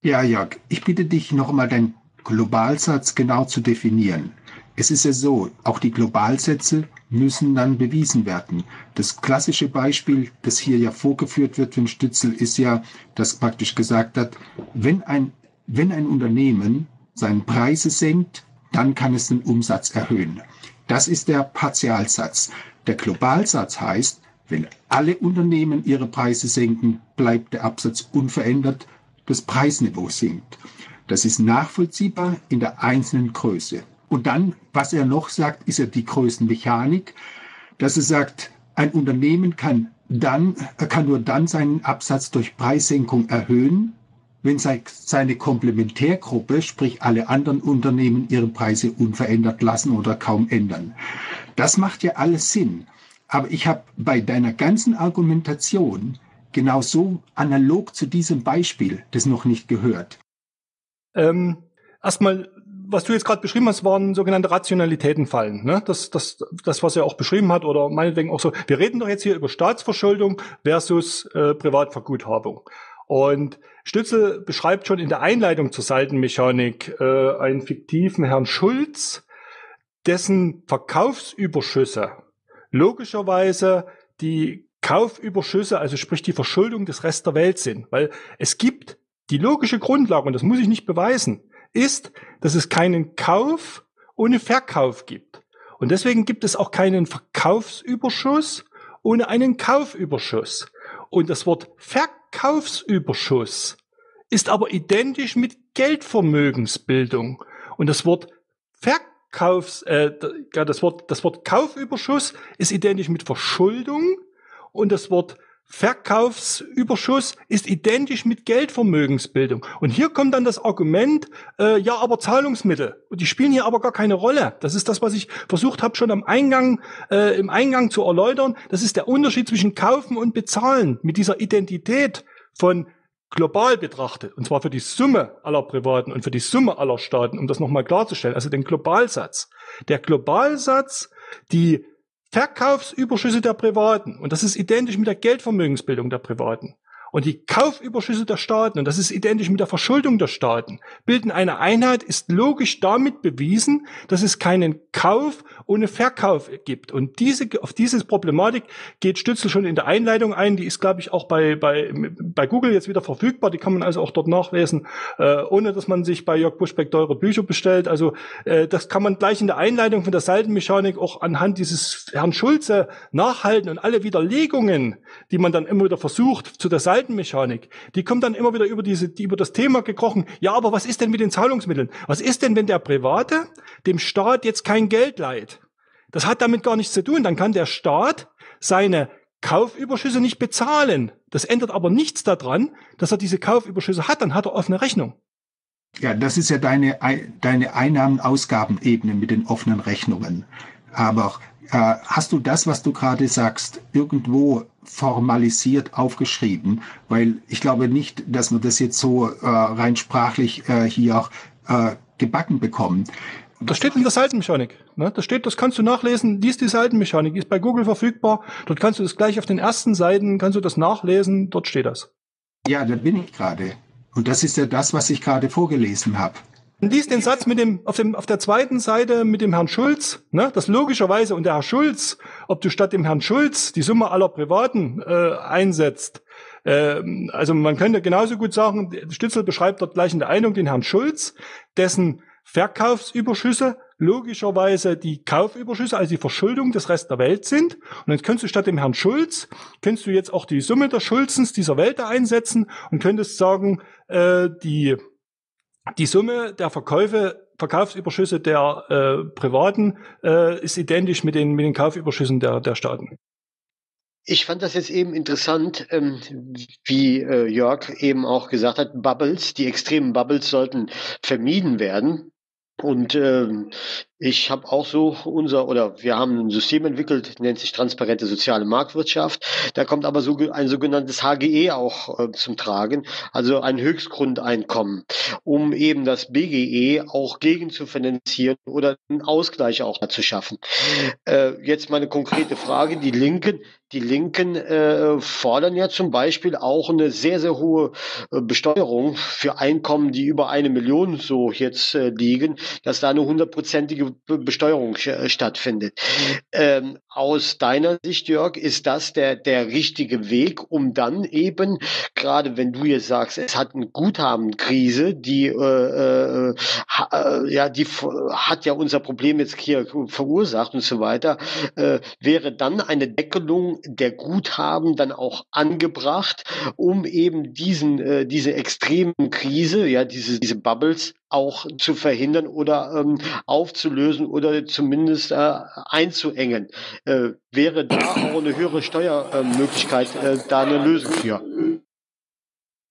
Ja, Jörg, ich bitte dich noch einmal dein Globalsatz genau zu definieren. Es ist ja so, auch die Globalsätze müssen dann bewiesen werden. Das klassische Beispiel, das hier ja vorgeführt wird von Stützel, ist ja, dass praktisch gesagt hat, wenn ein, wenn ein Unternehmen seine Preise senkt, dann kann es den Umsatz erhöhen. Das ist der Partialsatz. Der Globalsatz heißt, wenn alle Unternehmen ihre Preise senken, bleibt der Absatz unverändert, das Preisniveau sinkt. Das ist nachvollziehbar in der einzelnen Größe. Und dann, was er noch sagt, ist ja die Größenmechanik, dass er sagt, ein Unternehmen kann dann, kann nur dann seinen Absatz durch Preissenkung erhöhen, wenn seine Komplementärgruppe, sprich alle anderen Unternehmen, ihre Preise unverändert lassen oder kaum ändern. Das macht ja alles Sinn. Aber ich habe bei deiner ganzen Argumentation genau so analog zu diesem Beispiel das noch nicht gehört. Ähm, erstmal, was du jetzt gerade beschrieben hast, waren sogenannte Rationalitätenfallen. Ne? Das, das, das, was er auch beschrieben hat, oder meinetwegen auch so. Wir reden doch jetzt hier über Staatsverschuldung versus äh, Privatverguthabung. Und Stützel beschreibt schon in der Einleitung zur Seitenmechanik äh, einen fiktiven Herrn Schulz, dessen Verkaufsüberschüsse logischerweise die Kaufüberschüsse, also sprich die Verschuldung des Rest der Welt sind. Weil es gibt die logische Grundlage, und das muss ich nicht beweisen, ist, dass es keinen Kauf ohne Verkauf gibt. Und deswegen gibt es auch keinen Verkaufsüberschuss ohne einen Kaufüberschuss. Und das Wort Verkaufsüberschuss ist aber identisch mit Geldvermögensbildung. Und das Wort Verkaufs, äh, das Wort, das Wort Kaufüberschuss ist identisch mit Verschuldung und das Wort Verkaufsüberschuss ist identisch mit Geldvermögensbildung. Und hier kommt dann das Argument, äh, ja, aber Zahlungsmittel. Und die spielen hier aber gar keine Rolle. Das ist das, was ich versucht habe, schon am Eingang, äh, im Eingang zu erläutern. Das ist der Unterschied zwischen Kaufen und Bezahlen mit dieser Identität von global betrachtet, und zwar für die Summe aller Privaten und für die Summe aller Staaten, um das nochmal klarzustellen, also den Globalsatz. Der Globalsatz, die Verkaufsüberschüsse der Privaten, und das ist identisch mit der Geldvermögensbildung der Privaten, und die Kaufüberschüsse der Staaten, und das ist identisch mit der Verschuldung der Staaten, bilden eine Einheit, ist logisch damit bewiesen, dass es keinen Kauf ohne Verkauf gibt. Und diese, auf diese Problematik geht Stützel schon in der Einleitung ein. Die ist, glaube ich, auch bei, bei, bei Google jetzt wieder verfügbar. Die kann man also auch dort nachlesen, äh, ohne dass man sich bei Jörg Buschbeck teure Bücher bestellt. Also äh, das kann man gleich in der Einleitung von der Seitenmechanik auch anhand dieses Herrn Schulze nachhalten und alle Widerlegungen, die man dann immer wieder versucht zu der Seite Seitenmechanik, die kommt dann immer wieder über diese, die über das Thema gekrochen. Ja, aber was ist denn mit den Zahlungsmitteln? Was ist denn, wenn der Private dem Staat jetzt kein Geld leiht? Das hat damit gar nichts zu tun. Dann kann der Staat seine Kaufüberschüsse nicht bezahlen. Das ändert aber nichts daran, dass er diese Kaufüberschüsse hat. Dann hat er offene Rechnung. Ja, das ist ja deine, deine Einnahmen-Ausgaben-Ebene mit den offenen Rechnungen. Aber hast du das, was du gerade sagst, irgendwo formalisiert aufgeschrieben? Weil ich glaube nicht, dass wir das jetzt so äh, rein sprachlich äh, hier äh, gebacken bekommen. Das steht in der Seitenmechanik. Ne? Das steht, das kannst du nachlesen. Lies die Seitenmechanik, ist bei Google verfügbar. Dort kannst du das gleich auf den ersten Seiten, kannst du das nachlesen. Dort steht das. Ja, da bin ich gerade. Und das ist ja das, was ich gerade vorgelesen habe. Lies den Satz mit dem auf, dem auf der zweiten Seite mit dem Herrn Schulz, ne? Das logischerweise und der Herr Schulz, ob du statt dem Herrn Schulz die Summe aller Privaten äh, einsetzt. Äh, also man könnte genauso gut sagen, Stützel beschreibt dort gleich in der Einung den Herrn Schulz, dessen Verkaufsüberschüsse logischerweise die Kaufüberschüsse, also die Verschuldung des Rest der Welt sind. Und dann könntest du statt dem Herrn Schulz, könntest du jetzt auch die Summe der Schulzens dieser Welt einsetzen und könntest sagen, äh, die die Summe der Verkäufe, Verkaufsüberschüsse der äh, Privaten äh, ist identisch mit den, mit den Kaufüberschüssen der, der Staaten. Ich fand das jetzt eben interessant, ähm, wie äh, Jörg eben auch gesagt hat, Bubbles, die extremen Bubbles sollten vermieden werden. Und ähm, ich habe auch so unser, oder wir haben ein System entwickelt, nennt sich transparente soziale Marktwirtschaft. Da kommt aber so ein sogenanntes HGE auch äh, zum Tragen, also ein Höchstgrundeinkommen, um eben das BGE auch gegen zu finanzieren oder einen Ausgleich auch zu schaffen. Äh, jetzt meine konkrete Frage, die Linken, die Linken äh, fordern ja zum Beispiel auch eine sehr, sehr hohe äh, Besteuerung für Einkommen, die über eine Million so jetzt äh, liegen, dass da eine hundertprozentige Besteuerung äh, stattfindet. Ähm, aus deiner Sicht, Jörg, ist das der, der richtige Weg, um dann eben, gerade wenn du jetzt sagst, es hat eine Guthabenkrise, die, äh, äh, äh ja, die hat ja unser Problem jetzt hier verursacht und so weiter, äh, wäre dann eine Deckelung der Guthaben dann auch angebracht, um eben diesen, äh, diese extremen Krise, ja, diese, diese Bubbles auch zu verhindern oder ähm, aufzulösen oder zumindest äh, einzuengen. Äh, wäre da auch eine höhere Steuermöglichkeit äh, da eine Lösung für?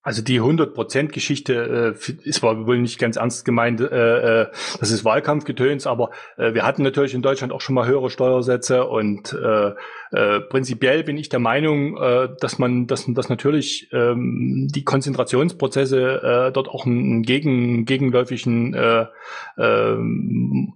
Also die 100%-Geschichte äh, ist wohl nicht ganz ernst gemeint, äh, äh, das ist Wahlkampfgetöns, aber äh, wir hatten natürlich in Deutschland auch schon mal höhere Steuersätze und äh, äh, prinzipiell bin ich der Meinung, äh, dass man, dass, dass natürlich ähm, die Konzentrationsprozesse äh, dort auch einen gegen, gegenläufigen äh, äh,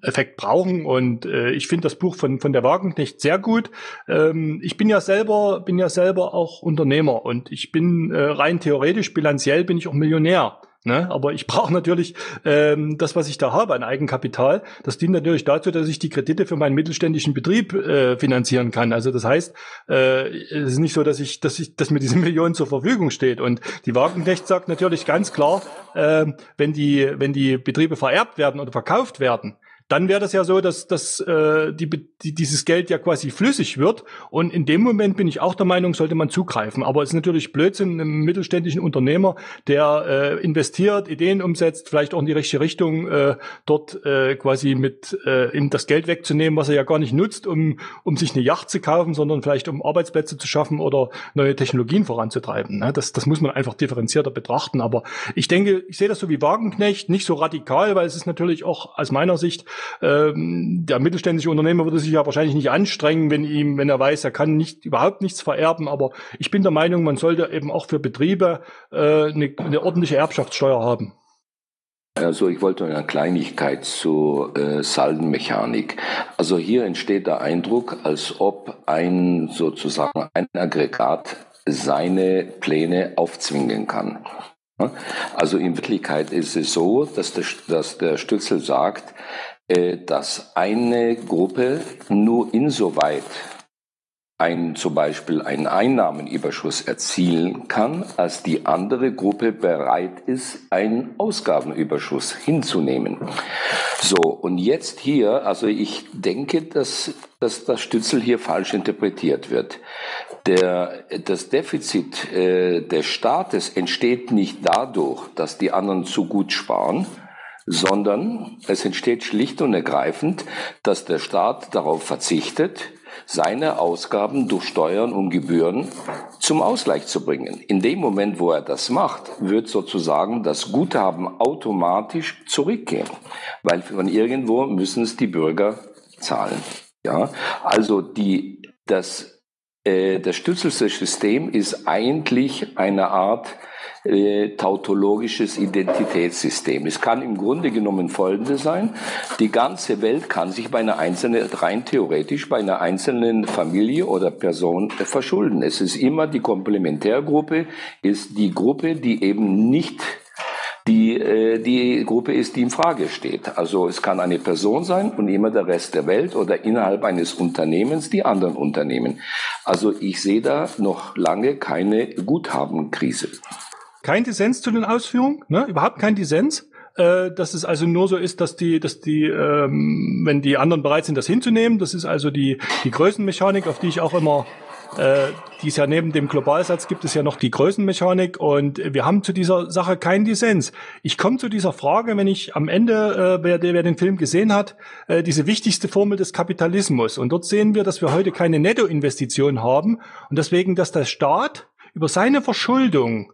Effekt brauchen. Und äh, ich finde das Buch von, von der Wagenknecht sehr gut. Ähm, ich bin ja selber, bin ja selber auch Unternehmer. Und ich bin äh, rein theoretisch bilanziell bin ich auch Millionär Ne? Aber ich brauche natürlich ähm, das, was ich da habe an Eigenkapital. Das dient natürlich dazu, dass ich die Kredite für meinen mittelständischen Betrieb äh, finanzieren kann. Also das heißt, äh, es ist nicht so, dass ich, dass ich, dass mir diese (laughs) Million zur Verfügung steht. Und die Wagenknecht sagt natürlich ganz klar, äh, wenn die, wenn die Betriebe vererbt werden oder verkauft werden, dann wäre das ja so, dass, dass äh, die, die, dieses Geld ja quasi flüssig wird. Und in dem Moment bin ich auch der Meinung, sollte man zugreifen. Aber es ist natürlich Blödsinn, einem mittelständischen Unternehmer, der äh, investiert, Ideen umsetzt, vielleicht auch in die richtige Richtung, äh, dort äh, quasi mit äh, ihm das Geld wegzunehmen, was er ja gar nicht nutzt, um, um sich eine Yacht zu kaufen, sondern vielleicht um Arbeitsplätze zu schaffen oder neue Technologien voranzutreiben. Ne? Das, das muss man einfach differenzierter betrachten. Aber ich denke, ich sehe das so wie Wagenknecht, nicht so radikal, weil es ist natürlich auch aus meiner Sicht ähm, der mittelständische Unternehmer würde sich ja wahrscheinlich nicht anstrengen, wenn ihm, wenn er weiß, er kann nicht überhaupt nichts vererben. Aber ich bin der Meinung, man sollte eben auch für Betriebe äh, eine, eine ordentliche Erbschaftssteuer haben. Also ich wollte eine Kleinigkeit zur äh, Saldenmechanik. Also hier entsteht der Eindruck, als ob ein sozusagen ein Aggregat seine Pläne aufzwingen kann. Also in Wirklichkeit ist es so, dass der, dass der Stützel sagt, dass eine Gruppe nur insoweit ein, zum Beispiel einen Einnahmenüberschuss erzielen kann, als die andere Gruppe bereit ist, einen Ausgabenüberschuss hinzunehmen. So, und jetzt hier, also ich denke, dass, dass das Stützel hier falsch interpretiert wird. Der, das Defizit äh, des Staates entsteht nicht dadurch, dass die anderen zu gut sparen, sondern es entsteht schlicht und ergreifend, dass der Staat darauf verzichtet, seine Ausgaben durch Steuern und Gebühren zum Ausgleich zu bringen. In dem Moment, wo er das macht, wird sozusagen das Guthaben automatisch zurückgehen, weil von irgendwo müssen es die Bürger zahlen. Ja, also die, das, äh, das Stützelsche System ist eigentlich eine Art äh, tautologisches Identitätssystem. Es kann im Grunde genommen folgendes sein. Die ganze Welt kann sich bei einer einzelnen, rein theoretisch bei einer einzelnen Familie oder Person verschulden. Es ist immer die Komplementärgruppe, ist die Gruppe, die eben nicht die, äh, die Gruppe ist, die in Frage steht. Also es kann eine Person sein und immer der Rest der Welt oder innerhalb eines Unternehmens die anderen Unternehmen. Also ich sehe da noch lange keine Guthabenkrise kein Dissens zu den Ausführungen, ne? überhaupt kein Dissens. Äh, dass es also nur so ist, dass die, dass die, ähm, wenn die anderen bereit sind, das hinzunehmen, das ist also die, die Größenmechanik, auf die ich auch immer äh, die ja neben dem Globalsatz gibt es ja noch die Größenmechanik und wir haben zu dieser Sache keinen Dissens. Ich komme zu dieser Frage, wenn ich am Ende, äh, wer, wer den Film gesehen hat, äh, diese wichtigste Formel des Kapitalismus. Und dort sehen wir, dass wir heute keine Nettoinvestition haben und deswegen, dass der Staat über seine Verschuldung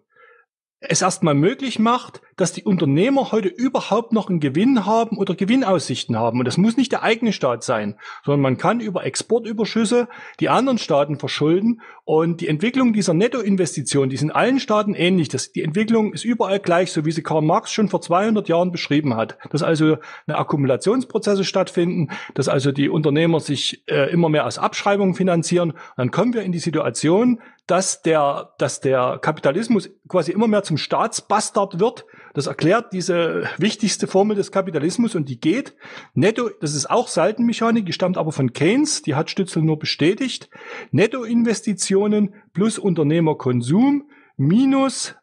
es erstmal möglich macht, dass die Unternehmer heute überhaupt noch einen Gewinn haben oder Gewinnaussichten haben. Und das muss nicht der eigene Staat sein, sondern man kann über Exportüberschüsse die anderen Staaten verschulden. Und die Entwicklung dieser Nettoinvestition, die ist in allen Staaten ähnlich. Das, die Entwicklung ist überall gleich, so wie sie Karl Marx schon vor 200 Jahren beschrieben hat. Dass also eine Akkumulationsprozesse stattfinden, dass also die Unternehmer sich äh, immer mehr aus Abschreibungen finanzieren. Und dann kommen wir in die Situation, dass der, dass der Kapitalismus quasi immer mehr zum Staatsbastard wird. Das erklärt diese wichtigste Formel des Kapitalismus und die geht netto, das ist auch Seitenmechanik, die stammt aber von Keynes, die hat Stützel nur bestätigt. Nettoinvestitionen plus Unternehmerkonsum minus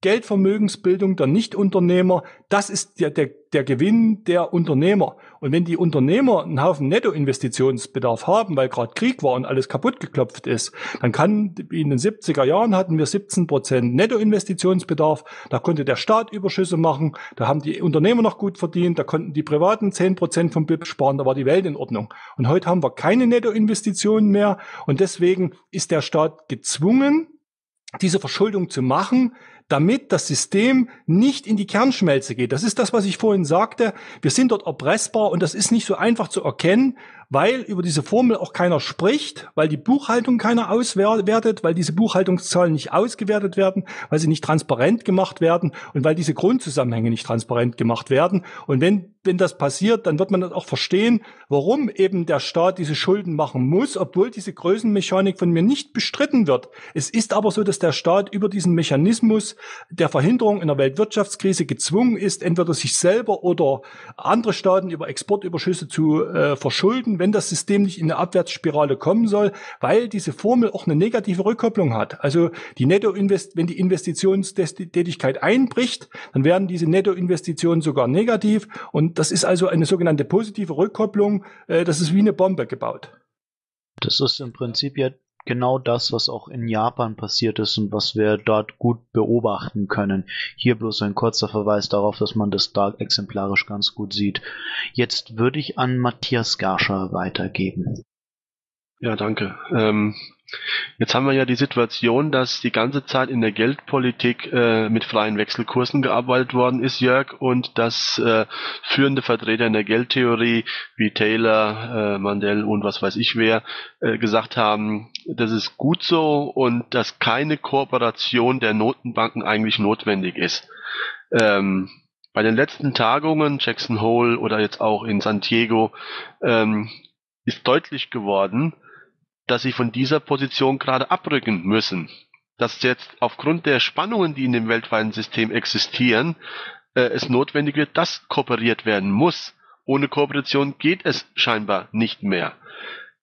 Geldvermögensbildung der Nichtunternehmer, das ist der, der, der Gewinn der Unternehmer. Und wenn die Unternehmer einen Haufen Nettoinvestitionsbedarf haben, weil gerade Krieg war und alles kaputt geklopft ist, dann kann, in den 70er Jahren hatten wir 17 Prozent Nettoinvestitionsbedarf, da konnte der Staat Überschüsse machen, da haben die Unternehmer noch gut verdient, da konnten die Privaten 10 Prozent vom BIP sparen, da war die Welt in Ordnung. Und heute haben wir keine Nettoinvestitionen mehr. Und deswegen ist der Staat gezwungen, diese Verschuldung zu machen, damit das System nicht in die Kernschmelze geht. Das ist das, was ich vorhin sagte. Wir sind dort erpressbar und das ist nicht so einfach zu erkennen, weil über diese Formel auch keiner spricht, weil die Buchhaltung keiner auswertet, weil diese Buchhaltungszahlen nicht ausgewertet werden, weil sie nicht transparent gemacht werden und weil diese Grundzusammenhänge nicht transparent gemacht werden. Und wenn wenn das passiert, dann wird man auch verstehen, warum eben der Staat diese Schulden machen muss, obwohl diese Größenmechanik von mir nicht bestritten wird. Es ist aber so, dass der Staat über diesen Mechanismus der Verhinderung in der Weltwirtschaftskrise gezwungen ist, entweder sich selber oder andere Staaten über Exportüberschüsse zu äh, verschulden, wenn das System nicht in eine Abwärtsspirale kommen soll, weil diese Formel auch eine negative Rückkopplung hat. Also die Nettoinvest, wenn die Investitionstätigkeit einbricht, dann werden diese Nettoinvestitionen sogar negativ und das ist also eine sogenannte positive Rückkopplung. Äh, das ist wie eine Bombe gebaut. Das ist im Prinzip ja genau das, was auch in Japan passiert ist und was wir dort gut beobachten können. Hier bloß ein kurzer Verweis darauf, dass man das da exemplarisch ganz gut sieht. Jetzt würde ich an Matthias Garscher weitergeben. Ja, danke. Ähm, Jetzt haben wir ja die Situation, dass die ganze Zeit in der Geldpolitik äh, mit freien Wechselkursen gearbeitet worden ist, Jörg, und dass äh, führende Vertreter in der Geldtheorie wie Taylor, äh, Mandel und was weiß ich wer äh, gesagt haben, das ist gut so und dass keine Kooperation der Notenbanken eigentlich notwendig ist. Ähm, bei den letzten Tagungen, Jackson Hole oder jetzt auch in San Diego, ähm, ist deutlich geworden, dass sie von dieser Position gerade abrücken müssen. Dass jetzt aufgrund der Spannungen, die in dem weltweiten System existieren, äh, es notwendig wird, dass kooperiert werden muss. Ohne Kooperation geht es scheinbar nicht mehr.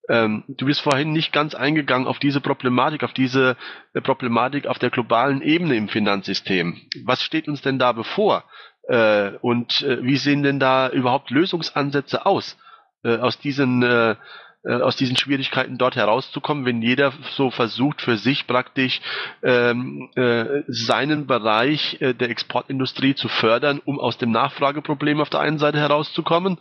Ähm, du bist vorhin nicht ganz eingegangen auf diese Problematik, auf diese äh, Problematik auf der globalen Ebene im Finanzsystem. Was steht uns denn da bevor? Äh, und äh, wie sehen denn da überhaupt Lösungsansätze aus? Äh, aus diesen äh, aus diesen Schwierigkeiten dort herauszukommen, wenn jeder so versucht für sich praktisch ähm, äh, seinen Bereich äh, der Exportindustrie zu fördern, um aus dem Nachfrageproblem auf der einen Seite herauszukommen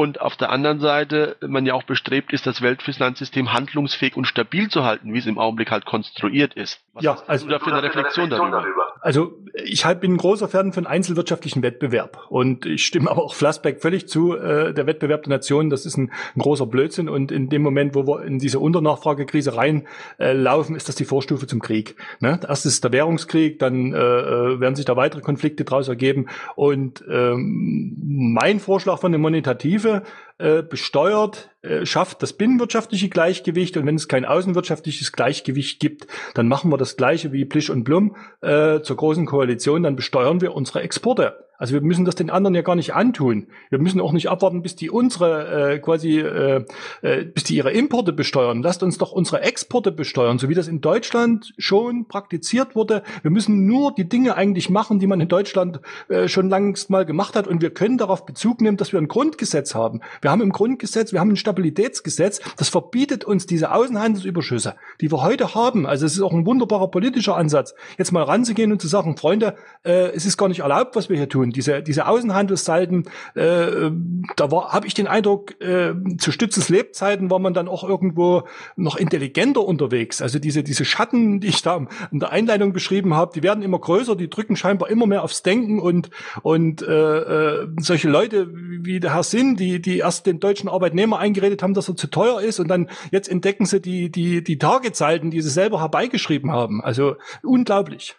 und auf der anderen Seite man ja auch bestrebt ist, das Weltfinanzsystem handlungsfähig und stabil zu halten, wie es im Augenblick halt konstruiert ist. Was ja, also du dafür eine Reflexion darüber? Also ich halt bin ein großer Fan von einzelwirtschaftlichen Wettbewerb und ich stimme aber auch Flassbeck völlig zu. Äh, der Wettbewerb der Nationen, das ist ein, ein, großer Blödsinn und in dem Moment, wo wir in diese Unternachfragekrise reinlaufen, äh, ist das die Vorstufe zum Krieg. Ne? Erst ist der Währungskrieg, dann äh, äh, werden sich da weitere Konflikte daraus ergeben und ähm, mein Vorschlag von dem Monetative äh, besteuert, äh, schafft das binnenwirtschaftliche Gleichgewicht und wenn es kein außenwirtschaftliches Gleichgewicht gibt, dann machen wir das gleiche wie Plisch und Blum äh, zur großen Koalition, dann besteuern wir unsere Exporte. Also wir müssen das den anderen ja gar nicht antun. Wir müssen auch nicht abwarten, bis die unsere äh, quasi, äh, äh, bis die ihre Importe besteuern. Lasst uns doch unsere Exporte besteuern, so wie das in Deutschland schon praktiziert wurde. Wir müssen nur die Dinge eigentlich machen, die man in Deutschland äh, schon längst mal gemacht hat. Und wir können darauf Bezug nehmen, dass wir ein Grundgesetz haben. Wir haben im Grundgesetz, wir haben ein Stabilitätsgesetz, das verbietet uns diese Außenhandelsüberschüsse, die wir heute haben. Also es ist auch ein wunderbarer politischer Ansatz, jetzt mal ranzugehen und zu sagen, Freunde, äh, es ist gar nicht erlaubt, was wir hier tun. Diese, diese Außenhandelszeiten, äh, da war, habe ich den Eindruck, äh, zu Stützes Lebzeiten war man dann auch irgendwo noch intelligenter unterwegs. Also diese, diese Schatten, die ich da in der Einleitung beschrieben habe, die werden immer größer, die drücken scheinbar immer mehr aufs Denken und, und äh, äh, solche Leute wie der Herr Sinn, die, die erst den deutschen Arbeitnehmer eingeredet haben, dass er zu teuer ist und dann jetzt entdecken sie die, die, die Tagezeiten, die sie selber herbeigeschrieben haben. Also unglaublich.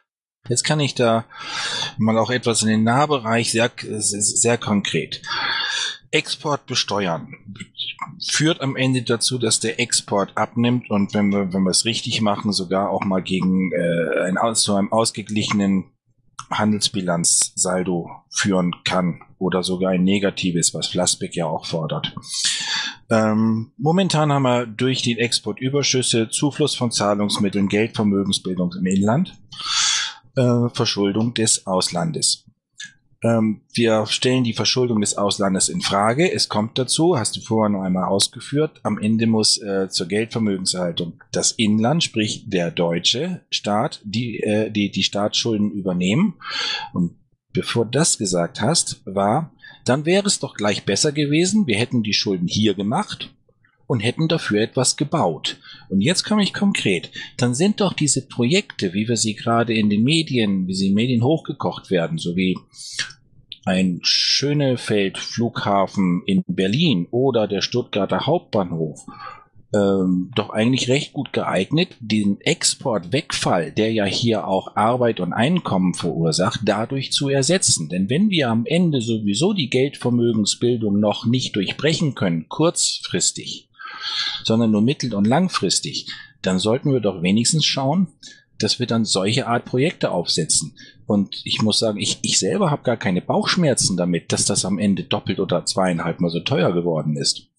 Jetzt kann ich da mal auch etwas in den Nahbereich sehr, sehr konkret. Export besteuern führt am Ende dazu, dass der Export abnimmt und wenn wir, wenn wir es richtig machen, sogar auch mal gegen äh, ein, zu einem ausgeglichenen Handelsbilanzsaldo führen kann oder sogar ein negatives, was Flassbeck ja auch fordert. Ähm, momentan haben wir durch den Exportüberschüsse Zufluss von Zahlungsmitteln, Geldvermögensbildung im Inland äh, Verschuldung des Auslandes. Ähm, wir stellen die Verschuldung des Auslandes in Frage. Es kommt dazu, hast du vorher noch einmal ausgeführt, am Ende muss äh, zur Geldvermögenserhaltung das Inland, sprich der deutsche Staat, die, äh, die, die Staatsschulden übernehmen. Und bevor das gesagt hast, war, dann wäre es doch gleich besser gewesen, wir hätten die Schulden hier gemacht und hätten dafür etwas gebaut. Und jetzt komme ich konkret. Dann sind doch diese Projekte, wie wir sie gerade in den Medien, wie sie in Medien hochgekocht werden, so wie ein Schönefeld Flughafen in Berlin oder der Stuttgarter Hauptbahnhof ähm, doch eigentlich recht gut geeignet, den Exportwegfall, der ja hier auch Arbeit und Einkommen verursacht, dadurch zu ersetzen. Denn wenn wir am Ende sowieso die Geldvermögensbildung noch nicht durchbrechen können, kurzfristig, sondern nur mittel- und langfristig, dann sollten wir doch wenigstens schauen, dass wir dann solche Art Projekte aufsetzen. Und ich muss sagen, ich, ich selber habe gar keine Bauchschmerzen damit, dass das am Ende doppelt oder zweieinhalb mal so teuer geworden ist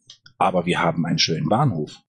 aber wir haben einen schönen Bahnhof.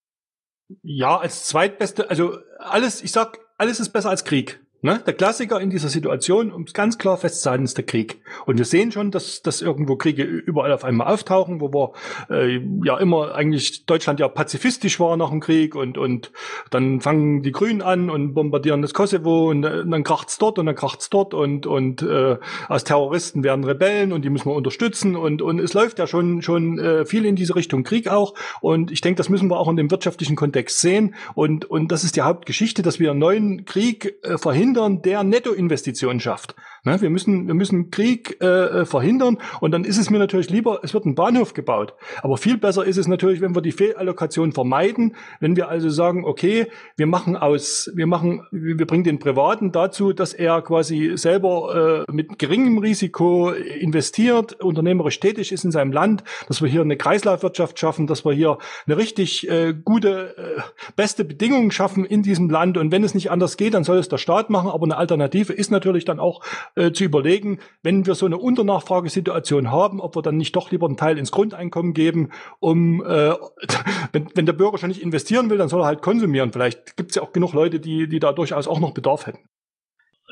Ja, als zweitbeste, also alles, ich sag, alles ist besser als Krieg. Ne? Der Klassiker in dieser Situation, um es ganz klar festzuhalten, ist der Krieg. Und wir sehen schon, dass, dass irgendwo Kriege überall auf einmal auftauchen, wo wir äh, ja immer eigentlich Deutschland ja pazifistisch war nach dem Krieg und, und dann fangen die Grünen an und bombardieren das Kosovo und, äh, dann kracht's dort und dann kracht's dort und, und äh, aus Terroristen werden Rebellen und die müssen wir unterstützen und, und es läuft ja schon, schon äh, viel in diese Richtung Krieg auch und ich denke, das müssen wir auch in dem wirtschaftlichen Kontext sehen und, und das ist die Hauptgeschichte, dass wir einen neuen Krieg äh, verhindern verhindern, der Nettoinvestitionen schafft. Ne? Wir müssen, wir müssen Krieg äh, äh, verhindern und dann ist es mir natürlich lieber, es wird ein Bahnhof gebaut. Aber viel besser ist es natürlich, wenn wir die Fehlallokation vermeiden, wenn wir also sagen, okay, wir machen aus, wir machen, wir bringen den Privaten dazu, dass er quasi selber äh, mit geringem Risiko investiert, unternehmerisch tätig ist in seinem Land, dass wir hier eine Kreislaufwirtschaft schaffen, dass wir hier eine richtig äh, gute, äh, beste Bedingungen schaffen in diesem Land. Und wenn es nicht anders geht, dann soll es der Staat machen. Aber eine Alternative ist natürlich dann auch äh, zu überlegen, wenn wir so eine Unternachfragesituation haben, ob wir dann nicht doch lieber einen Teil ins Grundeinkommen geben, um äh, (laughs) wenn, wenn der Bürger schon nicht investieren will, dann soll er halt konsumieren. Vielleicht gibt es ja auch genug Leute, die, die da durchaus auch noch Bedarf hätten.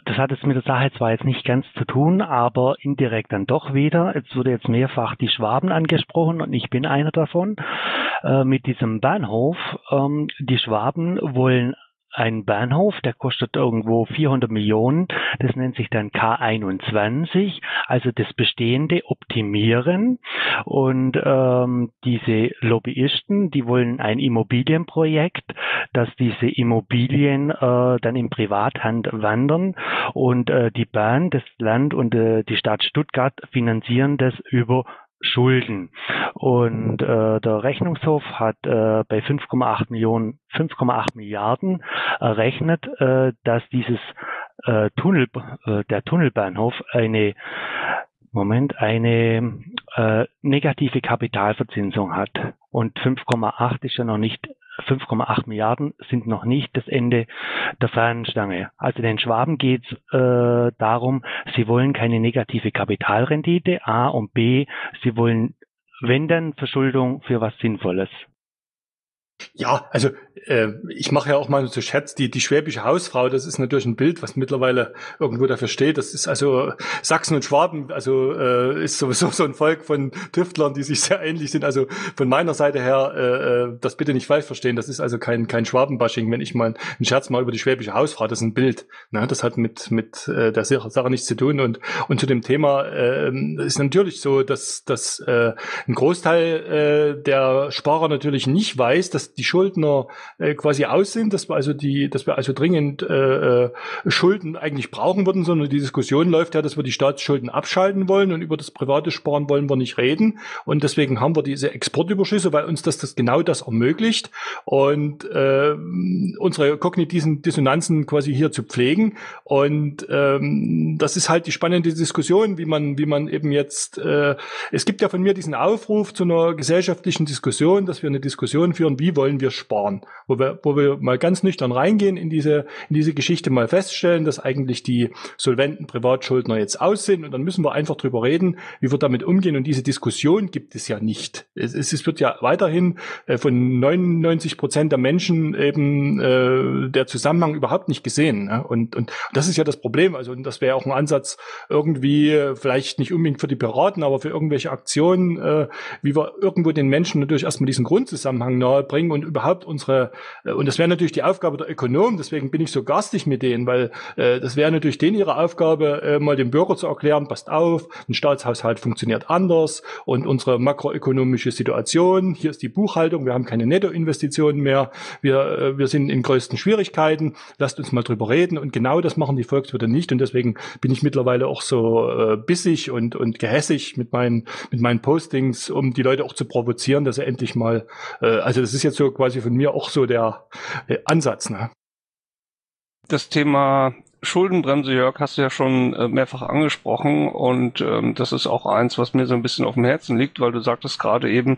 Das hat es mit der Sache zwar jetzt nicht ganz zu tun, aber indirekt dann doch wieder. Es wurde jetzt mehrfach die Schwaben angesprochen und ich bin einer davon. Äh, mit diesem Bahnhof, ähm, die Schwaben wollen ein Bahnhof, der kostet irgendwo 400 Millionen. Das nennt sich dann K21, also das Bestehende optimieren. Und ähm, diese Lobbyisten, die wollen ein Immobilienprojekt, dass diese Immobilien äh, dann in Privathand wandern und äh, die Bahn, das Land und äh, die Stadt Stuttgart finanzieren das über Schulden. Und äh, der Rechnungshof hat äh, bei 5,8 Millionen, 5,8 Milliarden errechnet, äh, dass dieses äh, Tunnel, äh, der Tunnelbahnhof eine Moment, eine äh, negative Kapitalverzinsung hat. Und 5,8 ist ja noch nicht 5,8 Milliarden sind noch nicht das Ende der Fahnenstange. Also den Schwaben geht es äh, darum, sie wollen keine negative Kapitalrendite, A und B, sie wollen, wenn dann, Verschuldung für was Sinnvolles. Ja, also äh, ich mache ja auch mal so Scherz, die, die schwäbische Hausfrau, das ist natürlich ein Bild, was mittlerweile irgendwo dafür steht. Das ist also Sachsen und Schwaben, also äh, ist sowieso so ein Volk von Tüftlern, die sich sehr ähnlich sind. Also von meiner Seite her, äh, äh das bitte nicht falsch verstehen, das ist also kein, kein Schwabenbashing, wenn ich mal einen Scherz mal über die schwäbische Hausfrau, das ist ein Bild. Ne? Das hat mit, mit äh, der Sache nichts zu tun. Und, und zu dem Thema äh, ist natürlich so, dass, dass äh, ein Großteil äh, der Sparer natürlich nicht weiß, dass die Schuldner äh, quasi aus sind, dass wir also die, dass wir also dringend äh, äh, Schulden eigentlich brauchen würden, sondern die Diskussion läuft ja, dass wir die Staatsschulden abschalten wollen und über das private Sparen wollen wir nicht reden. Und deswegen haben wir diese Exportüberschüsse, weil uns das, das genau das ermöglicht und äh, unsere kognitiven Dissonanzen quasi hier zu pflegen. Und ähm, das ist halt die spannende Diskussion, wie man, wie man eben jetzt, äh, es gibt ja von mir diesen Aufruf zu einer gesellschaftlichen Diskussion, dass wir eine Diskussion führen, wie wollen wir sparen, wo wir, wo wir mal ganz nüchtern reingehen in diese, in diese Geschichte, mal feststellen, dass eigentlich die solventen Privatschuldner jetzt aus sind und dann müssen wir einfach drüber reden, wie wir damit umgehen und diese Diskussion gibt es ja nicht. Es, es wird ja weiterhin äh, von 99 Prozent der Menschen eben äh, der Zusammenhang überhaupt nicht gesehen. Ne? Und, und das ist ja das Problem. Also und das wäre auch ein Ansatz irgendwie äh, vielleicht nicht unbedingt für die Piraten, aber für irgendwelche Aktionen, äh, wie wir irgendwo den Menschen natürlich erstmal diesen Grundzusammenhang nahe bringen bringen und überhaupt unsere, äh, und das wäre natürlich die Aufgabe der Ökonomen, deswegen bin ich so garstig mit denen, weil äh, das wäre natürlich denen ihre Aufgabe, äh, mal dem Bürger zu erklären, passt auf, ein Staatshaushalt funktioniert anders und unsere makroökonomische Situation, hier ist die Buchhaltung, wir haben keine Nettoinvestitionen mehr, wir, äh, wir sind in größten Schwierigkeiten, lasst uns mal drüber reden und genau das machen die Volkswirte nicht und deswegen bin ich mittlerweile auch so äh, bissig und, und gehässig mit meinen, mit meinen Postings, um die Leute auch zu provozieren, dass sie endlich mal, äh, also das ist jetzt so quasi von mir auch so der äh, Ansatz. Ne? Das Thema Schuldenbremse, Jörg, hast du ja schon äh, mehrfach angesprochen und ähm, das ist auch eins, was mir so ein bisschen auf dem Herzen liegt, weil du sagtest gerade eben,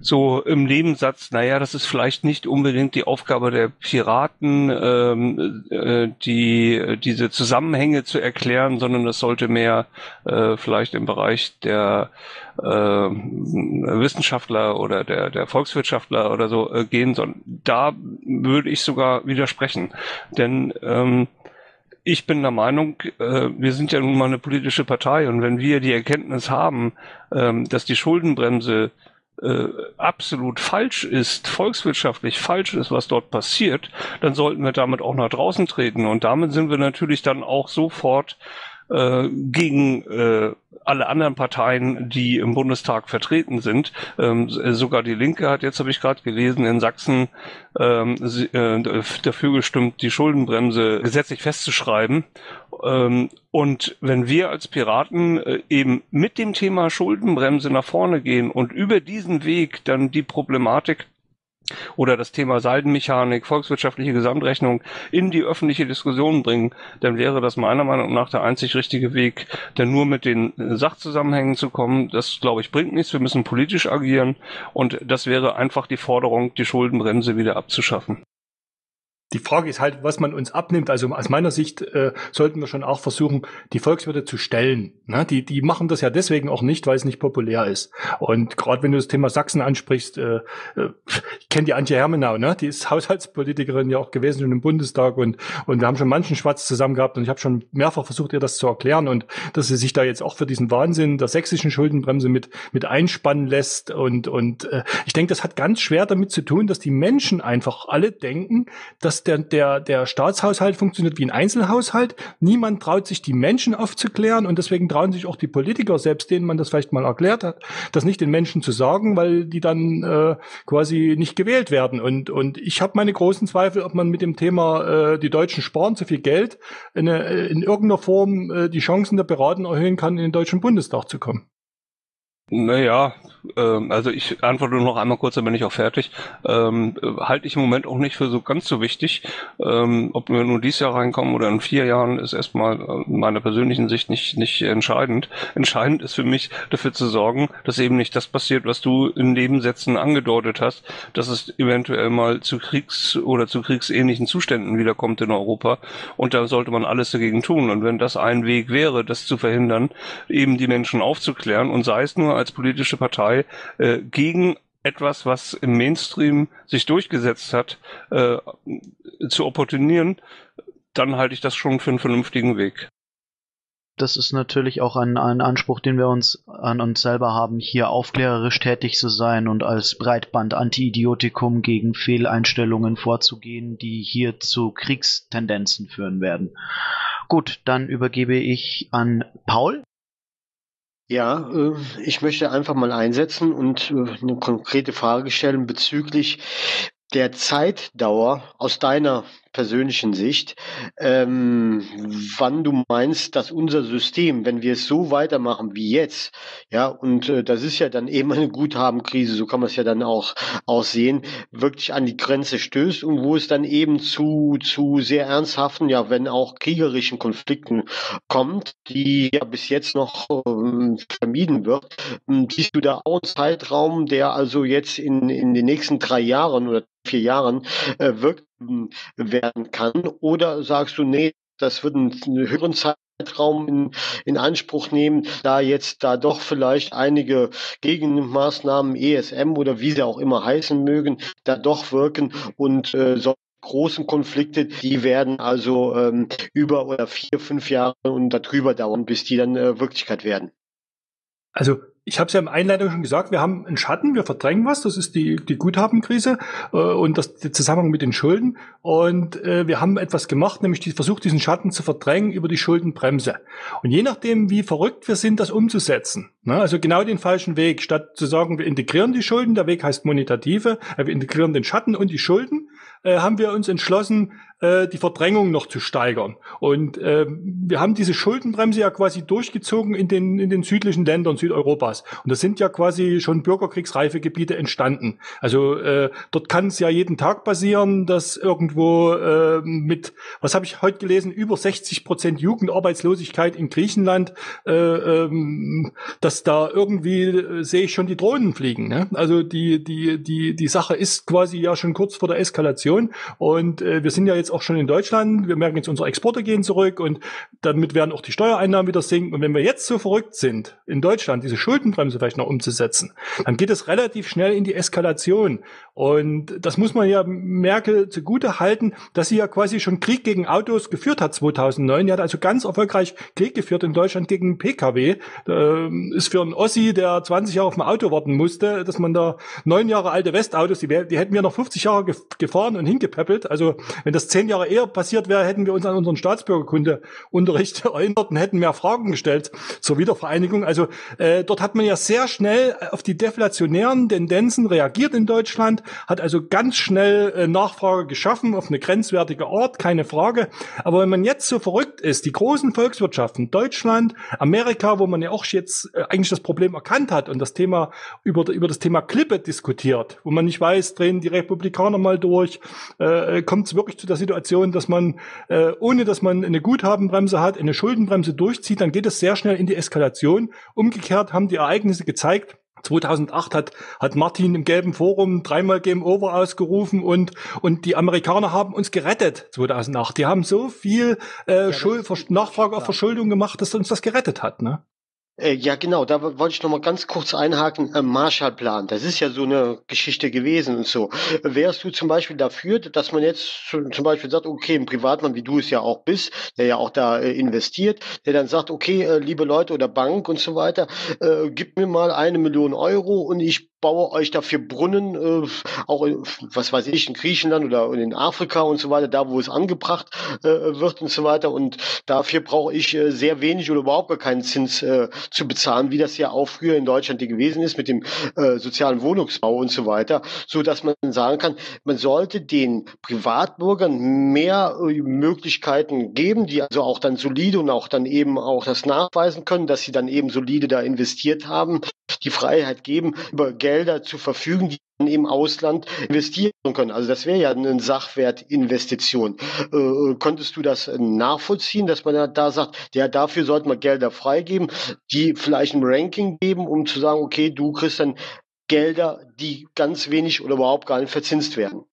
so im Nebensatz, naja, das ist vielleicht nicht unbedingt die Aufgabe der Piraten, ähm, äh, die diese Zusammenhänge zu erklären, sondern das sollte mehr äh, vielleicht im Bereich der äh, Wissenschaftler oder der, der Volkswirtschaftler oder so äh, gehen, sondern da würde ich sogar widersprechen. Denn ähm, ich bin der Meinung, äh, wir sind ja nun mal eine politische Partei und wenn wir die Erkenntnis haben, ähm, dass die Schuldenbremse äh, absolut falsch ist, volkswirtschaftlich falsch ist, was dort passiert, dann sollten wir damit auch nach draußen treten. Und damit sind wir natürlich dann auch sofort äh, gegen äh, alle anderen Parteien, die im Bundestag vertreten sind. Ähm, sogar die Linke hat jetzt, habe ich gerade gelesen, in Sachsen ähm, sie, äh, dafür gestimmt, die Schuldenbremse gesetzlich festzuschreiben. Ähm, und wenn wir als Piraten äh, eben mit dem Thema Schuldenbremse nach vorne gehen und über diesen Weg dann die Problematik oder das Thema Saldenmechanik, volkswirtschaftliche Gesamtrechnung in die öffentliche Diskussion bringen, dann wäre das meiner Meinung nach der einzig richtige Weg, denn nur mit den Sachzusammenhängen zu kommen, das glaube ich bringt nichts. Wir müssen politisch agieren und das wäre einfach die Forderung, die Schuldenbremse wieder abzuschaffen. Die Frage ist halt, was man uns abnimmt. Also aus meiner Sicht äh, sollten wir schon auch versuchen, die Volkswirte zu stellen. Ne? Die, die machen das ja deswegen auch nicht, weil es nicht populär ist. Und gerade wenn du das Thema Sachsen ansprichst, äh, äh, ich kenne die Antje Hermenau, ne? die ist (laughs) Haushaltspolitikerin ja auch gewesen schon im Bundestag und, und wir haben schon manchen Schwatz zusammen gehabt und ich habe schon mehrfach versucht, ihr das zu erklären und dass sie sich da jetzt auch für diesen Wahnsinn der sächsischen Schuldenbremse mit, mit einspannen lässt. Und, und äh, ich denke, das hat ganz schwer damit zu tun, dass die Menschen einfach alle denken, dass dass der, der, der Staatshaushalt funktioniert wie ein Einzelhaushalt. Niemand traut sich, die Menschen aufzuklären und deswegen trauen sich auch die Politiker, selbst denen man das vielleicht mal erklärt hat, das nicht den Menschen zu sagen, weil die dann äh, quasi nicht gewählt werden. Und, und ich habe meine großen Zweifel, ob man mit dem Thema, äh, die Deutschen sparen zu viel Geld, in, in irgendeiner Form äh, die Chancen der Beraten erhöhen kann, in den Deutschen Bundestag zu kommen. Naja, ähm, also ich antworte noch einmal kurz, dann bin ich auch fertig. Ähm, halte ich im Moment auch nicht für so ganz so wichtig. Ähm, ob wir nur dieses Jahr reinkommen oder in vier Jahren, ist erstmal in meiner persönlichen Sicht nicht, nicht entscheidend. Entscheidend ist für mich, dafür zu sorgen, dass eben nicht das passiert, was du in Nebensätzen angedeutet hast, dass es eventuell mal zu Kriegs- oder zu kriegsähnlichen Zuständen wiederkommt in Europa. Und da sollte man alles dagegen tun. Und wenn das ein Weg wäre, das zu verhindern, eben die Menschen aufzuklären und sei es nur als politische Partei äh, gegen etwas, was im Mainstream sich durchgesetzt hat, äh, zu opportunieren, dann halte ich das schon für einen vernünftigen Weg. Das ist natürlich auch ein, ein Anspruch, den wir uns an uns selber haben, hier aufklärerisch tätig zu sein und als Breitband-Anti-Idiotikum gegen Fehleinstellungen vorzugehen, die hier zu Kriegstendenzen führen werden. Gut, dann übergebe ich an Paul. Ja, äh, ich möchte einfach mal einsetzen und äh, eine konkrete Frage stellen bezüglich der Zeitdauer aus deiner persönlichen Sicht, ähm, wann du meinst, dass unser System, wenn wir es so weitermachen wie jetzt, ja, und äh, das ist ja dann eben eine Guthabenkrise, so kann man es ja dann auch aussehen, wirklich an die Grenze stößt und wo es dann eben zu, zu sehr ernsthaften, ja, wenn auch kriegerischen Konflikten kommt, die ja bis jetzt noch ähm, vermieden wird. Ähm, siehst du da auch einen Zeitraum, der also jetzt in, in den nächsten drei Jahren oder vier Jahren äh, wirkt werden kann? Oder sagst du, nee, das wird einen, höheren Zeitraum in, in Anspruch nehmen, da jetzt da doch vielleicht einige Gegenmaßnahmen, ESM oder wie sie auch immer heißen mögen, da doch wirken und äh, so großen Konflikte, die werden also ähm, über oder vier, fünf Jahre und darüber dauern, bis die dann äh, Wirklichkeit werden. Also ich habe es ja im Einleitung schon gesagt, wir haben einen Schatten, wir verdrängen was, das ist die, die Guthabenkrise äh, und das, der Zusammenhang mit den Schulden. Und äh, wir haben etwas gemacht, nämlich die, versucht, diesen Schatten zu verdrängen über die Schuldenbremse. Und je nachdem, wie verrückt wir sind, das umzusetzen, ne, also genau den falschen Weg, statt zu sagen, wir integrieren die Schulden, der Weg heißt monetative, äh, wir integrieren den Schatten und die Schulden, äh, haben wir uns entschlossen, äh, die Verdrängung noch zu steigern. Und äh, wir haben diese Schuldenbremse ja quasi durchgezogen in den, in den südlichen Ländern Südeuropas. Und da sind ja quasi schon bürgerkriegsreife Gebiete entstanden. Also äh, dort kann es ja jeden Tag passieren, dass irgendwo äh, mit, was habe ich heute gelesen, über 60 Prozent Jugendarbeitslosigkeit in Griechenland, äh, ähm, dass da irgendwie äh, sehe ich schon die Drohnen fliegen. Ne? Also die, die, die, die Sache ist quasi ja schon kurz vor der Eskalation. Und äh, wir sind ja jetzt jetzt auch schon in Deutschland. Wir merken jetzt, unsere Exporte gehen zurück und damit werden auch die Steuereinnahmen wieder sinken. Und wenn wir jetzt so verrückt sind, in Deutschland diese Schuldenbremse vielleicht noch umzusetzen, dann geht es relativ schnell in die Eskalation. Und das muss man ja Merkel zugute halten, dass sie ja quasi schon Krieg gegen Autos geführt hat 2009. Die hat also ganz erfolgreich Krieg geführt in Deutschland gegen Pkw. Ähm, ist für einen Ossi, der 20 Jahre auf ein Auto warten musste, dass man da neun Jahre alte Westautos, die, die hätten wir noch 50 Jahre gefahren und hingepäppelt. Also wenn das zehn Jahre eher passiert wäre, hätten wir uns an unseren Staatsbürgerkundeunterricht (laughs) erinnert und hätten mehr Fragen gestellt zur Wiedervereinigung. Also äh, dort hat man ja sehr schnell auf die deflationären Tendenzen reagiert in Deutschland, hat also ganz schnell äh, Nachfrage geschaffen auf eine grenzwertige Art, keine Frage. Aber wenn man jetzt so verrückt ist, die großen Volkswirtschaften, Deutschland, Amerika, wo man ja auch jetzt äh, eigentlich das Problem erkannt hat und das Thema über, über das Thema Klippe diskutiert, wo man nicht weiß, drehen die Republikaner mal durch, äh, kommt es wirklich zu der Situation, dass man, äh, ohne dass man eine Guthabenbremse hat, eine Schuldenbremse durchzieht, dann geht es sehr schnell in die Eskalation. Umgekehrt haben die Ereignisse gezeigt, 2008 hat, hat Martin im gelben Forum dreimal Game Over ausgerufen und, und die Amerikaner haben uns gerettet 2008. Die haben so viel äh, ja, Nachfrage auf Verschuldung gemacht, dass uns das gerettet hat. Ne? Äh, ja, genau, da wollte ich noch mal ganz kurz einhaken. Äh, Marshallplan, das ist ja so eine Geschichte gewesen und so. Wärst du zum Beispiel dafür, dass man jetzt zum Beispiel sagt, okay, ein Privatmann, wie du es ja auch bist, der ja auch da äh, investiert, der dann sagt, okay, liebe Leute oder Bank und so weiter, gib mir mal eine Million Euro und ich baue euch dafür Brunnen, äh, auch in, was weiß ich, in Griechenland oder in Afrika und so weiter, da wo es angebracht äh, wird und so weiter. Und dafür brauche ich äh, sehr wenig oder überhaupt gar keinen Zins äh, zu bezahlen, wie das ja auch früher in Deutschland gewesen ist mit dem äh, sozialen Wohnungsbau und so weiter, so dass man sagen kann, man sollte den Privatbürgern mehr äh, Möglichkeiten geben, die also auch dann solide und auch dann eben auch das nachweisen können, dass sie dann eben solide da investiert haben, die Freiheit geben, über Gelder zur Verfügung, die im Ausland investieren können. Also das wäre ja eine Sachwertinvestition. Äh, konntest du das nachvollziehen, dass man da sagt, ja, dafür sollten wir Gelder freigeben, die vielleicht ein Ranking geben, um zu sagen, okay, du kriegst dann Gelder, die ganz wenig oder überhaupt gar nicht verzinst werden.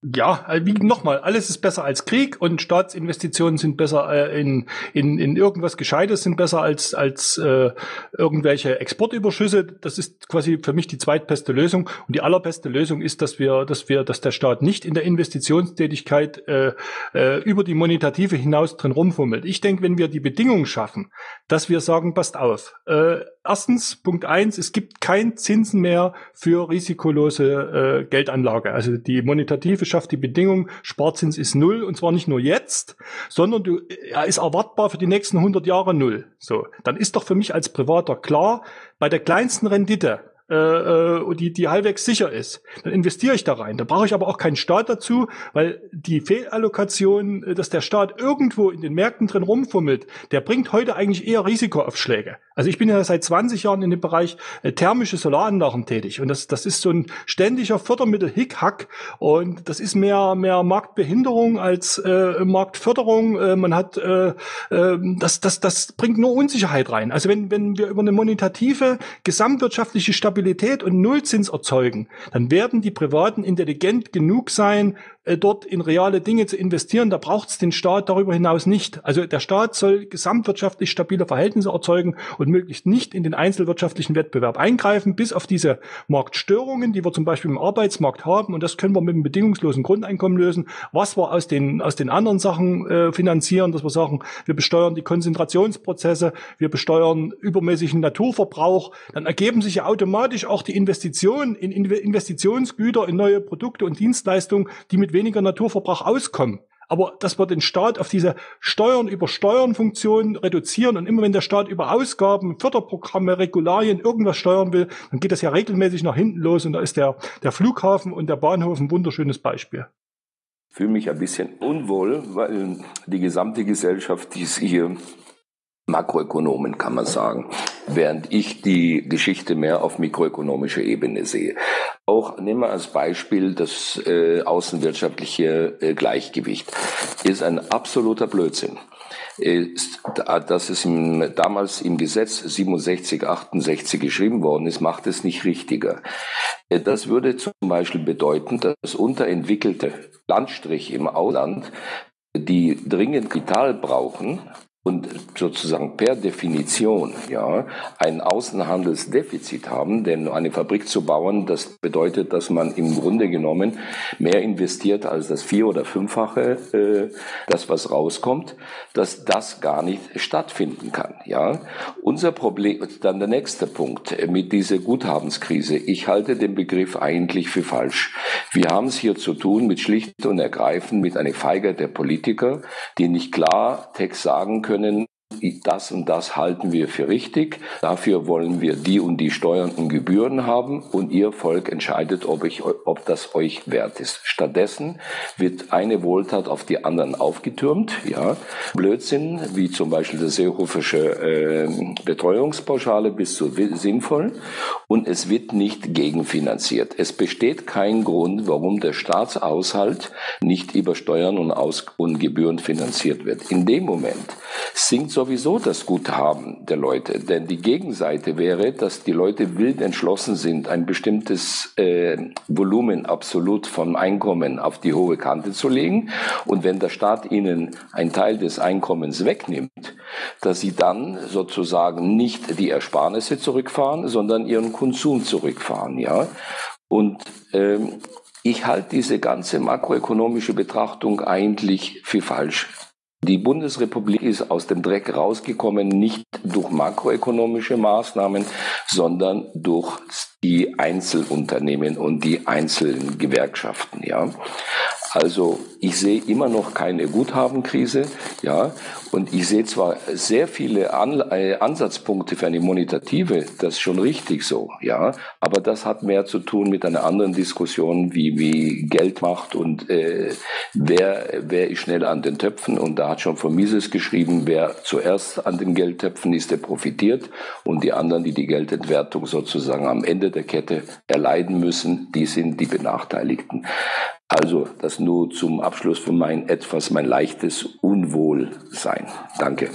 Ja, äh, nochmal, alles ist besser als Krieg und Staatsinvestitionen sind besser äh, in, in, in irgendwas Gescheites sind besser als, als äh, irgendwelche Exportüberschüsse. Das ist quasi für mich die zweitbeste Lösung. Und die allerbeste Lösung ist, dass wir, dass wir, dass der Staat nicht in der Investitionstätigkeit äh, äh, über die Monetative hinaus drin rumfummelt. Ich denke, wenn wir die Bedingungen schaffen, dass wir sagen, passt auf, äh, erstens, Punkt eins, es gibt kein Zinsen mehr für risikolose äh, Geldanlage. Also die Monetative schafft die Bedingung, Sparzins ist null und zwar nicht nur jetzt, sondern du, er ist erwartbar für die nächsten 100 Jahre null. So, dann ist doch für mich als Privater klar, bei der kleinsten Rendite äh, äh, die, die halbwegs sicher ist, dann investiere ich da rein. Da brauche ich aber auch keinen Staat dazu, weil die Fehlallokation, äh, dass der Staat irgendwo in den Märkten drin rumfummelt, der bringt heute eigentlich eher Risikoaufschläge. Also ich bin ja seit 20 Jahren in dem Bereich äh, thermische Solaranlagen tätig und das, das ist so ein ständiger Fördermittel Hickhack und das ist mehr, mehr Marktbehinderung als äh, Marktförderung. Äh, man hat, äh, äh, das, das, das bringt nur Unsicherheit rein. Also wenn, wenn wir über eine monetative gesamtwirtschaftliche Stabilität Stabilität und Nullzins erzeugen, dann werden die Privaten intelligent genug sein, äh, dort in reale Dinge zu investieren. Da braucht es den Staat darüber hinaus nicht. Also der Staat soll gesamtwirtschaftlich stabile Verhältnisse erzeugen und möglichst nicht in den einzelwirtschaftlichen Wettbewerb eingreifen, bis auf diese Marktstörungen, die wir zum Beispiel im Arbeitsmarkt haben. Und das können wir mit einem bedingungslosen Grundeinkommen lösen. Was wir aus den, aus den anderen Sachen äh, finanzieren, dass wir sagen, wir besteuern die Konzentrationsprozesse, wir besteuern übermäßigen Naturverbrauch, dann ergeben sich ja automatisch auch die Investitionen in Investitionsgüter, in neue Produkte und Dienstleistungen, die mit weniger Naturverbrauch auskommen. Aber dass wir den Staat auf diese Steuern über Steuern Funktion reduzieren und immer wenn der Staat über Ausgaben, Förderprogramme, Regularien irgendwas steuern will, dann geht das ja regelmäßig nach hinten los und da ist der, der Flughafen und der Bahnhof ein wunderschönes Beispiel. Ich fühle mich ein bisschen unwohl, weil die gesamte Gesellschaft ist hier Makroökonomen, kann man sagen, während ich die Geschichte mehr auf mikroökonomischer Ebene sehe. Auch nehmen wir als Beispiel das äh, außenwirtschaftliche äh, Gleichgewicht. Ist ein absoluter Blödsinn. Ist, dass es im, damals im Gesetz 67, 68 geschrieben worden ist, macht es nicht richtiger. Äh, das würde zum Beispiel bedeuten, dass unterentwickelte Landstriche im Ausland, die dringend Kapital brauchen, und sozusagen per Definition ja ein Außenhandelsdefizit haben, denn eine Fabrik zu bauen, das bedeutet, dass man im Grunde genommen mehr investiert als das vier- oder fünffache, äh, das was rauskommt, dass das gar nicht stattfinden kann. Ja, unser Problem, dann der nächste Punkt äh, mit dieser Guthabenskrise. Ich halte den Begriff eigentlich für falsch. Wir haben es hier zu tun mit schlicht und ergreifend mit einer Feigheit der Politiker, die nicht klar Text sagen können können, das und das halten wir für richtig, dafür wollen wir die und die Steuern und Gebühren haben und ihr Volk entscheidet, ob, ich, ob das euch wert ist. Stattdessen wird eine Wohltat auf die anderen aufgetürmt, ja. Blödsinn, wie zum Beispiel die Seehofische äh, Betreuungspauschale bist so sinnvoll und es wird nicht gegenfinanziert. Es besteht kein Grund, warum der Staatshaushalt nicht über Steuern und, Aus und Gebühren finanziert wird. In dem Moment sinkt sowieso das Guthaben der Leute. Denn die Gegenseite wäre, dass die Leute wild entschlossen sind, ein bestimmtes äh, Volumen absolut vom Einkommen auf die hohe Kante zu legen. Und wenn der Staat ihnen einen Teil des Einkommens wegnimmt, dass sie dann sozusagen nicht die Ersparnisse zurückfahren, sondern ihren Konsum zurückfahren. Ja? Und ähm, ich halte diese ganze makroökonomische Betrachtung eigentlich für falsch. Die Bundesrepublik ist aus dem Dreck rausgekommen, nicht durch makroökonomische Maßnahmen, sondern durch die Einzelunternehmen und die einzelnen Gewerkschaften, ja. Also ich sehe immer noch keine Guthabenkrise, ja, und ich sehe zwar sehr viele An äh, Ansatzpunkte für eine monetative, das ist schon richtig so, ja, aber das hat mehr zu tun mit einer anderen Diskussion, wie wie Geld macht und äh, wer wer ist schnell an den Töpfen. Und da hat schon von Mises geschrieben, wer zuerst an den Geldtöpfen ist, der profitiert. Und die anderen, die die Geldentwertung sozusagen am Ende der Kette erleiden müssen, die sind die Benachteiligten. Also das nur zum Abschluss für mein etwas, mein leichtes Unwohlsein. Danke.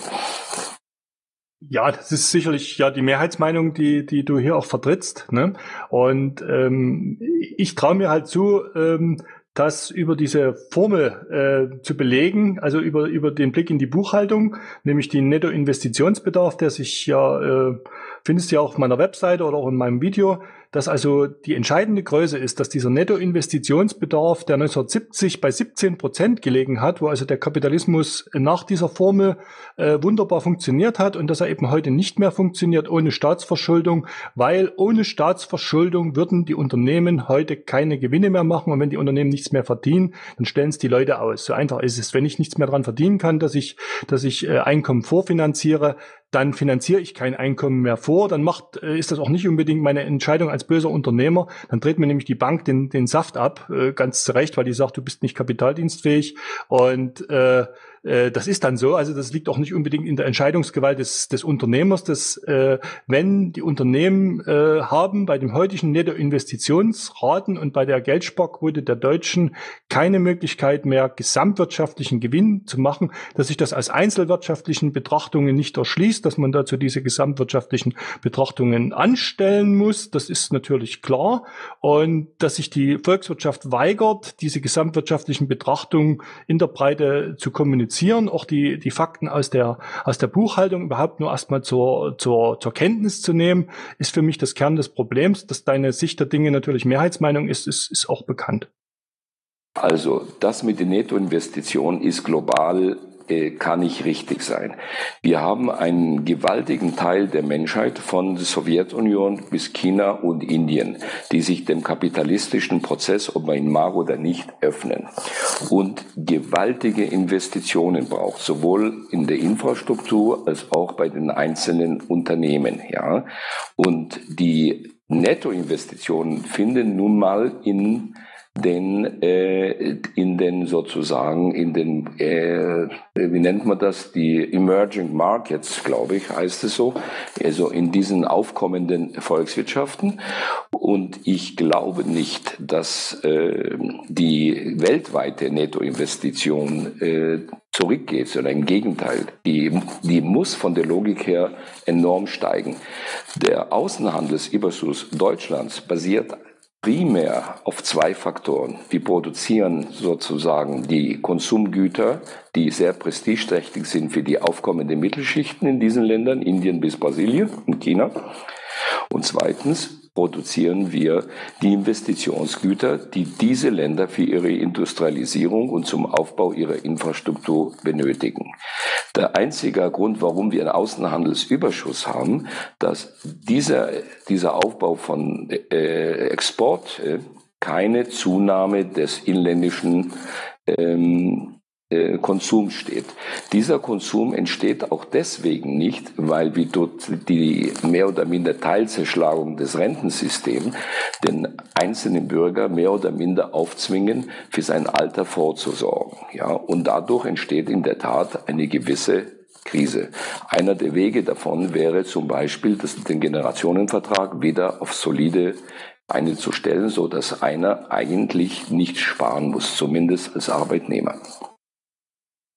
Ja, das ist sicherlich ja die Mehrheitsmeinung, die, die du hier auch vertrittst. Ne? Und ähm, ich traue mir halt zu, ähm, das über diese Formel äh, zu belegen, also über, über den Blick in die Buchhaltung, nämlich den Nettoinvestitionsbedarf, der sich ja, äh, findest du ja auch auf meiner Webseite oder auch in meinem Video, dass also die entscheidende Größe ist, dass dieser Nettoinvestitionsbedarf, der 1970 bei 17 Prozent gelegen hat, wo also der Kapitalismus nach dieser Formel äh, wunderbar funktioniert hat und dass er eben heute nicht mehr funktioniert ohne Staatsverschuldung, weil ohne Staatsverschuldung würden die Unternehmen heute keine Gewinne mehr machen und wenn die Unternehmen nichts mehr verdienen, dann stellen es die Leute aus. So einfach ist es. Wenn ich nichts mehr dran verdienen kann, dass ich, dass ich äh, Einkommen vorfinanziere, dann finanziere ich kein Einkommen mehr vor, dann macht, äh, ist das auch nicht unbedingt meine Entscheidung als böser Unternehmer. Dann dreht mir nämlich die Bank den, den Saft ab, äh, ganz zu Recht, weil die sagt, du bist nicht kapitaldienstfähig und äh, äh, das ist dann so. Also das liegt auch nicht unbedingt in der Entscheidungsgewalt des, des Unternehmers, dass äh, wenn die Unternehmen äh, haben bei dem heutigen Nettoinvestitionsraten und bei der Geldsparquote der Deutschen keine Möglichkeit mehr, gesamtwirtschaftlichen Gewinn zu machen, dass sich das aus einzelwirtschaftlichen Betrachtungen nicht erschließt, dass man dazu diese gesamtwirtschaftlichen Betrachtungen anstellen muss. Das ist natürlich klar. Und dass sich die Volkswirtschaft weigert, diese gesamtwirtschaftlichen Betrachtungen in der Breite zu kommunizieren, auch die, die Fakten aus der, aus der Buchhaltung überhaupt nur erstmal zur, zur, zur Kenntnis zu nehmen, ist für mich das Kern des Problems. Dass deine Sicht der Dinge natürlich Mehrheitsmeinung ist, ist, ist auch bekannt. Also das mit den Nettoinvestitionen ist global äh, kann nicht richtig sein. Wir haben einen gewaltigen Teil der Menschheit von der Sowjetunion bis China und Indien, die sich dem kapitalistischen Prozess, ob man ihn mag oder nicht, öffnen und gewaltige Investitionen braucht, sowohl in der Infrastruktur als auch bei den einzelnen Unternehmen. Ja, und die Nettoinvestitionen finden nun mal in den äh, in den sozusagen in den äh, wie nennt man das die emerging markets glaube ich heißt es so also in diesen aufkommenden Volkswirtschaften und ich glaube nicht dass äh, die weltweite Nettoinvestition äh, zurückgeht, sondern im Gegenteil. Die, die muss von der Logik her enorm steigen. Der Außenhandelsüberschuss Deutschlands basiert primär auf zwei Faktoren. Wir produzieren sozusagen die Konsumgüter, die sehr prestigeträchtig sind für die aufkommenden Mittelschichten in diesen Ländern, Indien bis Brasilien und China. Und zweitens produzieren wir die Investitionsgüter, die diese Länder für ihre Industrialisierung und zum Aufbau ihrer Infrastruktur benötigen. Der einzige Grund, warum wir einen Außenhandelsüberschuss haben, dass dieser, dieser Aufbau von äh, Export äh, keine Zunahme des inländischen ähm, äh, Konsum steht. Dieser Konsum entsteht auch deswegen nicht, weil wir dort die mehr oder minder Teilzerschlagung des Rentensystems den einzelnen Bürger mehr oder minder aufzwingen, für sein Alter vorzusorgen. Ja, und dadurch entsteht in der Tat eine gewisse Krise. Einer der Wege davon wäre zum Beispiel, dass den Generationenvertrag wieder auf solide eine zu stellen, so dass einer eigentlich nicht sparen muss, zumindest als Arbeitnehmer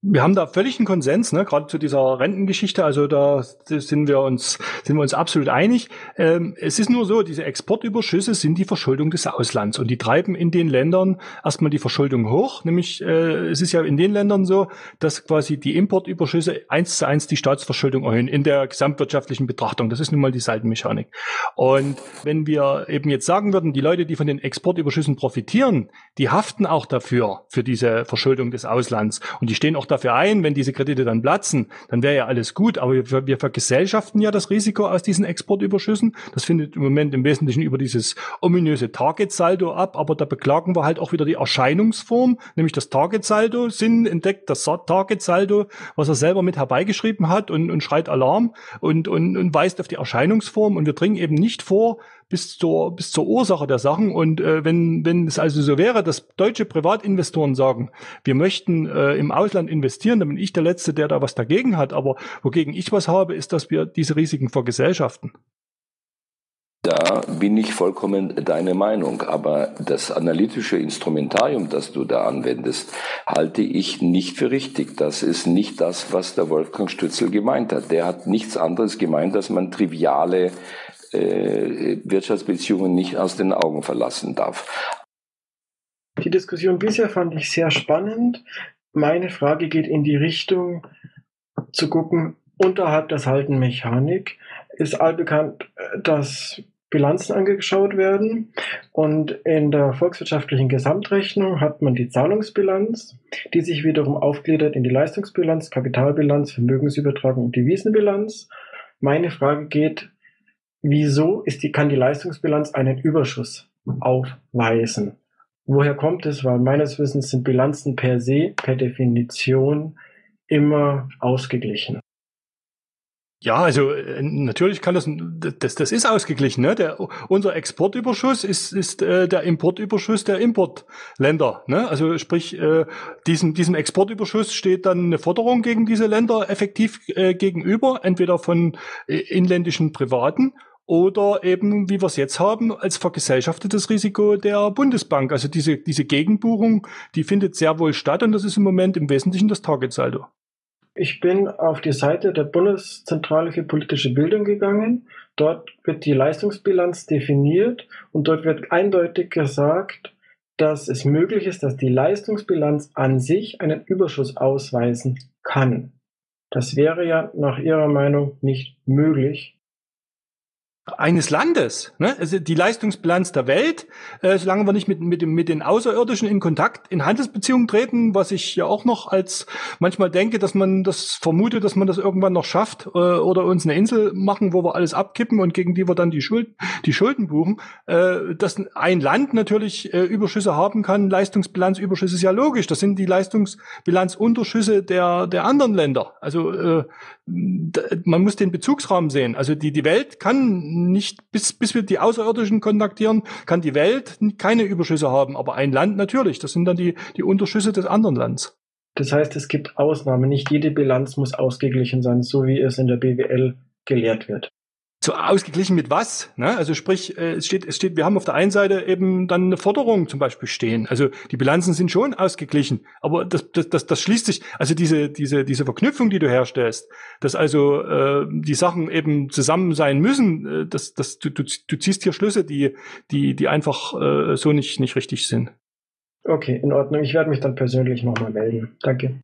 wir haben da völlig einen Konsens, ne, gerade zu dieser Rentengeschichte. Also da sind wir uns sind wir uns absolut einig. Ähm, es ist nur so, diese Exportüberschüsse sind die Verschuldung des Auslands und die treiben in den Ländern erstmal die Verschuldung hoch. Nämlich äh, es ist ja in den Ländern so, dass quasi die Importüberschüsse eins zu eins die Staatsverschuldung erhöhen in der gesamtwirtschaftlichen Betrachtung. Das ist nun mal die Seitenmechanik. Und wenn wir eben jetzt sagen würden, die Leute, die von den Exportüberschüssen profitieren, die haften auch dafür für diese Verschuldung des Auslands und die stehen auch dafür ein, wenn diese Kredite dann platzen, dann wäre ja alles gut. Aber wir, wir vergesellschaften ja das Risiko aus diesen Exportüberschüssen. Das findet im Moment im Wesentlichen über dieses ominöse Target-Saldo ab. Aber da beklagen wir halt auch wieder die Erscheinungsform, nämlich das Target-Saldo. Sinn entdeckt das Target-Saldo, was er selber mit herbeigeschrieben hat und, und schreit Alarm und, und, und weist auf die Erscheinungsform. Und wir dringen eben nicht vor, bis zur, bis zur Ursache der Sachen. Und äh, wenn, wenn es also so wäre, dass deutsche Privatinvestoren sagen, wir möchten äh, im Ausland investieren, dann bin ich der Letzte, der da was dagegen hat. Aber wogegen ich was habe, ist, dass wir diese Risiken vergesellschaften. Da bin ich vollkommen deine Meinung, aber das analytische Instrumentarium, das du da anwendest, halte ich nicht für richtig. Das ist nicht das, was der Wolfgang Stützel gemeint hat. Der hat nichts anderes gemeint, dass man triviale Wirtschaftsbeziehungen nicht aus den Augen verlassen darf. Die Diskussion bisher fand ich sehr spannend. Meine Frage geht in die Richtung zu gucken, unterhalb der Haltenmechanik ist allbekannt, dass Bilanzen angeschaut werden und in der volkswirtschaftlichen Gesamtrechnung hat man die Zahlungsbilanz, die sich wiederum aufgliedert in die Leistungsbilanz, Kapitalbilanz, Vermögensübertragung und Devisenbilanz. Meine Frage geht Wieso ist die, kann die Leistungsbilanz einen Überschuss aufweisen? Woher kommt es? Weil meines Wissens sind Bilanzen per se, per Definition immer ausgeglichen. Ja, also äh, natürlich kann das, das, das ist ausgeglichen. Ne? Der, unser Exportüberschuss ist, ist äh, der Importüberschuss der Importländer. Ne? Also sprich, äh, diesem, diesem Exportüberschuss steht dann eine Forderung gegen diese Länder effektiv äh, gegenüber, entweder von äh, inländischen Privaten oder eben, wie wir es jetzt haben, als vergesellschaftetes Risiko der Bundesbank. Also diese, diese Gegenbuchung, die findet sehr wohl statt und das ist im Moment im Wesentlichen das Target-Saldo. Ich bin auf die Seite der Bundeszentrale für politische Bildung gegangen. Dort wird die Leistungsbilanz definiert und dort wird eindeutig gesagt, dass es möglich ist, dass die Leistungsbilanz an sich einen Überschuss ausweisen kann. Das wäre ja nach Ihrer Meinung nicht möglich, eines Landes, ne? also die Leistungsbilanz der Welt, äh, solange wir nicht mit, mit, mit den Außerirdischen in Kontakt, in Handelsbeziehungen treten, was ich ja auch noch als manchmal denke, dass man das vermutet, dass man das irgendwann noch schafft äh, oder uns eine Insel machen, wo wir alles abkippen und gegen die wir dann die, Schuld, die Schulden buchen, äh, dass ein Land natürlich äh, Überschüsse haben kann, Leistungsbilanzüberschüsse ist ja logisch, das sind die Leistungsbilanzunterschüsse der, der anderen Länder. Also äh, man muss den Bezugsrahmen sehen. Also die, die Welt kann nicht, bis, bis wir die Außerirdischen kontaktieren, kann die Welt keine Überschüsse haben, aber ein Land natürlich. Das sind dann die, die Unterschüsse des anderen Landes. Das heißt, es gibt Ausnahmen. Nicht jede Bilanz muss ausgeglichen sein, so wie es in der BWL gelehrt wird so ausgeglichen mit was? Ne? Also sprich, äh, es steht, es steht, wir haben auf der einen Seite eben dann eine Forderung zum Beispiel stehen. Also die Bilanzen sind schon ausgeglichen, aber das, das, das, das schließt sich, also diese, diese, diese Verknüpfung, die du herstellst, dass also äh, die Sachen eben zusammen sein müssen, äh, das, das, du, du, du ziehst hier Schlüsse, die, die, die einfach äh, so nicht, nicht richtig sind. Okay, in Ordnung. Ich werde mich dann persönlich nochmal melden. Danke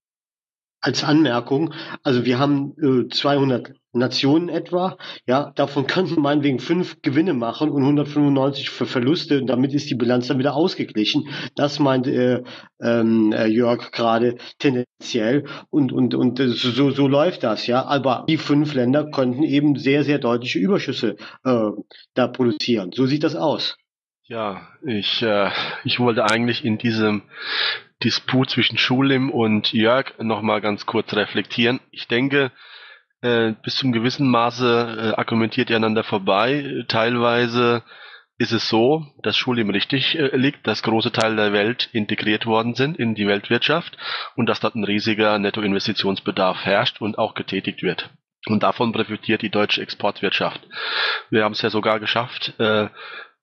als Anmerkung, also wir haben äh, 200 Nationen etwa, ja, davon könnten meinetwegen fünf Gewinne machen und 195 für Verluste, und damit ist die Bilanz dann wieder ausgeglichen. Das meint äh, ähm, äh, Jörg gerade tendenziell und und und äh, so so läuft das, ja. Aber die fünf Länder konnten eben sehr sehr deutliche Überschüsse äh, da produzieren. So sieht das aus. Ja, ich äh, ich wollte eigentlich in diesem Disput zwischen Schulim und Jörg nochmal ganz kurz reflektieren. Ich denke, äh, bis zum gewissen Maße äh, argumentiert ihr einander vorbei. Teilweise ist es so, dass Schulim richtig äh, liegt, dass große Teile der Welt integriert worden sind in die Weltwirtschaft und dass dort ein riesiger Nettoinvestitionsbedarf herrscht und auch getätigt wird. Und davon profitiert die deutsche Exportwirtschaft. Wir haben es ja sogar geschafft, äh,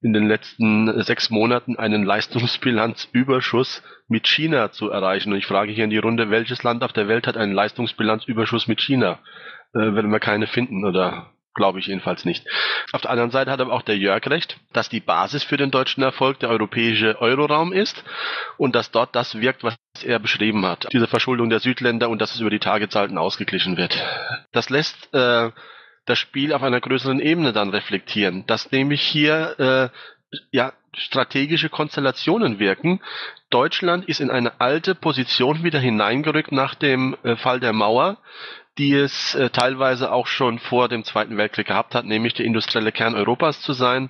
in den letzten sechs Monaten einen Leistungsbilanzüberschuss mit China zu erreichen. Und ich frage hier in die Runde, welches Land auf der Welt hat einen Leistungsbilanzüberschuss mit China? Äh, werden wir keine finden oder glaube ich jedenfalls nicht. Auf der anderen Seite hat aber auch der Jörg recht, dass die Basis für den deutschen Erfolg der europäische Euroraum ist und dass dort das wirkt, was er beschrieben hat. Diese Verschuldung der Südländer und dass es über die Tagezahlten ausgeglichen wird. Das lässt äh, das Spiel auf einer größeren Ebene dann reflektieren, dass nämlich hier äh, ja strategische Konstellationen wirken. Deutschland ist in eine alte Position wieder hineingerückt nach dem äh, Fall der Mauer, die es äh, teilweise auch schon vor dem Zweiten Weltkrieg gehabt hat, nämlich der industrielle Kern Europas zu sein.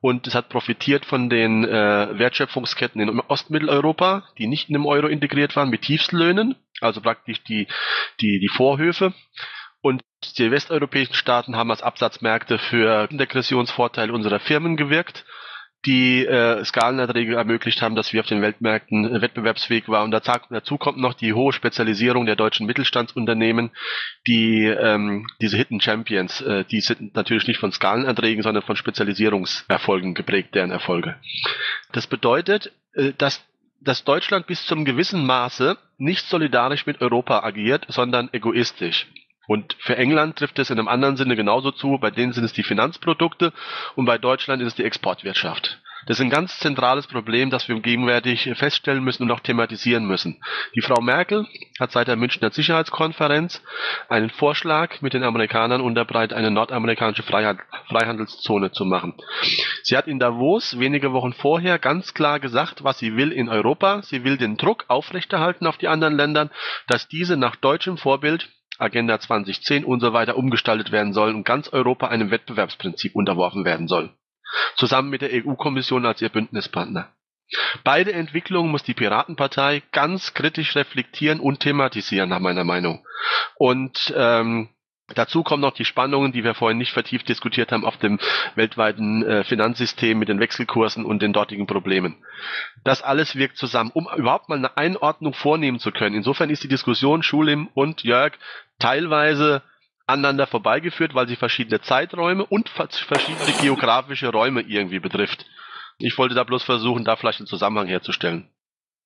Und es hat profitiert von den äh, Wertschöpfungsketten in Ostmitteleuropa, die nicht in dem Euro integriert waren, mit Tiefstlöhnen, also praktisch die, die, die Vorhöfe. Und die westeuropäischen Staaten haben als Absatzmärkte für Degressionsvorteile unserer Firmen gewirkt, die äh, Skalenerträge ermöglicht haben, dass wir auf den Weltmärkten äh, wettbewerbsfähig waren. Und dazu kommt noch die hohe Spezialisierung der deutschen Mittelstandsunternehmen, die ähm, diese Hidden Champions, äh, die sind natürlich nicht von Skalenerträgen, sondern von Spezialisierungserfolgen geprägt, deren Erfolge. Das bedeutet, äh, dass dass Deutschland bis zum gewissen Maße nicht solidarisch mit Europa agiert, sondern egoistisch. Und für England trifft es in einem anderen Sinne genauso zu. Bei denen sind es die Finanzprodukte und bei Deutschland ist es die Exportwirtschaft. Das ist ein ganz zentrales Problem, das wir gegenwärtig feststellen müssen und auch thematisieren müssen. Die Frau Merkel hat seit der Münchner Sicherheitskonferenz einen Vorschlag mit den Amerikanern unterbreitet, eine nordamerikanische Freihandelszone zu machen. Sie hat in Davos wenige Wochen vorher ganz klar gesagt, was sie will in Europa. Sie will den Druck aufrechterhalten auf die anderen Länder, dass diese nach deutschem Vorbild Agenda 2010 und so weiter umgestaltet werden sollen und ganz Europa einem Wettbewerbsprinzip unterworfen werden soll. Zusammen mit der EU-Kommission als ihr Bündnispartner. Beide Entwicklungen muss die Piratenpartei ganz kritisch reflektieren und thematisieren, nach meiner Meinung. Und ähm, Dazu kommen noch die Spannungen, die wir vorhin nicht vertieft diskutiert haben, auf dem weltweiten äh, Finanzsystem mit den Wechselkursen und den dortigen Problemen. Das alles wirkt zusammen, um überhaupt mal eine Einordnung vornehmen zu können. Insofern ist die Diskussion Schulim und Jörg teilweise aneinander vorbeigeführt, weil sie verschiedene Zeiträume und verschiedene geografische Räume irgendwie betrifft. Ich wollte da bloß versuchen, da vielleicht einen Zusammenhang herzustellen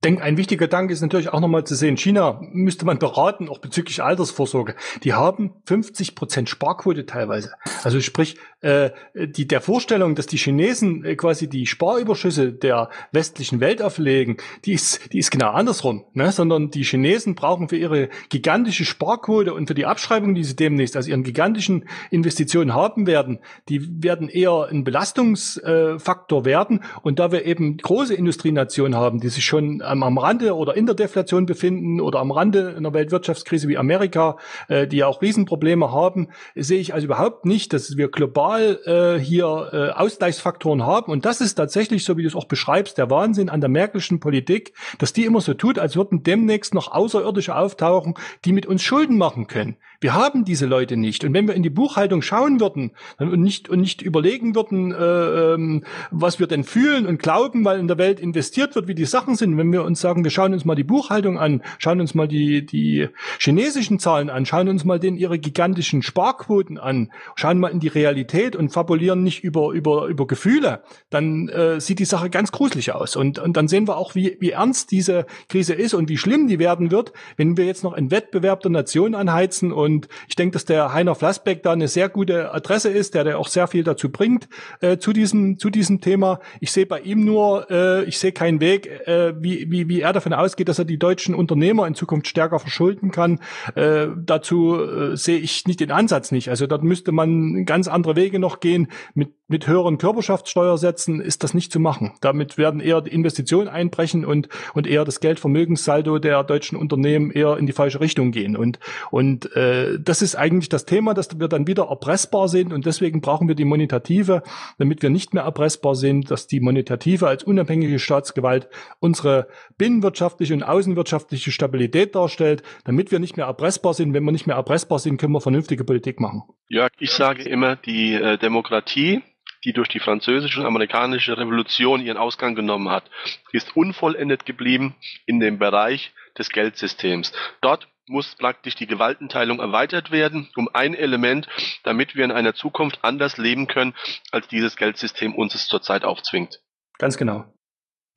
denke, ein wichtiger Dank ist natürlich auch nochmal zu sehen, China müsste man beraten, auch bezüglich Altersvorsorge. Die haben 50 Prozent Sparquote teilweise. Also sprich, äh, die, der Vorstellung, dass die Chinesen äh, quasi die Sparüberschüsse der westlichen Welt auflegen, die ist, die ist genau andersrum, ne? sondern die Chinesen brauchen für ihre gigantische Sparquote und für die Abschreibung, die sie demnächst aus ihren gigantischen Investitionen haben werden, die werden eher ein Belastungsfaktor werden. Und da wir eben große Industrienationen haben, die sich schon am, am Rande oder in der Deflation befinden oder am Rande einer Weltwirtschaftskrise wie Amerika, äh, die ja auch Riesenprobleme haben, sehe ich also überhaupt nicht, dass wir global äh, hier äh, Ausgleichsfaktoren haben. Und das ist tatsächlich, so wie du es auch beschreibst, der Wahnsinn an der Merkelschen Politik, dass die immer so tut, als würden demnächst noch Außerirdische auftauchen, die mit uns Schulden machen können. Wir haben diese Leute nicht. Und wenn wir in die Buchhaltung schauen würden und nicht, und nicht überlegen würden, äh, ähm, was wir denn fühlen und glauben, weil in der Welt investiert wird, wie die Sachen sind, wenn wir uns sagen, wir schauen uns mal die Buchhaltung an, schauen uns mal die, die chinesischen Zahlen an, schauen uns mal den ihre gigantischen Sparquoten an, schauen mal in die Realität und fabulieren nicht über, über, über Gefühle, dann äh, sieht die Sache ganz gruselig aus. Und, und dann sehen wir auch, wie, wie ernst diese Krise ist und wie schlimm die werden wird, wenn wir jetzt noch einen Wettbewerb der Nationen anheizen und und ich denke, dass der Heiner Flassbeck da eine sehr gute Adresse ist, der, der auch sehr viel dazu bringt äh, zu diesem zu diesem Thema. Ich sehe bei ihm nur, äh, ich sehe keinen Weg, äh, wie, wie, wie er davon ausgeht, dass er die deutschen Unternehmer in Zukunft stärker verschulden kann. Äh, dazu äh, sehe ich nicht den Ansatz nicht. Also dort müsste man ganz andere Wege noch gehen. Mit, mit höheren Körperschaftssteuersätzen ist das nicht zu machen. Damit werden eher die Investitionen einbrechen und, und eher das Geldvermögenssaldo der deutschen Unternehmen eher in die falsche Richtung gehen. Und, und äh, das ist eigentlich das Thema, dass wir dann wieder erpressbar sind und deswegen brauchen wir die Monetative, damit wir nicht mehr erpressbar sind, dass die Monetative als unabhängige Staatsgewalt unsere binnenwirtschaftliche und außenwirtschaftliche Stabilität darstellt, damit wir nicht mehr erpressbar sind. Wenn wir nicht mehr erpressbar sind, können wir vernünftige Politik machen. Jörg, ich sage immer, die äh, Demokratie die durch die französische und amerikanische Revolution ihren Ausgang genommen hat, ist unvollendet geblieben in dem Bereich des Geldsystems. Dort muss praktisch die Gewaltenteilung erweitert werden um ein Element, damit wir in einer Zukunft anders leben können, als dieses Geldsystem uns es zurzeit aufzwingt. Ganz genau.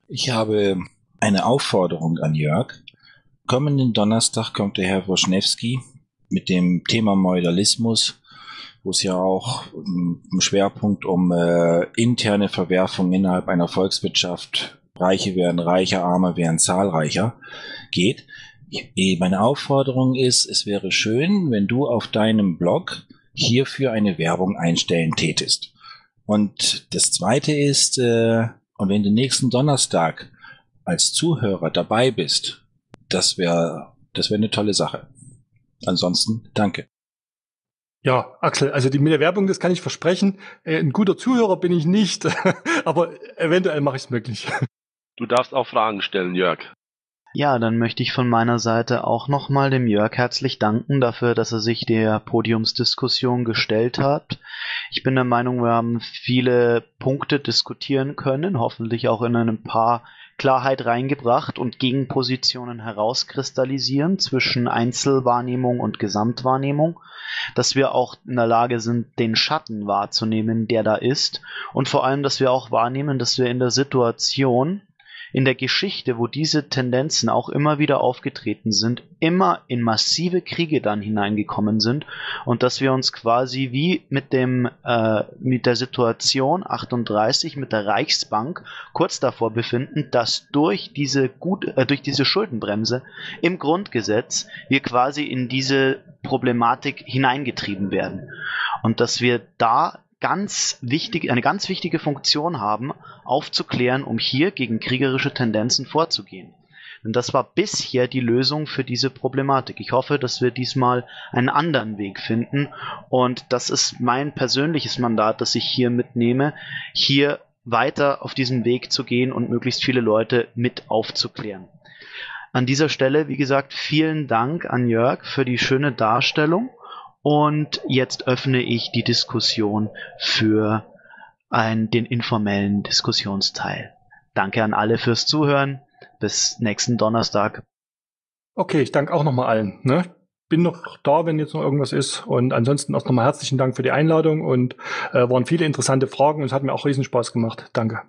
Ich habe eine Aufforderung an Jörg. Kommenden Donnerstag kommt der Herr Woschnewski mit dem Thema Feudalismus, wo es ja auch im Schwerpunkt um äh, interne Verwerfungen innerhalb einer Volkswirtschaft, Reiche werden reicher, Arme werden zahlreicher, geht. Meine Aufforderung ist, es wäre schön, wenn du auf deinem Blog hierfür eine Werbung einstellen tätest. Und das zweite ist, äh, und wenn du nächsten Donnerstag als Zuhörer dabei bist, das wäre das wäre eine tolle Sache. Ansonsten danke. Ja, Axel, also die mit der Werbung, das kann ich versprechen. Äh, ein guter Zuhörer bin ich nicht, (laughs) aber eventuell mache ich es möglich. Du darfst auch Fragen stellen, Jörg. Ja, dann möchte ich von meiner Seite auch nochmal dem Jörg herzlich danken dafür, dass er sich der Podiumsdiskussion gestellt hat. Ich bin der Meinung, wir haben viele Punkte diskutieren können, hoffentlich auch in ein paar Klarheit reingebracht und Gegenpositionen herauskristallisieren zwischen Einzelwahrnehmung und Gesamtwahrnehmung, dass wir auch in der Lage sind, den Schatten wahrzunehmen, der da ist und vor allem, dass wir auch wahrnehmen, dass wir in der Situation, in der Geschichte, wo diese Tendenzen auch immer wieder aufgetreten sind, immer in massive Kriege dann hineingekommen sind und dass wir uns quasi wie mit dem äh, mit der Situation 38 mit der Reichsbank kurz davor befinden, dass durch diese gut äh, durch diese Schuldenbremse im Grundgesetz wir quasi in diese Problematik hineingetrieben werden. Und dass wir da ganz wichtig, eine ganz wichtige Funktion haben, aufzuklären, um hier gegen kriegerische Tendenzen vorzugehen. Denn das war bisher die Lösung für diese Problematik. Ich hoffe, dass wir diesmal einen anderen Weg finden. Und das ist mein persönliches Mandat, das ich hier mitnehme, hier weiter auf diesem Weg zu gehen und möglichst viele Leute mit aufzuklären. An dieser Stelle, wie gesagt, vielen Dank an Jörg für die schöne Darstellung Und jetzt öffne ich die Diskussion für ein, den informellen Diskussionsteil. Danke an alle fürs Zuhören. Bis nächsten Donnerstag. Okay, ich danke auch nochmal allen. Ne? Bin noch da, wenn jetzt noch irgendwas ist. Und ansonsten auch nochmal herzlichen Dank für die Einladung und äh, waren viele interessante Fragen und es hat mir auch riesen Spaß gemacht. Danke.